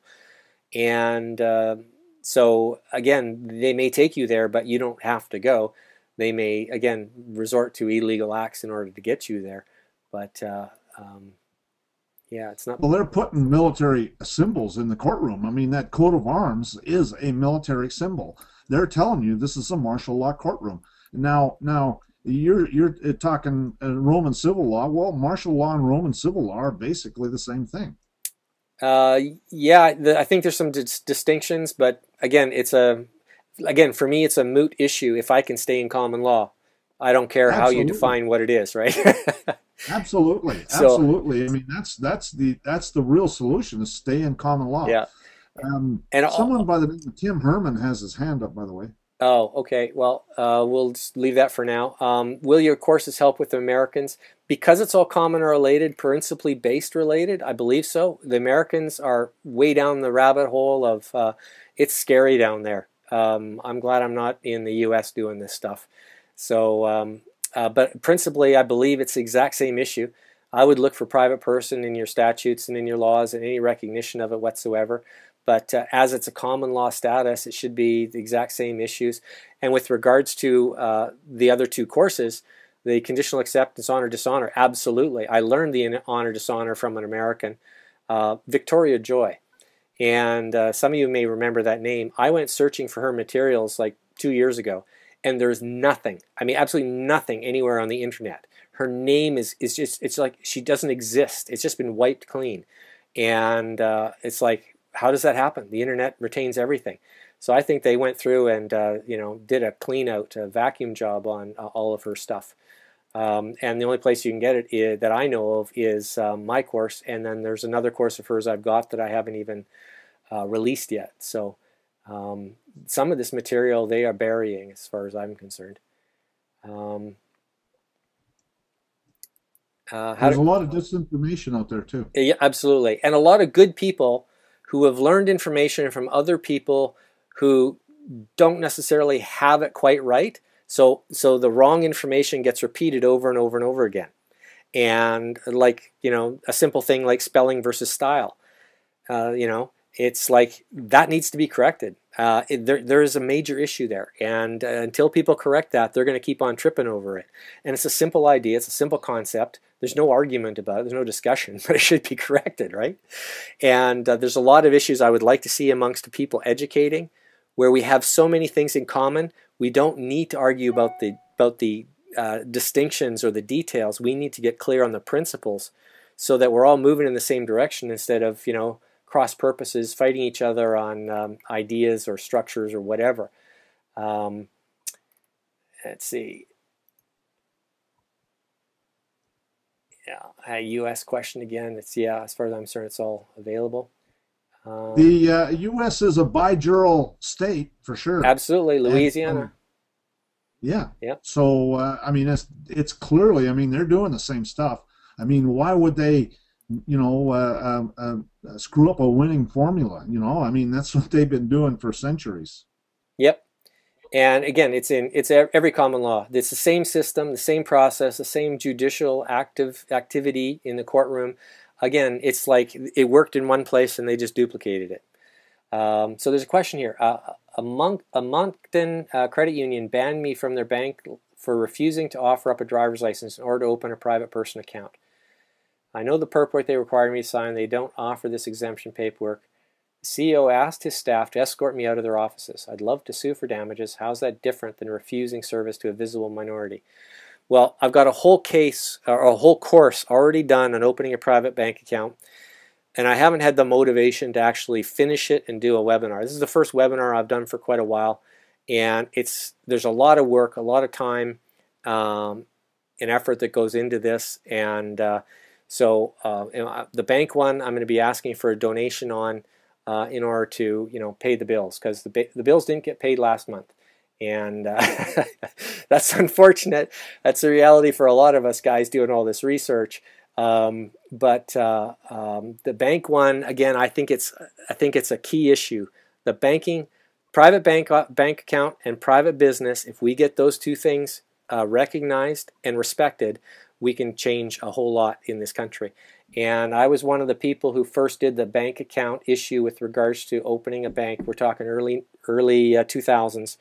And uh, so, again, they may take you there, but you don't have to go. They may, again, resort to illegal acts in order to get you there. But uh, um, yeah, it's not. Well, they're putting military symbols in the courtroom. I mean, that coat of arms is a military symbol. They're telling you this is a martial law courtroom. Now, now you're you're uh, talking uh, Roman civil law. Well, martial law and Roman civil law are basically the same thing. Uh, yeah, the, I think there's some dis- distinctions, but again, it's a again for me, it's a moot issue. If I can stay in common law, I don't care Absolutely. how you define what it is, right? Absolutely, so, absolutely. I mean, that's that's the that's the real solution: is stay in common law. Yeah. Um, and someone by the name of Tim Herman has his hand up, by the way. Oh, okay. Well, uh, we'll just leave that for now. Um, will your courses help with the Americans? Because it's all common or related, principally based related, I believe so. The Americans are way down the rabbit hole of uh, it's scary down there. Um, I'm glad I'm not in the U.S. doing this stuff. So, um, uh, but principally, I believe it's the exact same issue. I would look for private person in your statutes and in your laws and any recognition of it whatsoever. But uh, as it's a common law status, it should be the exact same issues. And with regards to uh, the other two courses, the conditional acceptance, honor, dishonor, absolutely. I learned the honor, dishonor from an American, uh, Victoria Joy. And uh, some of you may remember that name. I went searching for her materials like two years ago, and there's nothing, I mean, absolutely nothing anywhere on the internet. Her name is, is just, it's like she doesn't exist. It's just been wiped clean. And uh, it's like, how does that happen? The internet retains everything. So I think they went through and uh, you know did a clean out, a vacuum job on uh, all of her stuff. Um, and the only place you can get it is, that I know of is um, my course, and then there's another course of hers I've got that I haven't even uh, released yet. So um, some of this material they are burying, as far as I'm concerned. Um, uh, There's to, a lot of disinformation out there too. Yeah, absolutely, and a lot of good people who have learned information from other people who don't necessarily have it quite right. So, so the wrong information gets repeated over and over and over again. And like, you know, a simple thing like spelling versus style, uh, you know, it's like that needs to be corrected. Uh, it, there, there is a major issue there. And uh, until people correct that, they're going to keep on tripping over it. And it's a simple idea, it's a simple concept. There's no argument about it, there's no discussion, but it should be corrected, right? And uh, there's a lot of issues I would like to see amongst the people educating where we have so many things in common, we don't need to argue about the about the uh, distinctions or the details. We need to get clear on the principles so that we're all moving in the same direction instead of you know cross purposes, fighting each other on um, ideas or structures or whatever. Um, let's see. Yeah, a U.S. question again. It's yeah, as far as I'm concerned, it's all available. Um, the uh, U.S. is a bijural state for sure. Absolutely, Louisiana. And, um, yeah. Yeah. So uh, I mean, it's it's clearly. I mean, they're doing the same stuff. I mean, why would they, you know, uh, uh, uh screw up a winning formula? You know, I mean, that's what they've been doing for centuries. Yep. And again, it's in it's every common law. It's the same system, the same process, the same judicial active activity in the courtroom again, it's like it worked in one place and they just duplicated it. Um, so there's a question here. Uh, a, Monk, a Moncton uh, credit union banned me from their bank for refusing to offer up a driver's license in order to open a private person account. I know the paperwork they required me to sign. They don't offer this exemption paperwork. The CEO asked his staff to escort me out of their offices. I'd love to sue for damages. How's that different than refusing service to a visible minority? Well, I've got a whole case or a whole course already done on opening a private bank account, and I haven't had the motivation to actually finish it and do a webinar. This is the first webinar I've done for quite a while, and it's there's a lot of work, a lot of time, um, and effort that goes into this, and uh, so uh, the bank one I'm going to be asking for a donation on uh, in order to you know pay the bills because the the bills didn't get paid last month and uh, that's unfortunate. That's the reality for a lot of us guys doing all this research. Um, but uh, um, the bank one again, I think it's I think it's a key issue. The banking, private bank uh, bank account, and private business. If we get those two things uh, recognized and respected, we can change a whole lot in this country. And I was one of the people who first did the bank account issue with regards to opening a bank. We're talking early early 2000s uh,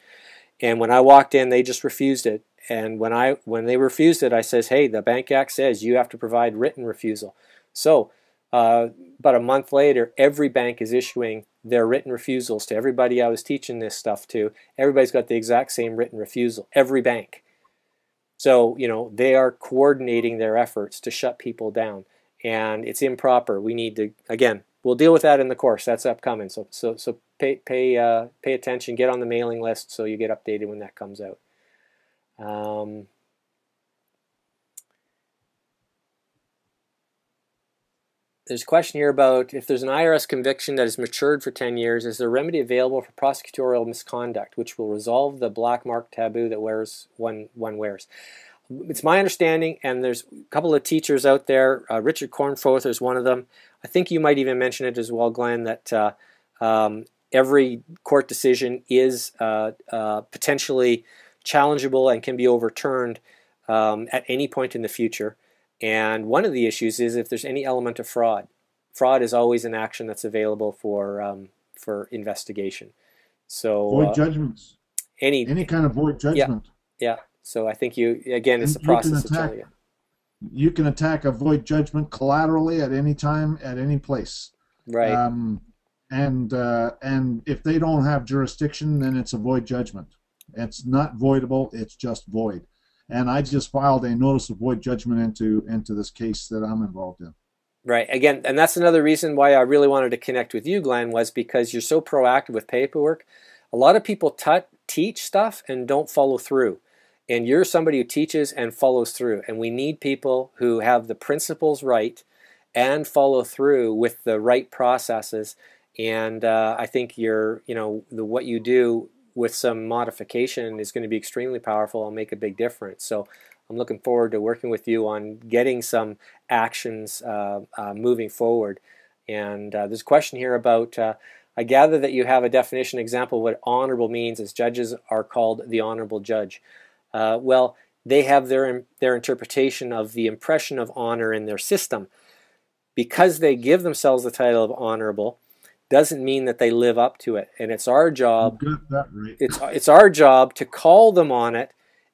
and when I walked in, they just refused it. And when I when they refused it, I says, "Hey, the Bank Act says you have to provide written refusal." So uh, about a month later, every bank is issuing their written refusals to everybody I was teaching this stuff to. Everybody's got the exact same written refusal. Every bank. So you know they are coordinating their efforts to shut people down, and it's improper. We need to again. We'll deal with that in the course. That's upcoming. So so so pay pay uh, pay attention. Get on the mailing list so you get updated when that comes out. Um, there's a question here about if there's an IRS conviction that has matured for 10 years, is there a remedy available for prosecutorial misconduct which will resolve the black mark taboo that wears one one wears? It's my understanding, and there's a couple of teachers out there. Uh, Richard Cornforth is one of them. I think you might even mention it as well, Glenn, that uh, um, every court decision is uh, uh, potentially challengeable and can be overturned um, at any point in the future. And one of the issues is if there's any element of fraud. Fraud is always an action that's available for um, for investigation. So void uh, judgments. Any any kind of void judgment. Yeah. yeah. So I think you again, it's a process of telling you. You can attack a void judgment collaterally at any time, at any place. Right. Um, and uh, and if they don't have jurisdiction, then it's a void judgment. It's not voidable; it's just void. And I just filed a notice of void judgment into into this case that I'm involved in. Right. Again, and that's another reason why I really wanted to connect with you, Glenn, was because you're so proactive with paperwork. A lot of people t- teach stuff and don't follow through. And you're somebody who teaches and follows through. And we need people who have the principles right and follow through with the right processes. And uh, I think you're, you know, the what you do with some modification is going to be extremely powerful and make a big difference. So I'm looking forward to working with you on getting some actions uh, uh, moving forward. And uh, there's a question here about uh, I gather that you have a definition example what honorable means as judges are called the honorable judge. Uh, well, they have their, their interpretation of the impression of honor in their system. Because they give themselves the title of honorable, doesn't mean that they live up to it. And it's our job. Right. It's it's our job to call them on it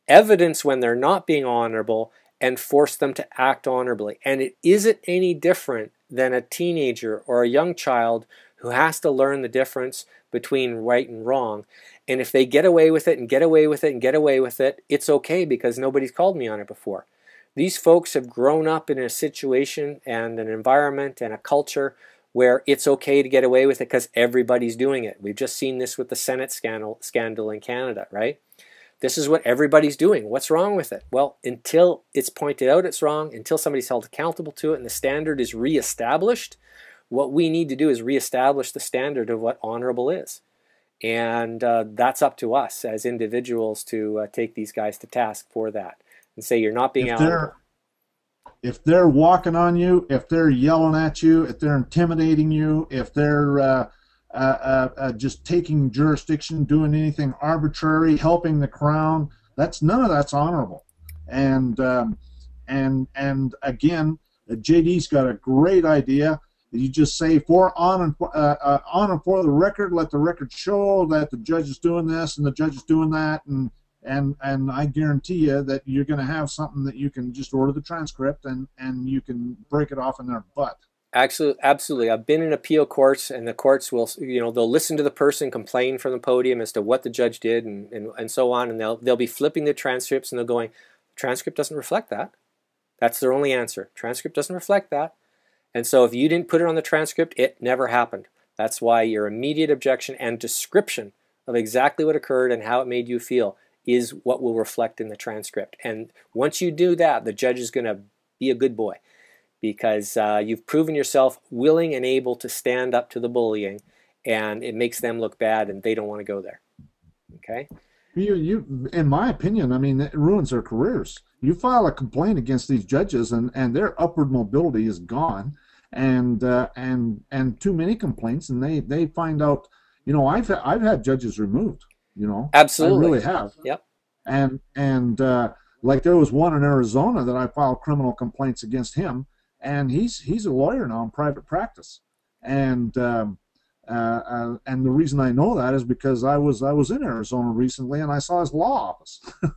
evidence when they're not being honorable, and force them to act honorably. And it isn't any different than a teenager or a young child who has to learn the difference between right and wrong. And if they get away with it and get away with it and get away with it, it's okay because nobody's called me on it before. These folks have grown up in a situation and an environment and a culture where it's okay to get away with it because everybody's doing it. We've just seen this with the Senate scandal, scandal in Canada, right? This is what everybody's doing. What's wrong with it? Well, until it's pointed out it's wrong, until somebody's held accountable to it and the standard is reestablished, what we need to do is reestablish the standard of what honorable is. And uh, that's up to us as individuals to uh, take these guys to task for that and say, you're not being if honorable. If they're walking on you, if they're yelling at you, if they're intimidating you, if they're uh, uh, uh, uh, just taking jurisdiction, doing anything arbitrary, helping the crown. That's none of that's honorable. And um, and and again, JD's got a great idea. You just say for on and uh, uh, on and for the record, let the record show that the judge is doing this and the judge is doing that, and and and I guarantee you that you're going to have something that you can just order the transcript and and you can break it off in their butt. Absolutely, absolutely. I've been in appeal courts, and the courts will, you know, they'll listen to the person complain from the podium as to what the judge did, and, and, and so on, and they'll they'll be flipping the transcripts, and they're going, transcript doesn't reflect that. That's their only answer. Transcript doesn't reflect that, and so if you didn't put it on the transcript, it never happened. That's why your immediate objection and description of exactly what occurred and how it made you feel is what will reflect in the transcript. And once you do that, the judge is going to be a good boy because uh, you've proven yourself willing and able to stand up to the bullying, and it makes them look bad, and they don't want to go there. Okay. You, you, in my opinion, I mean, it ruins their careers. You file a complaint against these judges, and, and their upward mobility is gone, and uh, and and too many complaints, and they they find out. You know, I've I've had judges removed. You know, absolutely, I really have. Yep. And and uh, like there was one in Arizona that I filed criminal complaints against him, and he's he's a lawyer now in private practice, and um, uh, uh, and the reason I know that is because I was I was in Arizona recently and I saw his law office.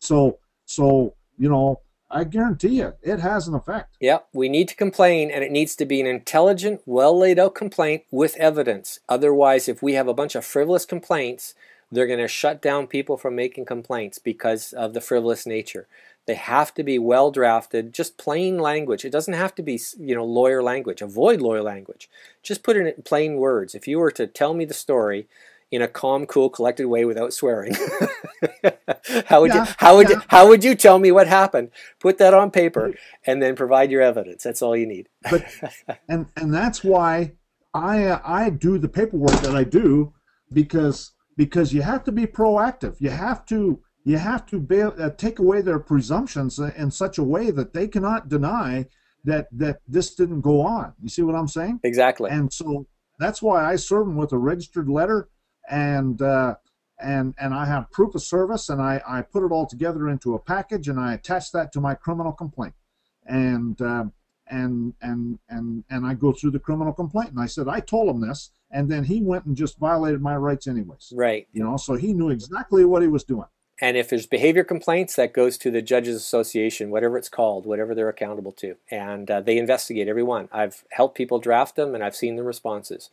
so so you know I guarantee you it has an effect. Yeah, we need to complain, and it needs to be an intelligent, well laid out complaint with evidence. Otherwise, if we have a bunch of frivolous complaints, they're going to shut down people from making complaints because of the frivolous nature. They have to be well drafted, just plain language. It doesn't have to be, you know, lawyer language. Avoid lawyer language. Just put it in plain words. If you were to tell me the story in a calm, cool, collected way without swearing, how would yeah, you how would yeah. you, how would you tell me what happened? Put that on paper and then provide your evidence. That's all you need. but and and that's why I I do the paperwork that I do because because you have to be proactive. You have to you have to be, uh, take away their presumptions in such a way that they cannot deny that that this didn't go on. You see what I'm saying? Exactly. And so that's why I serve them with a registered letter, and uh, and and I have proof of service, and I I put it all together into a package, and I attach that to my criminal complaint, and. Uh, and and and and I go through the criminal complaint, and I said I told him this, and then he went and just violated my rights anyways. Right. You know, so he knew exactly what he was doing and if there's behavior complaints, that goes to the Judges Association, whatever it's called, whatever they're accountable to. And uh, they investigate every one. I've helped people draft them and I've seen the responses.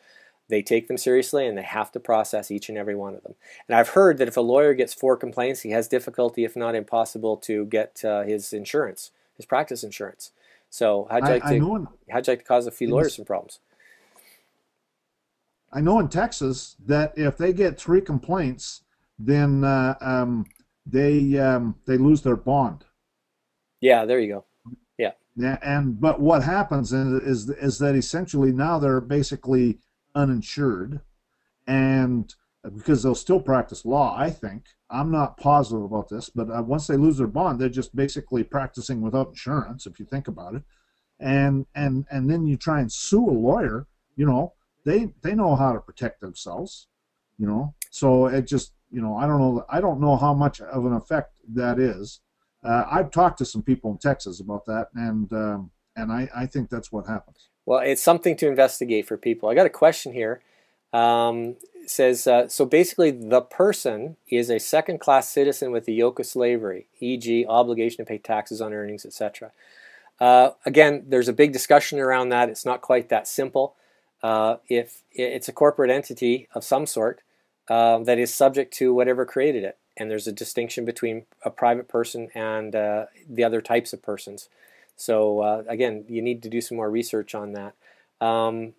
They take them seriously and they have to process each and every one of them. And I've heard that if a lawyer gets four complaints, he has difficulty, if not impossible, to get uh, his insurance, his practice insurance. So how'd you like to, how'd you like to cause a few lawyers some problems? I know in Texas that if they get three complaints, then uh, um, they um, they lose their bond. Yeah, there you go. Yeah. Yeah, and but what happens is is, is that essentially now they're basically uninsured, and because they'll still practice law, I think. I'm not positive about this, but uh, once they lose their bond, they're just basically practicing without insurance, if you think about it. And and and then you try and sue a lawyer, you know, they they know how to protect themselves, you know. So it just you know I don't know I don't know how much of an effect that is. Uh, I've talked to some people in Texas about that, and um, and I, I think that's what happens. Well, it's something to investigate for people. I got a question here. Um, says uh, so basically the person is a second class citizen with the yoke of slavery e.g obligation to pay taxes on earnings etc uh, again there's a big discussion around that it's not quite that simple uh, if it's a corporate entity of some sort uh, that is subject to whatever created it and there's a distinction between a private person and uh, the other types of persons so uh, again you need to do some more research on that um,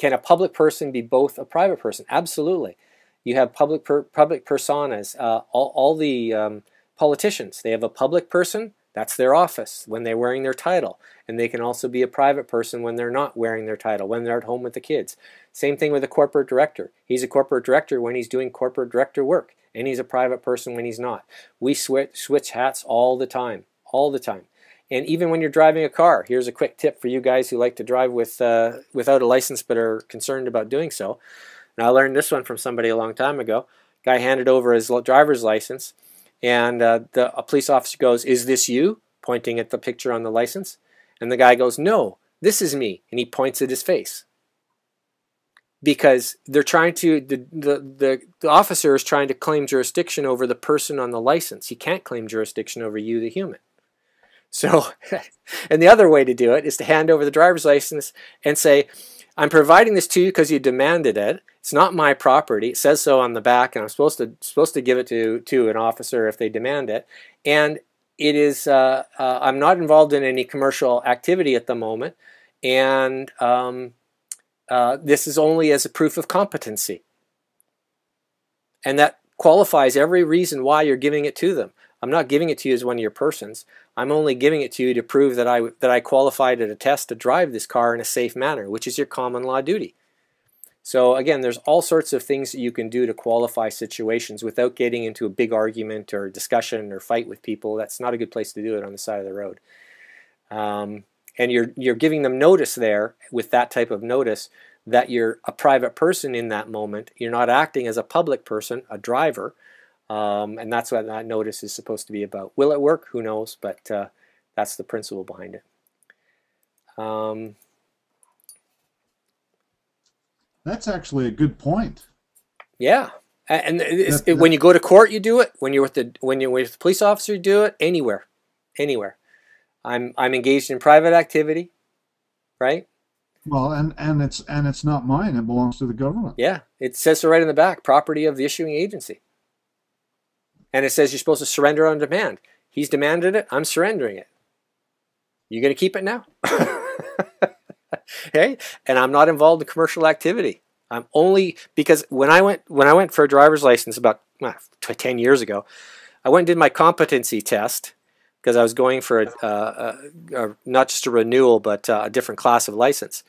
can a public person be both a private person? Absolutely. You have public per, public personas. Uh, all, all the um, politicians, they have a public person. That's their office when they're wearing their title. And they can also be a private person when they're not wearing their title, when they're at home with the kids. Same thing with a corporate director. He's a corporate director when he's doing corporate director work, and he's a private person when he's not. We switch, switch hats all the time, all the time. And even when you're driving a car, here's a quick tip for you guys who like to drive with uh, without a license but are concerned about doing so. And I learned this one from somebody a long time ago. Guy handed over his driver's license, and uh, the a police officer goes, "Is this you?" Pointing at the picture on the license, and the guy goes, "No, this is me," and he points at his face because they're trying to the, the, the, the, officer is trying to claim jurisdiction over the person on the license. He can't claim jurisdiction over you, the human. So, and the other way to do it is to hand over the driver's license and say, I'm providing this to you because you demanded it. It's not my property. It says so on the back, and I'm supposed to supposed to give it to to an officer if they demand it. And it is uh, uh, I'm not involved in any commercial activity at the moment, and um, uh, this is only as a proof of competency. And that qualifies every reason why you're giving it to them. I'm not giving it to you as one of your persons. I'm only giving it to you to prove that I that I qualified at a test to drive this car in a safe manner, which is your common law duty. So again, there's all sorts of things that you can do to qualify situations without getting into a big argument or discussion or fight with people. That's not a good place to do it on the side of the road. Um, and you're you're giving them notice there with that type of notice that you're a private person in that moment. You're not acting as a public person, a driver. Um, and that's what that notice is supposed to be about. Will it work? Who knows? But uh, that's the principle behind it. Um, that's actually a good point. Yeah, and that, that, when you go to court, you do it. When you're with the when you're with the police officer, you do it. Anywhere, anywhere. I'm I'm engaged in private activity, right? Well, and and it's and it's not mine. It belongs to the government. Yeah, it says so right in the back, property of the issuing agency and it says you're supposed to surrender on demand. He's demanded it. I'm surrendering it. You going to keep it now? okay, and I'm not involved in commercial activity. I'm only because when I went when I went for a driver's license about well, 10 years ago, I went and did my competency test because I was going for a, uh, a, a, not just a renewal but uh, a different class of license.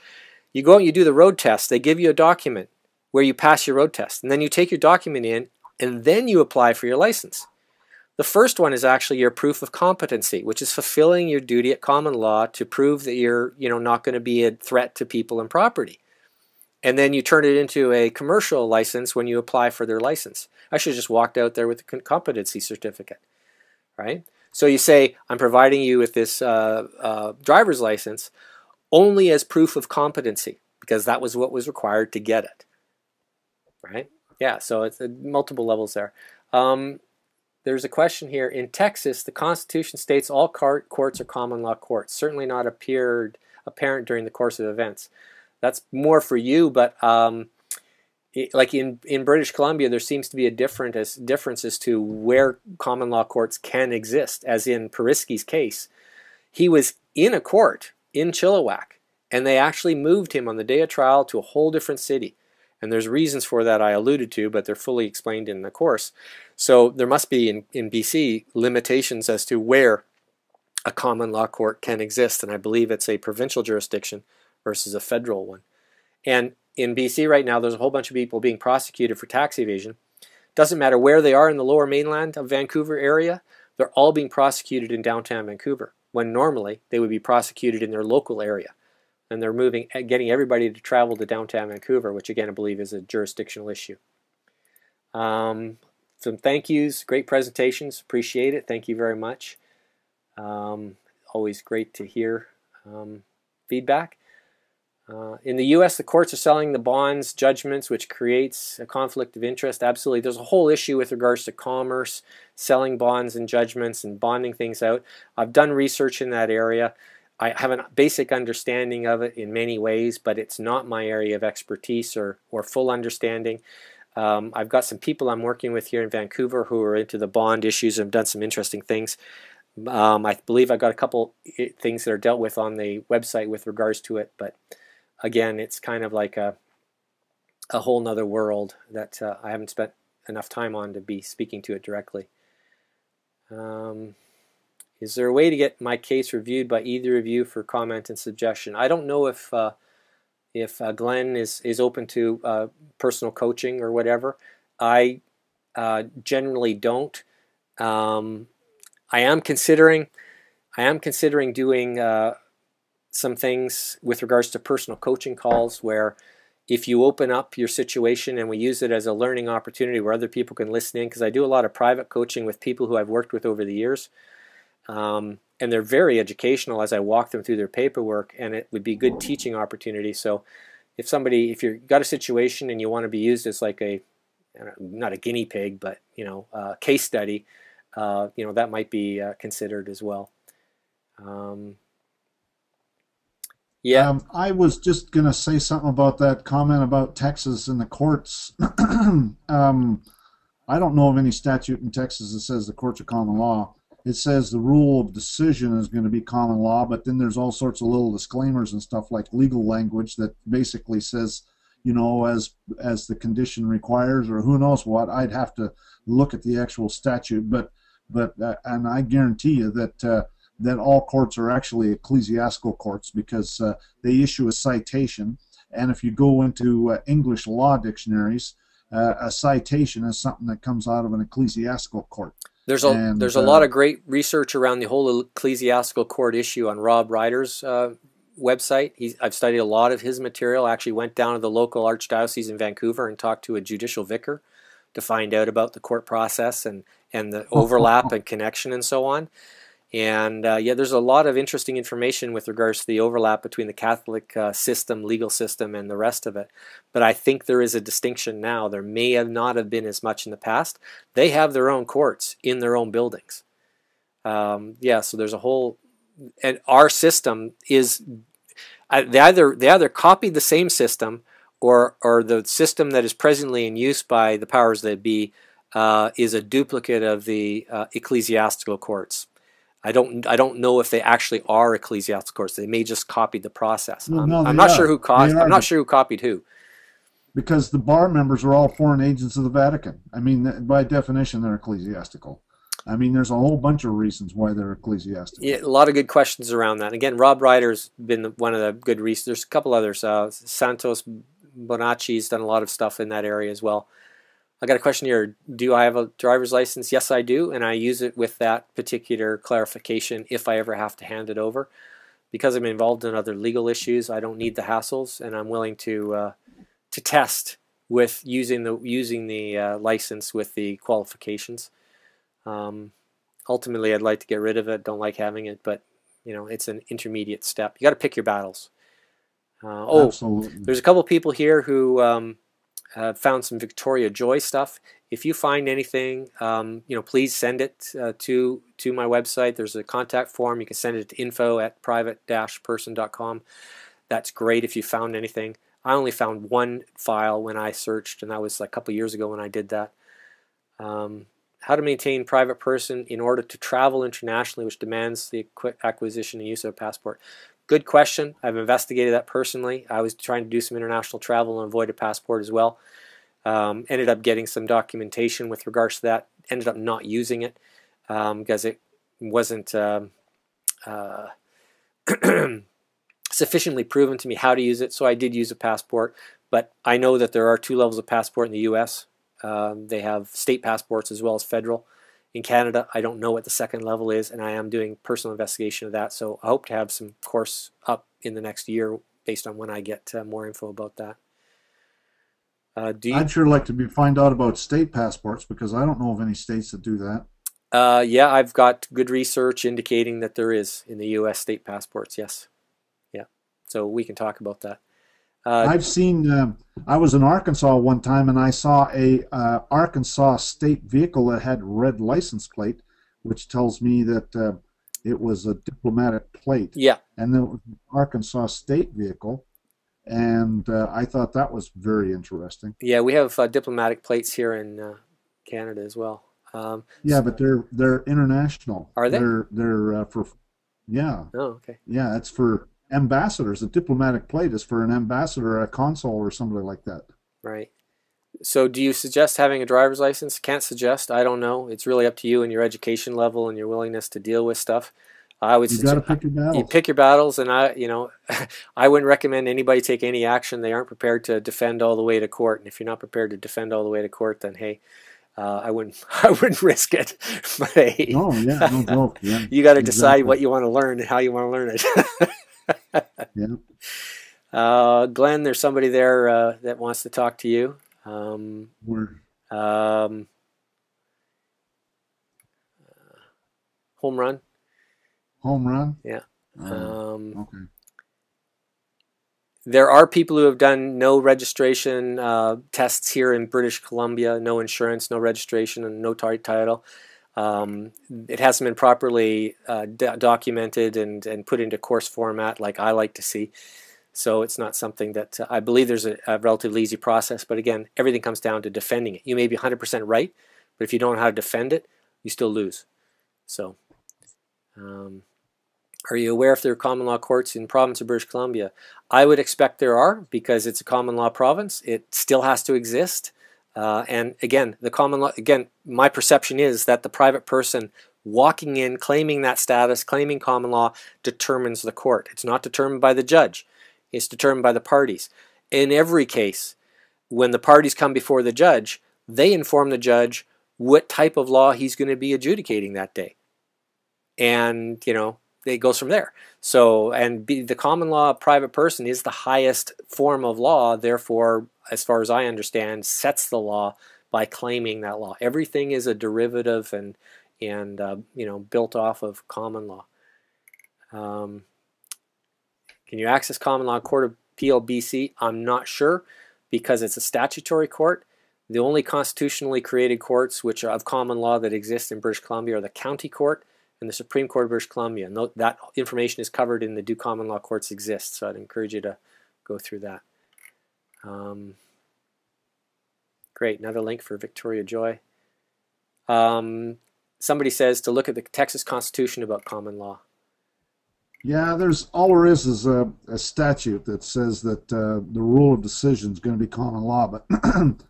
You go and you do the road test. They give you a document where you pass your road test, and then you take your document in and then you apply for your license. The first one is actually your proof of competency, which is fulfilling your duty at common law to prove that you're, you know, not going to be a threat to people and property. And then you turn it into a commercial license when you apply for their license. I should have just walked out there with a competency certificate, right? So you say, I'm providing you with this uh, uh, driver's license only as proof of competency because that was what was required to get it, right? yeah, so it's uh, multiple levels there. Um, there's a question here. In Texas, the Constitution states all courts are common law courts. Certainly not appeared apparent during the course of events. That's more for you, but um, it, like in, in British Columbia, there seems to be a different as, difference as to where common law courts can exist. As in Parisky's case, he was in a court in Chilliwack, and they actually moved him on the day of trial to a whole different city. And there's reasons for that I alluded to, but they're fully explained in the course. So there must be in, in BC limitations as to where a common law court can exist. And I believe it's a provincial jurisdiction versus a federal one. And in BC right now, there's a whole bunch of people being prosecuted for tax evasion. Doesn't matter where they are in the lower mainland of Vancouver area, they're all being prosecuted in downtown Vancouver, when normally they would be prosecuted in their local area and they're moving, eh, getting everybody to travel to downtown Vancouver, which again I believe is a jurisdictional issue. Um, some thank yous, great presentations, appreciate it. Thank you very much. Um, always great to hear um, feedback. Uh, in the U.S., the courts are selling the bonds, judgments, which creates a conflict of interest. Absolutely. There's a whole issue with regards to commerce, selling bonds and judgments, and bonding things out. I've done research in that area. I have a basic understanding of it in many ways, but it's not my area of expertise or, or full understanding. Um, I've got some people I'm working with here in Vancouver who are into the bond issues and have done some interesting things. Um, I believe I've got a couple things that are dealt with on the website with regards to it, but again, it's kind of like a, a whole nother world that uh, I haven't spent enough time on to be speaking to it directly. Um, is there a way to get my case reviewed by either of you for comment and suggestion? I don't know if uh, if uh, Glenn is is open to uh, personal coaching or whatever. I uh, generally don't. Um, I am considering I am considering doing uh, some things with regards to personal coaching calls where if you open up your situation and we use it as a learning opportunity where other people can listen in because I do a lot of private coaching with people who I've worked with over the years. Um, and they're very educational as I walk them through their paperwork, and it would be good teaching opportunity. So, if somebody, if you've got a situation and you want to be used as like a, not a guinea pig, but you know, a case study, uh, you know, that might be uh, considered as well. Um, yeah, um, I was just gonna say something about that comment about Texas and the courts. um, I don't know of any statute in Texas that says the courts are common law it says the rule of decision is going to be common law, but then there's all sorts of little disclaimers and stuff like legal language that basically says, you know, as as the condition requires, or who knows what. I'd have to look at the actual statute, but but uh, and I guarantee you that. Uh, that all courts are actually ecclesiastical courts because uh, they issue a citation, and if you go into uh, English law dictionaries, uh, a citation is something that comes out of an ecclesiastical court. There's a and, there's a uh, lot of great research around the whole ecclesiastical court issue on Rob Ryder's uh, website. He's, I've studied a lot of his material. I actually went down to the local archdiocese in Vancouver and talked to a judicial vicar to find out about the court process and and the overlap and connection and so on. And uh, yeah, there's a lot of interesting information with regards to the overlap between the Catholic uh, system, legal system, and the rest of it. But I think there is a distinction now. There may have not have been as much in the past. They have their own courts in their own buildings. Um, yeah, so there's a whole, and our system is uh, they either they either copied the same system, or or the system that is presently in use by the powers that be uh, is a duplicate of the uh, ecclesiastical courts. I don't I don't know if they actually are ecclesiastical courts. They may just copy the process. I'm, no, I'm not are. sure who copied. I'm not sure who copied who. Because the bar members are all foreign agents of the Vatican. I mean, by definition, they're ecclesiastical. I mean, there's a whole bunch of reasons why they're ecclesiastical. Yeah, a lot of good questions around that. Again, Rob Ryder's been one of the good reasons. There's a couple others. Uh, Santos Bonacci's done a lot of stuff in that area as well. I got a question here. Do I have a driver's license? Yes, I do, and I use it with that particular clarification if I ever have to hand it over. Because I'm involved in other legal issues, I don't need the hassles, and I'm willing to uh, to test with using the using the uh, license with the qualifications. Um, ultimately, I'd like to get rid of it. Don't like having it, but you know, it's an intermediate step. You got to pick your battles. Uh, oh, Absolutely. there's a couple people here who. Um, uh, found some Victoria Joy stuff. If you find anything, um, you know, please send it uh, to to my website. There's a contact form. You can send it to info at private-person.com. That's great if you found anything. I only found one file when I searched, and that was a couple years ago when I did that. Um, how to maintain private person in order to travel internationally, which demands the acquisition and use of a passport. Good question. I've investigated that personally. I was trying to do some international travel and avoid a passport as well. Um, ended up getting some documentation with regards to that. Ended up not using it because um, it wasn't um, uh, sufficiently proven to me how to use it. So I did use a passport, but I know that there are two levels of passport in the U.S. Um, they have state passports as well as federal. In Canada, I don't know what the second level is, and I am doing personal investigation of that. So I hope to have some course up in the next year based on when I get uh, more info about that. Uh, you, I'd sure like to be, find out about state passports because I don't know of any states that do that. Uh, yeah, I've got good research indicating that there is in the U.S. state passports. Yes, yeah. So we can talk about that. Uh, I've seen. Uh, I was in Arkansas one time, and I saw a uh, Arkansas state vehicle that had red license plate, which tells me that uh, it was a diplomatic plate. Yeah. And then it was an Arkansas state vehicle, and uh, I thought that was very interesting. Yeah, we have uh, diplomatic plates here in Canada as well. Um, yeah, so, but they're they're international. Are they? They're they're for. Yeah. Oh, okay. Yeah, it's for ambassadors. A diplomatic plate is for an ambassador, a consul, or somebody like that. Right. So, do you suggest having a driver's license? Can't suggest. I don't know. It's really up to you and your education level and your willingness to deal with stuff. I would. You got to pick your battles. You pick your battles, and I, you know, I wouldn't recommend anybody take any action they aren't prepared to defend all the way to court. And if you're not prepared to defend all the way to court, then hey, uh, I wouldn't I wouldn't risk it. but hey, oh yeah, no joke. Yeah, you got to decide what you want to learn and how you want to learn it. Yeah. Uh, Glenn, there's somebody there uh, that wants to talk to you. Um? Um, home run. Home run. Yeah. Uh, um, okay. There are people who have done no registration uh, tests here in British Columbia, no insurance, no registration, and no title. Um, it hasn't been properly uh, documented and, and put into course format like I like to see. So it's not something that uh, I believe there's a, a, relatively easy process. But again, everything comes down to defending it. You may be 100% right, but if you don't know how to defend it, you still lose. So, um, are you aware if there are common law courts in province of British Columbia? I would expect there are because it's a common law province. It still has to exist. Uh, and again, the common law, again, my perception is that the private person walking in, claiming that status, claiming common law, determines the court. It's not determined by the judge, it's determined by the parties. In every case, when the parties come before the judge, they inform the judge what type of law he's going to be adjudicating that day. And, you know, it goes from there. So, and be, the common law private person is the highest form of law, therefore, as far as I understand, sets the law by claiming that law. Everything is a derivative and and uh, you know built off of common law. Um, can you access common law court of appeal BC? I'm not sure because it's a statutory court. The only constitutionally created courts which are of common law that exist in British Columbia are the county court and the Supreme Court of British Columbia. That information is covered in the Do Common Law Courts Exist, so I'd encourage you to go through that. Um, great, another link for Victoria Joy. Um, somebody says to look at the Texas Constitution about common law. Yeah, there's all there is is a, a statute that says that uh, the rule of decision is going to be common law, but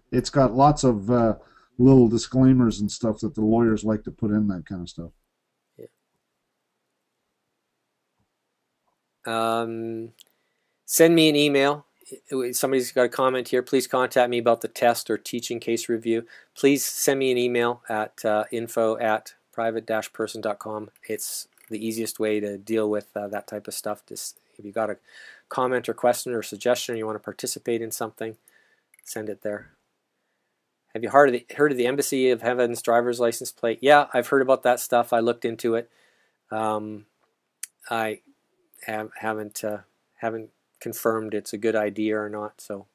it's got lots of uh, little disclaimers and stuff that the lawyers like to put in that kind of stuff. Um, send me an email somebody's got a comment here, please contact me about the test or teaching case review. Please send me an email at uh, info at private-person.com. It's the easiest way to deal with uh, that type of stuff. Just if you got a comment or question or suggestion, or you want to participate in something, send it there. Have you heard of the, heard of the Embassy of Heaven's driver's license plate? Yeah, I've heard about that stuff. I looked into it. Um, I have, haven't uh, haven't confirmed it's a good idea or not. So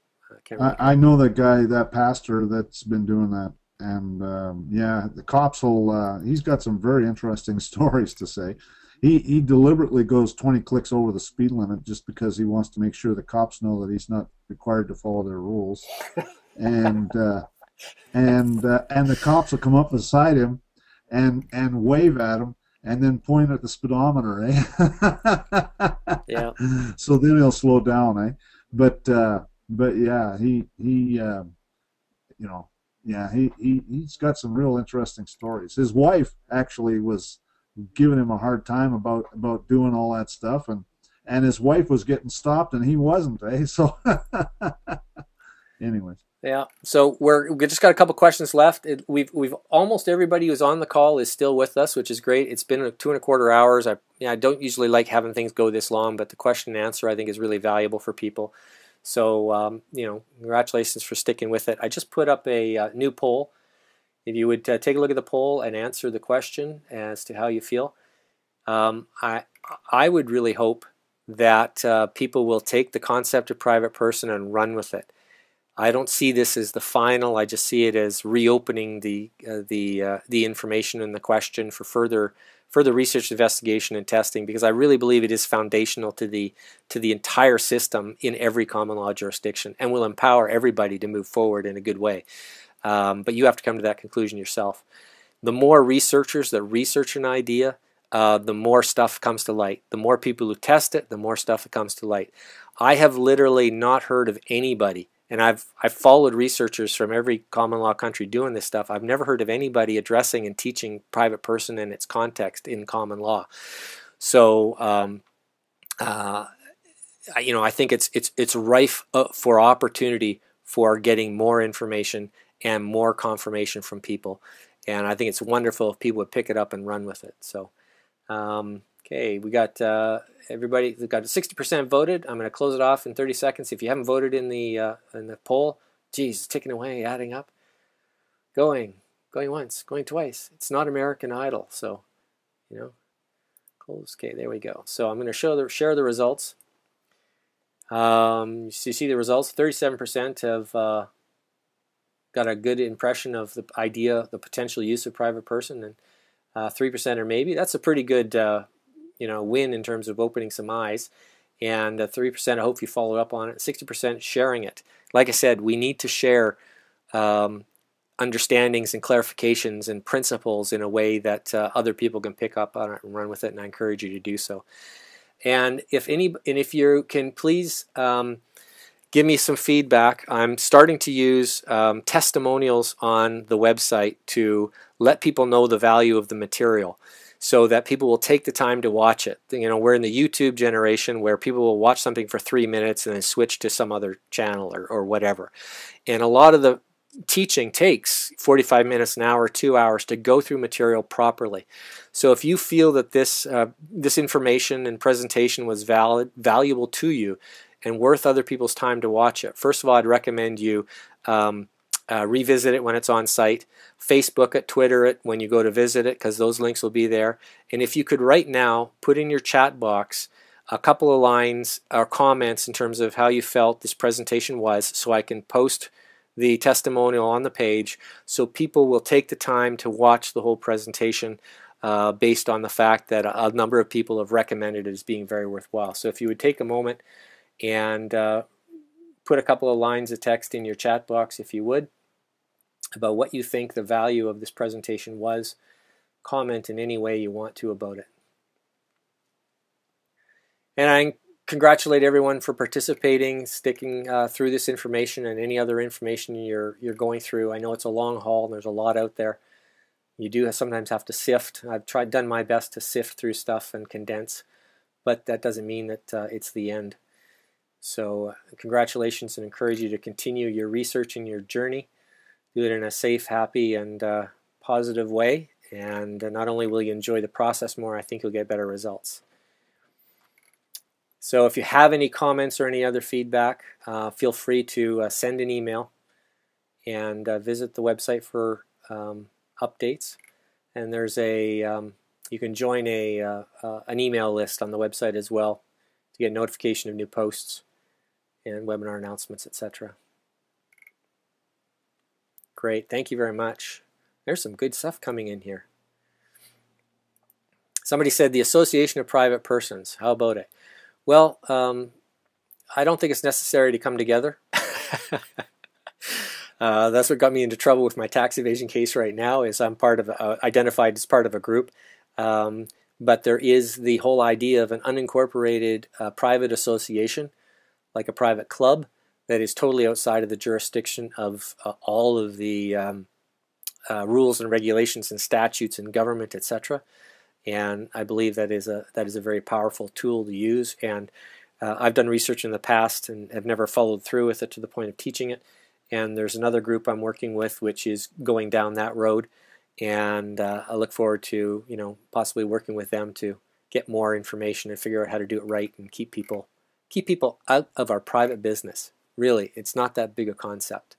I, I, know that guy, that pastor that's been doing that, and um, yeah, the cops will. Uh, he's got some very interesting stories to say. He he deliberately goes 20 clicks over the speed limit just because he wants to make sure the cops know that he's not required to follow their rules, and uh, and uh, and the cops will come up beside him, and and wave at him and then point at the speedometer, eh? yeah. So then he'll slow down, eh? But uh, but yeah, he he uh, you know yeah he he he's got some real interesting stories. His wife actually was giving him a hard time about about doing all that stuff, and and his wife was getting stopped, and he wasn't, eh? So anyways. Yeah. So we're we just got a couple questions left. It, we've we've almost everybody who's on the call is still with us, which is great. It's been two and a quarter hours. I yeah, I don't usually like having things go this long, but the question and answer I think is really valuable for people. So um, you know, congratulations for sticking with it. I just put up a uh, new poll. If you would uh, take a look at the poll and answer the question as to how you feel, um, I I would really hope that uh, people will take the concept of private person and run with it. I don't see this as the final. I just see it as reopening the uh, the uh, the information and the question for further further research, investigation, and testing because I really believe it is foundational to the to the entire system in every common law jurisdiction and will empower everybody to move forward in a good way. Um, but you have to come to that conclusion yourself. The more researchers that research an idea, uh, the more stuff comes to light. The more people who test it, the more stuff that comes to light. I have literally not heard of anybody and I've I've followed researchers from every common law country doing this stuff. I've never heard of anybody addressing and teaching private person in its context in common law. So, um, uh, you know, I think it's it's it's rife for opportunity for getting more information and more confirmation from people, and I think it's wonderful if people would pick it up and run with it. So. Um, Okay, we got uh, everybody we got 60% voted. I'm going to close it off in 30 seconds. If you haven't voted in the uh, in the poll, geez, it's ticking away, adding up. Going, going once, going twice. It's not American Idol, so you know. Close. Okay, there we go. So I'm going to show the share the results. Um, so you see the results. 37% have uh, got a good impression of the idea, the potential use of private person, and uh, 3% or maybe. That's a pretty good uh, you know win in terms of opening some eyes and 3% I hope you follow up on it 60% sharing it. Like I said we need to share um, understandings and clarifications and principles in a way that uh, other people can pick up on it and run with it and I encourage you to do so. And if any and if you can please um, give me some feedback. I'm starting to use um, testimonials on the website to let people know the value of the material so that people will take the time to watch it. You know, we're in the YouTube generation where people will watch something for three minutes and then switch to some other channel or, or whatever. And a lot of the teaching takes 45 minutes, an hour, two hours to go through material properly. So if you feel that this uh, this information and presentation was valid, valuable to you, and worth other people's time to watch it, first of all, I'd recommend you um, uh, revisit it when it's on site. Facebook it, Twitter it when you go to visit it because those links will be there. And if you could right now put in your chat box a couple of lines or comments in terms of how you felt this presentation was so I can post the testimonial on the page so people will take the time to watch the whole presentation uh, based on the fact that a, number of people have recommended it as being very worthwhile. So if you would take a moment and uh, put a couple of lines of text in your chat box if you would about what you think the value of this presentation was. Comment in any way you want to about it. And I congratulate everyone for participating, sticking uh, through this information and any other information you're you're going through. I know it's a long haul and there's a lot out there. You do sometimes have to sift. I've tried done my best to sift through stuff and condense, but that doesn't mean that uh, it's the end. So uh, congratulations and encourage you to continue your research and your journey do it in a safe, happy, and uh, positive way. And uh, not only will you enjoy the process more, I think you'll get better results. So if you have any comments or any other feedback, uh, feel free to uh, send an email and uh, visit the website for um, updates. And there's a um, you can join a uh, an email list on the website as well to get notification of new posts and webinar announcements, etc. Great. Thank you very much. There's some good stuff coming in here. Somebody said the Association of Private Persons. How about it? Well, um, I don't think it's necessary to come together. uh, that's what got me into trouble with my tax evasion case right now. Is I'm part of uh, identified as part of a group, um, but there is the whole idea of an unincorporated uh, private association, like a private club, that is totally outside of the jurisdiction of uh, all of the um, uh, rules and regulations and statutes and government, etc. And I believe that is a that is a very powerful tool to use. And uh, I've done research in the past and have never followed through with it to the point of teaching it. And there's another group I'm working with which is going down that road. And uh, I look forward to you know possibly working with them to get more information and figure out how to do it right and keep people keep people out of our private business. Really, it's not that big a concept.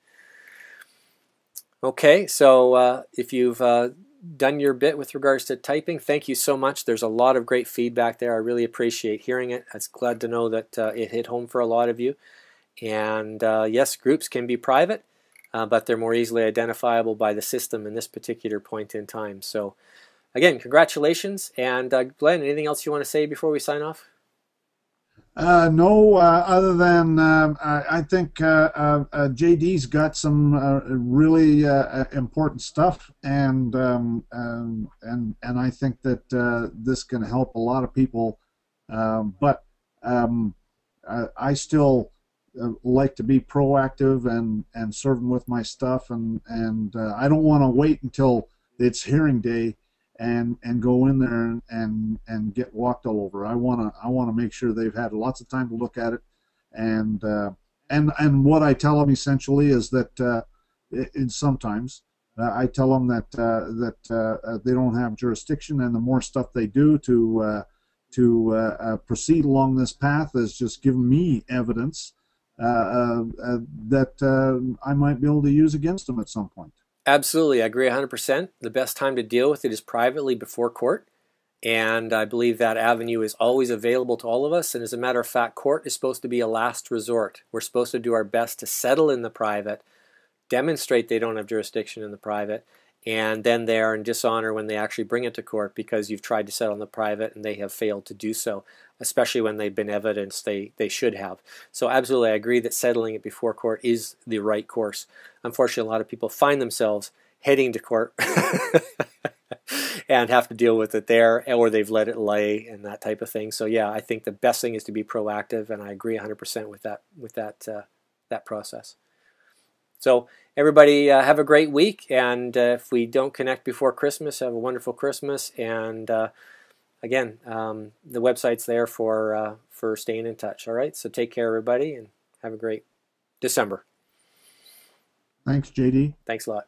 Okay, so uh, if you've uh, done your bit with regards to typing, thank you so much. There's a lot of great feedback there. I really appreciate hearing it. I'm glad to know that uh, it hit home for a lot of you. And uh, yes, groups can be private, uh, but they're more easily identifiable by the system in this particular point in time. So again, congratulations. And uh, Glenn, anything else you want to say before we sign off? Uh, no, uh, other than uh, I, I, think uh, uh, uh, JD's got some really important stuff, and um, um, and and I think that this can help a lot of people. Um, but um, I, I, still like to be proactive and and serving with my stuff, and and I don't want to wait until it's hearing day and and go in there and and, and get walked all over. I want to I want to make sure they've had lots of time to look at it, and uh, and and what I tell them essentially is that uh, in sometimes uh, I tell them that uh, that uh, uh, they don't have jurisdiction, and the more stuff they do to to proceed along this path is just giving me evidence that I might be able to use against them at some point. Absolutely, I agree 100%. The best time to deal with it is privately before court. And I believe that avenue is always available to all of us. And as a matter of fact, court is supposed to be a last resort. We're supposed to do our best to settle in the private, demonstrate they don't have jurisdiction in the private, and then they are in dishonor when they actually bring it to court because you've tried to settle in the private and they have failed to do so, especially when they've been evidence they, they should have. So absolutely, I agree that settling it before court is the right course. Unfortunately, a lot of people find themselves heading to court and have to deal with it there, or they've let it lay and that type of thing. So yeah, I think the best thing is to be proactive, and I agree 100% with that with that uh, that process. So everybody uh, have a great week. And uh, if we don't connect before Christmas, have a wonderful Christmas. And uh, again, um, the website's there for uh, for staying in touch. All right. So take care, everybody, and have a great December. Thanks, JD. Thanks a lot.